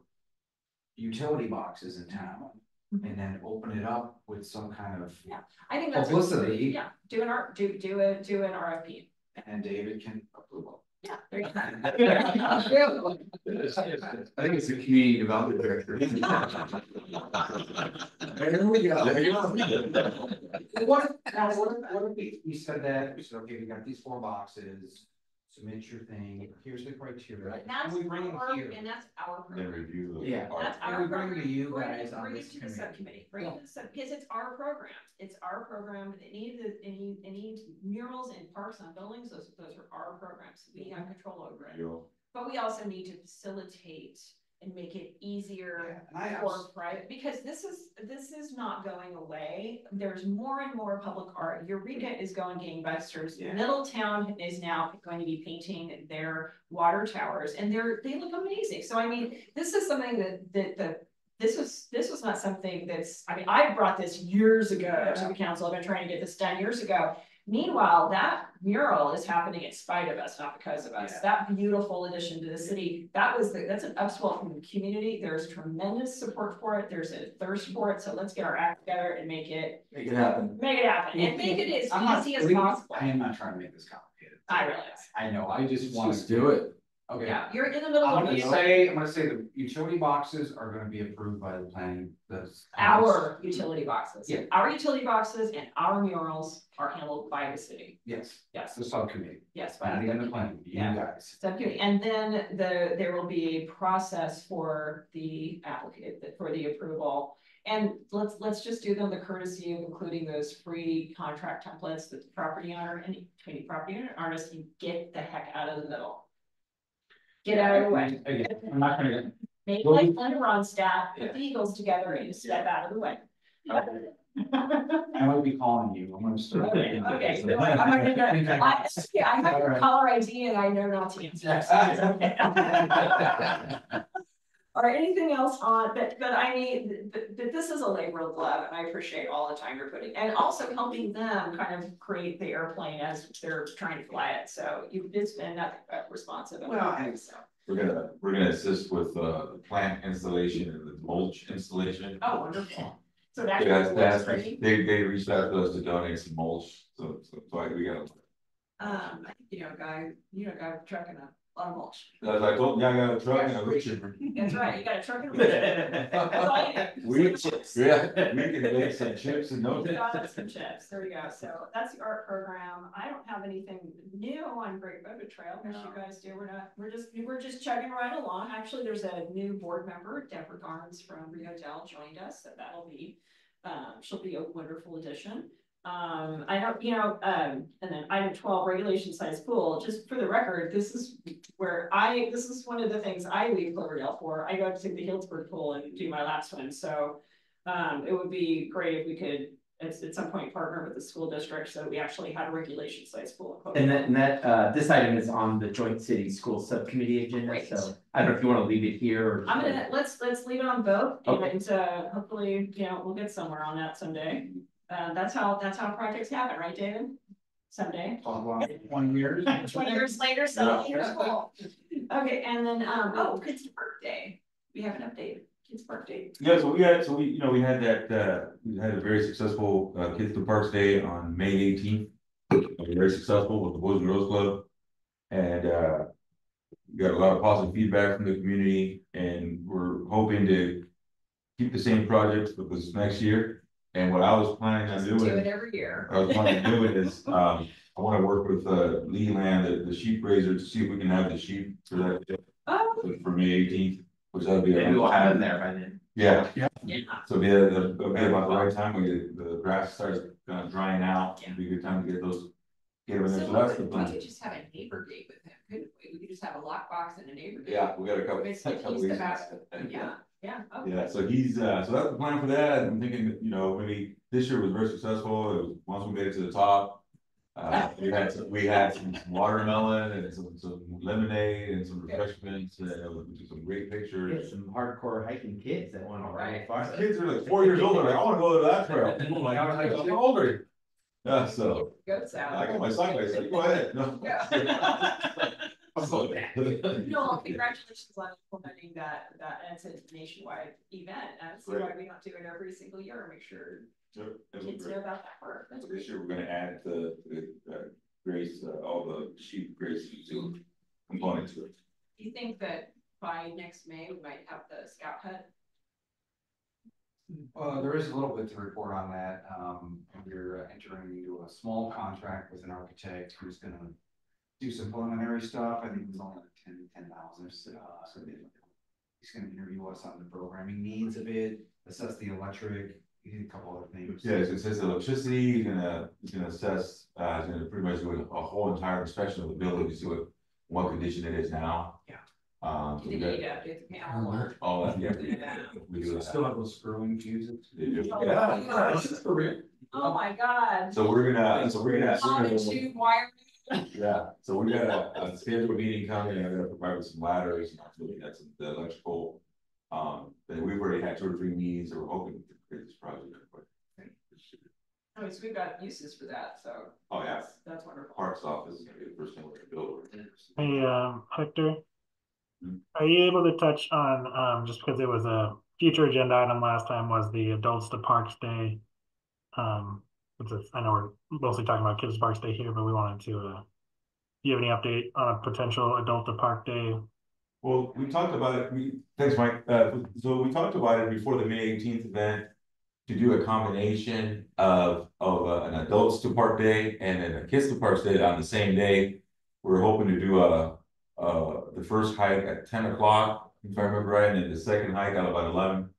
Utility boxes in town, Mhm. and then open it up with some kind of, Yeah. I think that's. Publicity. Yeah, do an art, do, do a, do an RFP, and David can approve it. yeah, there you go. I think it's the community development director. There we go. What, if- now, what if, what if we, we said that, we said, okay, we got these four boxes, submit your thing, here's the criteria. And that's we bring them our, here. and that's our. Then program. review the. Yeah. art. That's And our we bring program. to you Bring guys it- on bring it this to the subcommittee, bring it to the sub, because it's our program, it's our program, any of the, any, any murals in parks on buildings, those, those are our programs, we have control over it. You'll- But we also need to facilitate and make it easier I, for private, because this is, this is not going away. There's more and more public art. Eureka is going gangbusters. Yeah. Middletown is now going to be painting their water towers and they're, they look amazing. So I mean, this is something that, that, that this was, this was not something that's, I mean, I brought this years ago to the council. I've been trying to get this done years ago. Meanwhile, that mural is happening in spite of us, not because of us. Yeah. That beautiful addition to the city, that was the, that's an upswell from the community. There's tremendous support for it. There's a thirst for it. So let's get our act together and make it, Make it happen. make it happen and make it as I'm not, easy as believe possible. I am not trying to make this complicated. I realize. I know, I just want Just to do it. Okay. Yeah, you're in the middle I'm of gonna say, I'm gonna say the utility boxes are gonna be approved by the planning, that's. our utility boxes. Yeah. Our utility boxes and our murals are handled by the city. Yes, Yes, the subcommittee, yes. by not the even the city. planning, you Yeah. guys. Subcommittee, and then the, there will be a process for the applicant, for the approval. And let's, let's just do them the courtesy of including those free contract templates that the property owner and the property owner artist can get the heck out of the middle. Get out of the way, Again, I'm not gonna, make Well, like Ronstadt, Yeah. put the Eagles together and step out of the way. Oh. I might be calling you, I'm gonna start. Okay, I- I'm gonna- I, yeah, I have your caller ID and I know not to answer. Or anything else on, but, but I mean, but, but this is a labor of love and I appreciate all the time you're putting, and also helping them kind of create the airplane as they're trying to fly it, so you've, it's been nothing but responsive. and Well, and- so. We're gonna, we're gonna assist with, uh, the plant installation and the mulch installation. Oh, wonderful. So that. Yeah, was that's, ready. they, they reached out to us to donate some mulch, so, so, so I- we gotta, Um, I think you know, a guy, you know, a guy trucking a a lot of mulch. As I told you, I got a truck and a wood chipper. That's right, you got a truck and a wood chipper. That's all you need. We, chips. yeah, we can make some chips and no. Got us some chips, there we go, so that's the art program, I don't have anything new on Great Redwood Trail, which you guys do, we're not, we're just, we're just chugging right along, actually, there's a new board member, Deborah Garnes from Rio Dell joined us, so that'll be. Um, she'll be a wonderful addition, um, I don't, you know, um, and then item twelve, regulation size pool, just for the record, this is where I, this is one of the things I leave Cloverdale for, I go to the Healdsburg pool and do my last one. so. Um, it would be great if we could, at, at some point, partner with the school district, so we actually had a regulation size pool. And that, and that, uh, this item is on the joint city school subcommittee agenda, Great. so I don't know if you wanna leave it here or. I'm gonna, let's, let's leave it on both, Okay. and, uh, hopefully, you know, we'll get somewhere on that someday. Uh, that's how, that's how projects happen, right, David? Someday. One year. Twenty years later, so here's cool. Okay, and then, um, oh, Kids Park Day, we have an update, Kids Park Day. Yeah, so we had, so we, you know, we had that, uh, we had a very successful, uh, Kids to Parks Day on May eighteenth. Very successful with the Boys and Girls Club. And, uh, we got a lot of positive feedback from the community and we're hoping to keep the same projects with this next year. And what I was planning on doing. Do it every year. I was planning on doing is, um, I wanna work with, uh, Lee Land, the, the sheep raiser, to see if we can have the sheep for that, Oh, for May eighteenth. Which that'll be. a- Maybe we'll have them there by then. Yeah, yeah, so yeah, the, it'll be about the right time when the, the grass starts kind of drying out, it'd be a good time to get those. Get them in there, so that's the We plan. could just have a neighbor date with him, couldn't we? We could just have a lockbox and a neighbor date. Yeah, we got a couple. Basically, couple he's the weeks. best. yeah, yeah. okay. Yeah, so he's, uh, so that's the plan for that, I'm thinking, that, you know, maybe this year was very successful, it was, once we made it to the top. Uh, we had, some- we had some watermelon and some, some lemonade and some refreshments, and we took some great We had pictures. some hardcore hiking kids that wanna ride Right. far. Kids are like four years old, they're like, I wanna go to that trail, I'm like, I'm older. Yeah, so. Goats I out. got my side by side, go ahead, no. I'm so bad. No, congratulations on implementing that, that, and it's a nationwide event, and that's why Great. we don't do it every single year, make sure Yep, it was kids great. know about that work. That's So great. This year, we're gonna add the, the, uh, grace, uh, all the sheep grace zoo component to it. Do you think that by next May, we might have the scout hut? Uh, there is a little bit to report on that, um, we're entering into a small contract with an architect who's gonna. Do some preliminary stuff, I think it was only like ten, ten thousand, uh, so they- He's gonna interview us on the programming needs of it, assess the electric, he did a couple other things. Yeah, it says electricity, he's gonna, he's gonna assess, uh, he's gonna pretty much do a a whole entire inspection of the building to see what, what condition it is now. Yeah. Um, so Do we you need got to update the panel all that, yeah. Yeah. We do that. Still have those screwing fuses. They do. Oh my god. So we're gonna, so we're gonna. On the tube wire. Yeah, so we've got a, a scheduled meeting coming, I'm gonna provide with some ladders, and I'm looking at some, the electrical. Um, then we've already had two or three meetings, so we're hoping to create this project. but- Oh, so we've got uses for that, so. Oh, yeah. that's- That's wonderful. Parks office is gonna be the first thing we're gonna build. Hey, um, Hector. Hmm. Are you able to touch on, um, just because it was a future agenda item last time was the Adults to Parks Day? Um, which is, I know we're mostly talking about Kids Parks Day here, but we wanted to, uh, do you have any update on a potential Adult to Park Day? Well, we talked about it, we, thanks, Mike, uh, so we talked about it before the May eighteenth event. To do a combination of, of uh, an adults to park day and then a kids to Park day on the same day. We're hoping to do a, uh, the first hike at ten o'clock, if I remember right, and then the second hike at about eleven.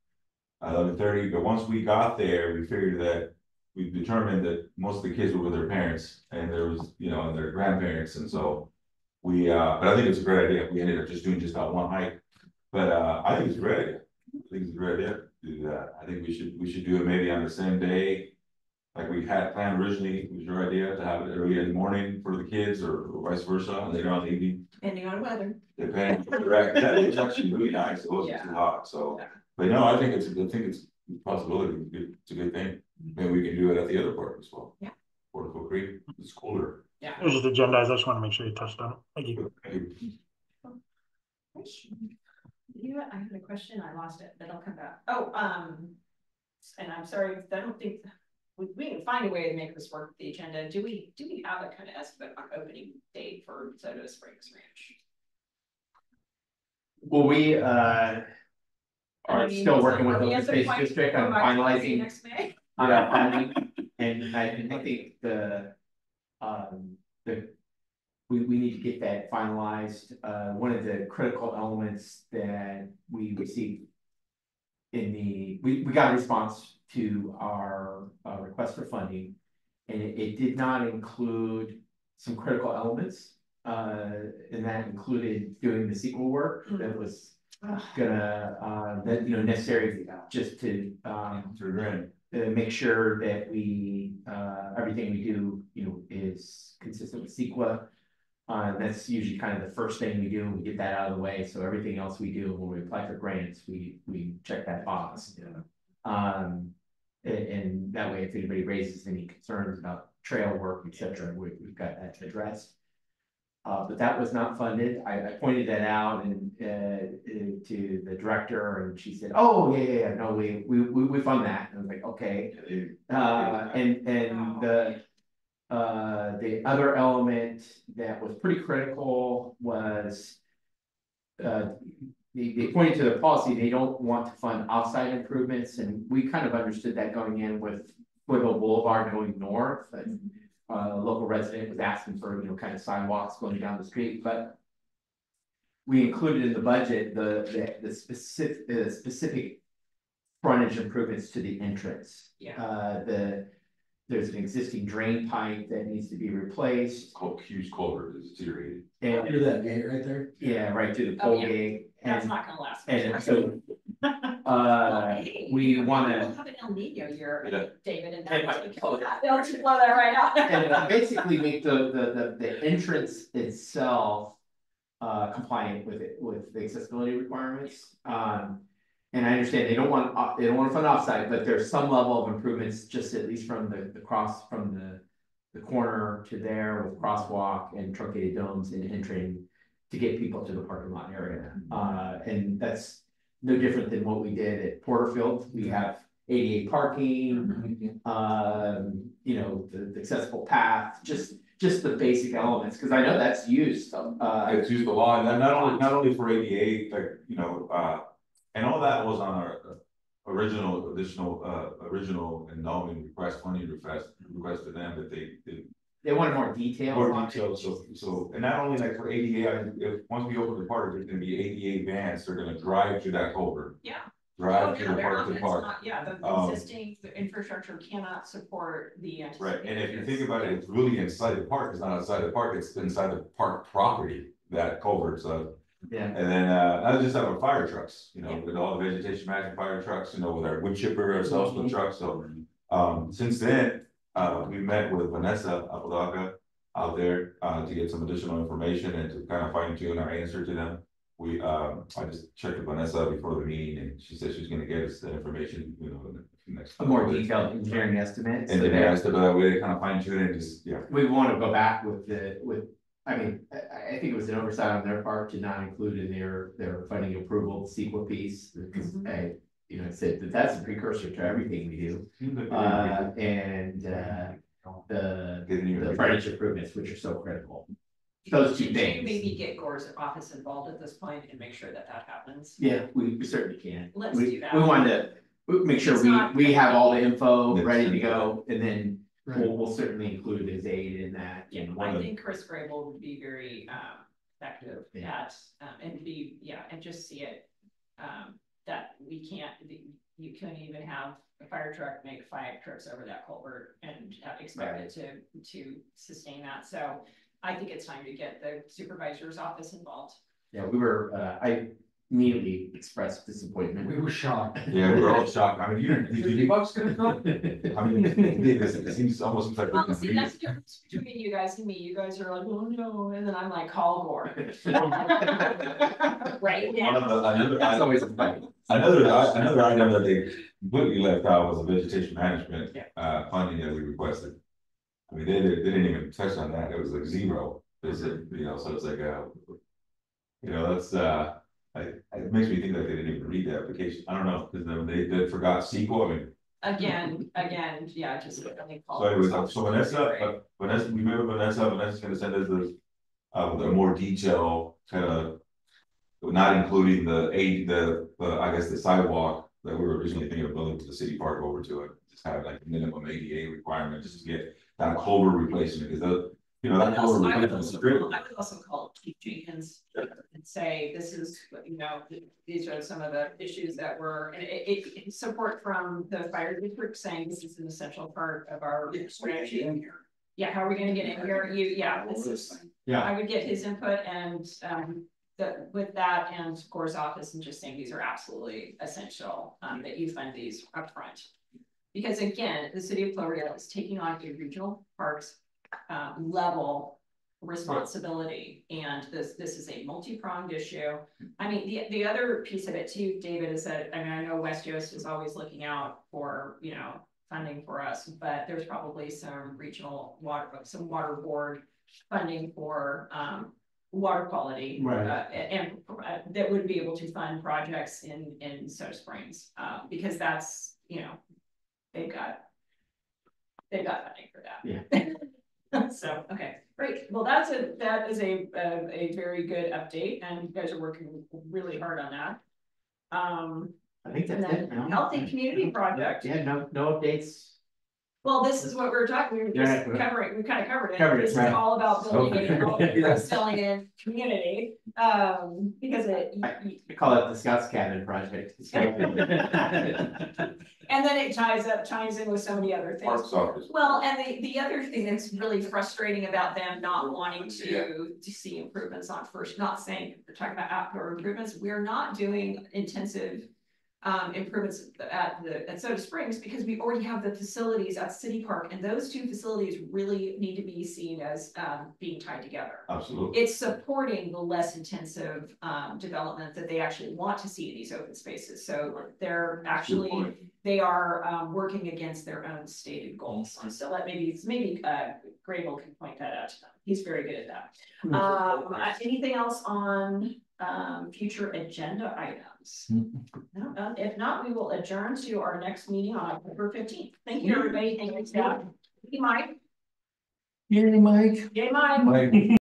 Eleven thirty, but once we got there, we figured that we determined that most of the kids were with their parents and there was, you know, and their grandparents, and so. We, uh, but I think it's a great idea. We ended up just doing just that one hike. But, uh, I think it's a great idea. I think it's a great idea to do that. I think we should, we should do it maybe on the same day. Like we had planned originally, it was your idea to have it early in the morning for the kids or vice versa, and later on in the evening. Depending on weather. Depending, correct. That was actually really nice. It wasn't too hot, so. Yeah. But no, I think it's, I think it's a possibility. It's a good- It's a good thing. Maybe we can do it at the other park as well. Yeah. Porterfield Creek, it's cooler. Yeah. It was just agendized, I just want to make sure you touched on it. Thank you. You, I had a question, I lost it, but I'll come back. Oh, um, and I'm sorry, I don't think, we, we can find a way to make this work with the agenda. Do we, do we have a kind of estimate on opening date for Soda Springs Ranch? Well, we, uh, I are mean, still working like, with the Open Space District on go back to finalizing Next May. On that and I, and I think the, um, the. We, we need to get that finalized, uh, one of the critical elements that we received. In the, we, we got a response to our, uh, request for funding, and it, it did not include some critical elements. Uh, and that included doing the CEQA work that was gonna, uh, that, you know, necessary just to, um, Through grant. To make sure that we, uh, everything we do, you know, is consistent with CEQA. Uh, that's usually kind of the first thing we do, we get that out of the way, so everything else we do when we apply for grants, we, we check that box. Um, and, and that way, if anybody raises any concerns about trail work, et cetera, we, we've got that addressed. Uh, but that was not funded. I, I pointed that out and, uh, uh, to the director and she said, oh, yeah, yeah, yeah, no, we, we, we, we fund that. And I was like, okay. Uh, and, and the, uh, the other element that was pretty critical was. Uh, they, they pointed to the policy, they don't want to fund offsite improvements, and we kind of understood that going in with Foothill Boulevard going north, and. Uh, a local resident was asking for, you know, kind of sidewalks going down the street, but. We included in the budget the, the, the specific, the specific. Frontage improvements to the entrance. Yeah. Uh, the, there's an existing drain pipe that needs to be replaced. Cul- huge culvert is deteriorated. And, Under that gate right there. yeah, right to the Oh, pole yeah. gate, That's and, not gonna last. and so. Uh, Hey, we We'll wanna, have an El Nino year, David, and Hey, that. Mike, yeah. They'll just blow that right out. and uh, basically make the, the, the, the entrance itself. Uh, compliant with it, with the accessibility requirements, um. And I understand they don't want, off- they don't want to fund offsite, but there's some level of improvements, just at least from the, the cross, from the. The corner to there with crosswalk and truncated domes and entering to get people to the parking lot area. Uh, and that's no different than what we did at Porterfield. We have ADA parking, um, you know, the the accessible path, just, just the basic elements, because I know that's used, uh. It's used a lot, and not only, not only for ADA, like, you know, uh, and all that was on our. uh, Original, additional, uh, original endowment request, funding request, request to them, that they, they They wanted more details. More on it. details, so, so, and not only like for ADA, I- if, once we open the park, there's gonna be ADA vans, they're gonna drive to that culvert. Yeah. Drive Oh, yeah, the they're park not- to it's park, not- Yeah, the Um, existing infrastructure cannot support the. right, and if you anticipated think use. about it, it's really inside the park, it's not outside the park, it's inside the park property. That culvert, so, Yeah, and then, uh, I just have our fire trucks, you know, Yeah. with all the vegetation management fire trucks, you know, with our wood chipper, our self trucks, so. Um, since then, uh, we met with Vanessa Apodaca out there, uh, to get some additional information and to kind of fine tune our answer to them. We, um, I just checked with Vanessa before the meeting and she said she's gonna get us the information, you know, in the next. a more couple detailed engineering estimate. so And then that- asked about that way to kind of fine tune it and just, yeah. We want to go back with the, with, I mean, I, I think it was an oversight on their part to not include in their, their funding approval CEQA piece. Because Mhm. I, you know, said that that's a precursor to everything we do. Uh, and, uh, the, Getting the frontage improvements, which are so critical. Those two Should you things. Maybe get Gore's office involved at this point and make sure that that happens. Yeah, we, we certainly can. Let's We- do that. We wanted to, we- make sure It's we, we have all the info ready to go, and then Right. we'll, we'll certainly include his aid in that. Yeah, and I one of- think Chris Grable would be very um effective Yeah. at, um, and be, yeah, and just see it. Um, that we can't, you couldn't even have a fire truck make five trips over that culvert and have expect it to, to sustain that, so. I think it's time to get the supervisor's office involved. Yeah, we were, uh, I immediately expressed disappointment. We were shocked. Yeah, we're all shocked. I mean, you, did Fifty you, bucks gonna come? I mean, it is- it seems almost like. Well, see, that's the difference between you guys and me, you guys are like, oh no, and then I'm like, call Gore. Right now. Another, another, That's always a fight. Another, another item that they completely left out was the vegetation management, Yeah. uh, funding that we requested. I mean, they didn't, they didn't even touch on that, it was like zero, is it, you know, so it's like, uh. You know, that's, uh, I, it makes me think that they didn't even read the application, I don't know, because then they, they forgot CEQA, I mean, Again, again, yeah, just. I call so anyways, so Vanessa, would be great. uh, Vanessa, we met Vanessa, Vanessa's gonna send us. Uh, with a more detailed kind of. Not including the aid, the, the, I guess the sidewalk that we were originally thinking of building to the city park over to it. Just have like minimum ADA requirement, just to get that culvert replacement, because the, you know, that I also- culvert I would replacement is also great. I would also call Chief Jenkins and say, this is, you know, these are some of the issues that were, and it, it, it- support from the fire district saying this is an essential part of our strategy. Yeah, how are we gonna get in here? You, yeah, this is, Yeah. I would get his input and, um, the, with that and Gore's office and just saying these are absolutely essential, um, that you fund these upfront. Because again, the city of Cloverdale is taking on a regional parks, um, level responsibility. And this, this is a multi-pronged issue. I mean, the, the other piece of it too, David, is that, I mean, I know West Yost is always looking out for, you know, funding for us, but there's probably some regional water, some water board funding for, um, water quality. Right. uh, and, uh, that would be able to fund projects in, in Soda Springs, uh, because that's, you know, they've got, they've got funding for that. Yeah. So, okay, great. Well, that's a, that is a, a, a very good update and you guys are working really hard on that. Um, I think that's it healthy community project. Yeah, no, no updates. Well, this is what we were talking, we were just right. covering, we kind of covered it. Covered it, This is right. all about building it, Okay. instilling it in community, um, because it. I call it the Scouts Cabin Project. And then it ties up, ties in with so many other things. Parks office. Well, and the, the other thing that's really frustrating about them not wanting to, to see improvements on first, not saying, we're talking about outdoor improvements, we're not doing intensive. Um, improvements at the, at Soda Springs, because we already have the facilities at City Park, and those two facilities really need to be seen as, um, being tied together. Absolutely. It's supporting the less intensive, um, development that they actually want to see in these open spaces, so they're actually they are um working against their own stated goals. And so let maybe, maybe uh Grable can point that out to them. He's very good at that. Um, uh, anything else on um future agenda items? No, uh, if not, we will adjourn to our next meeting on October fifteenth. Thank you, everybody. Thank you, staff. Thank you, Mike. Yay, Mike. Yay, Mike.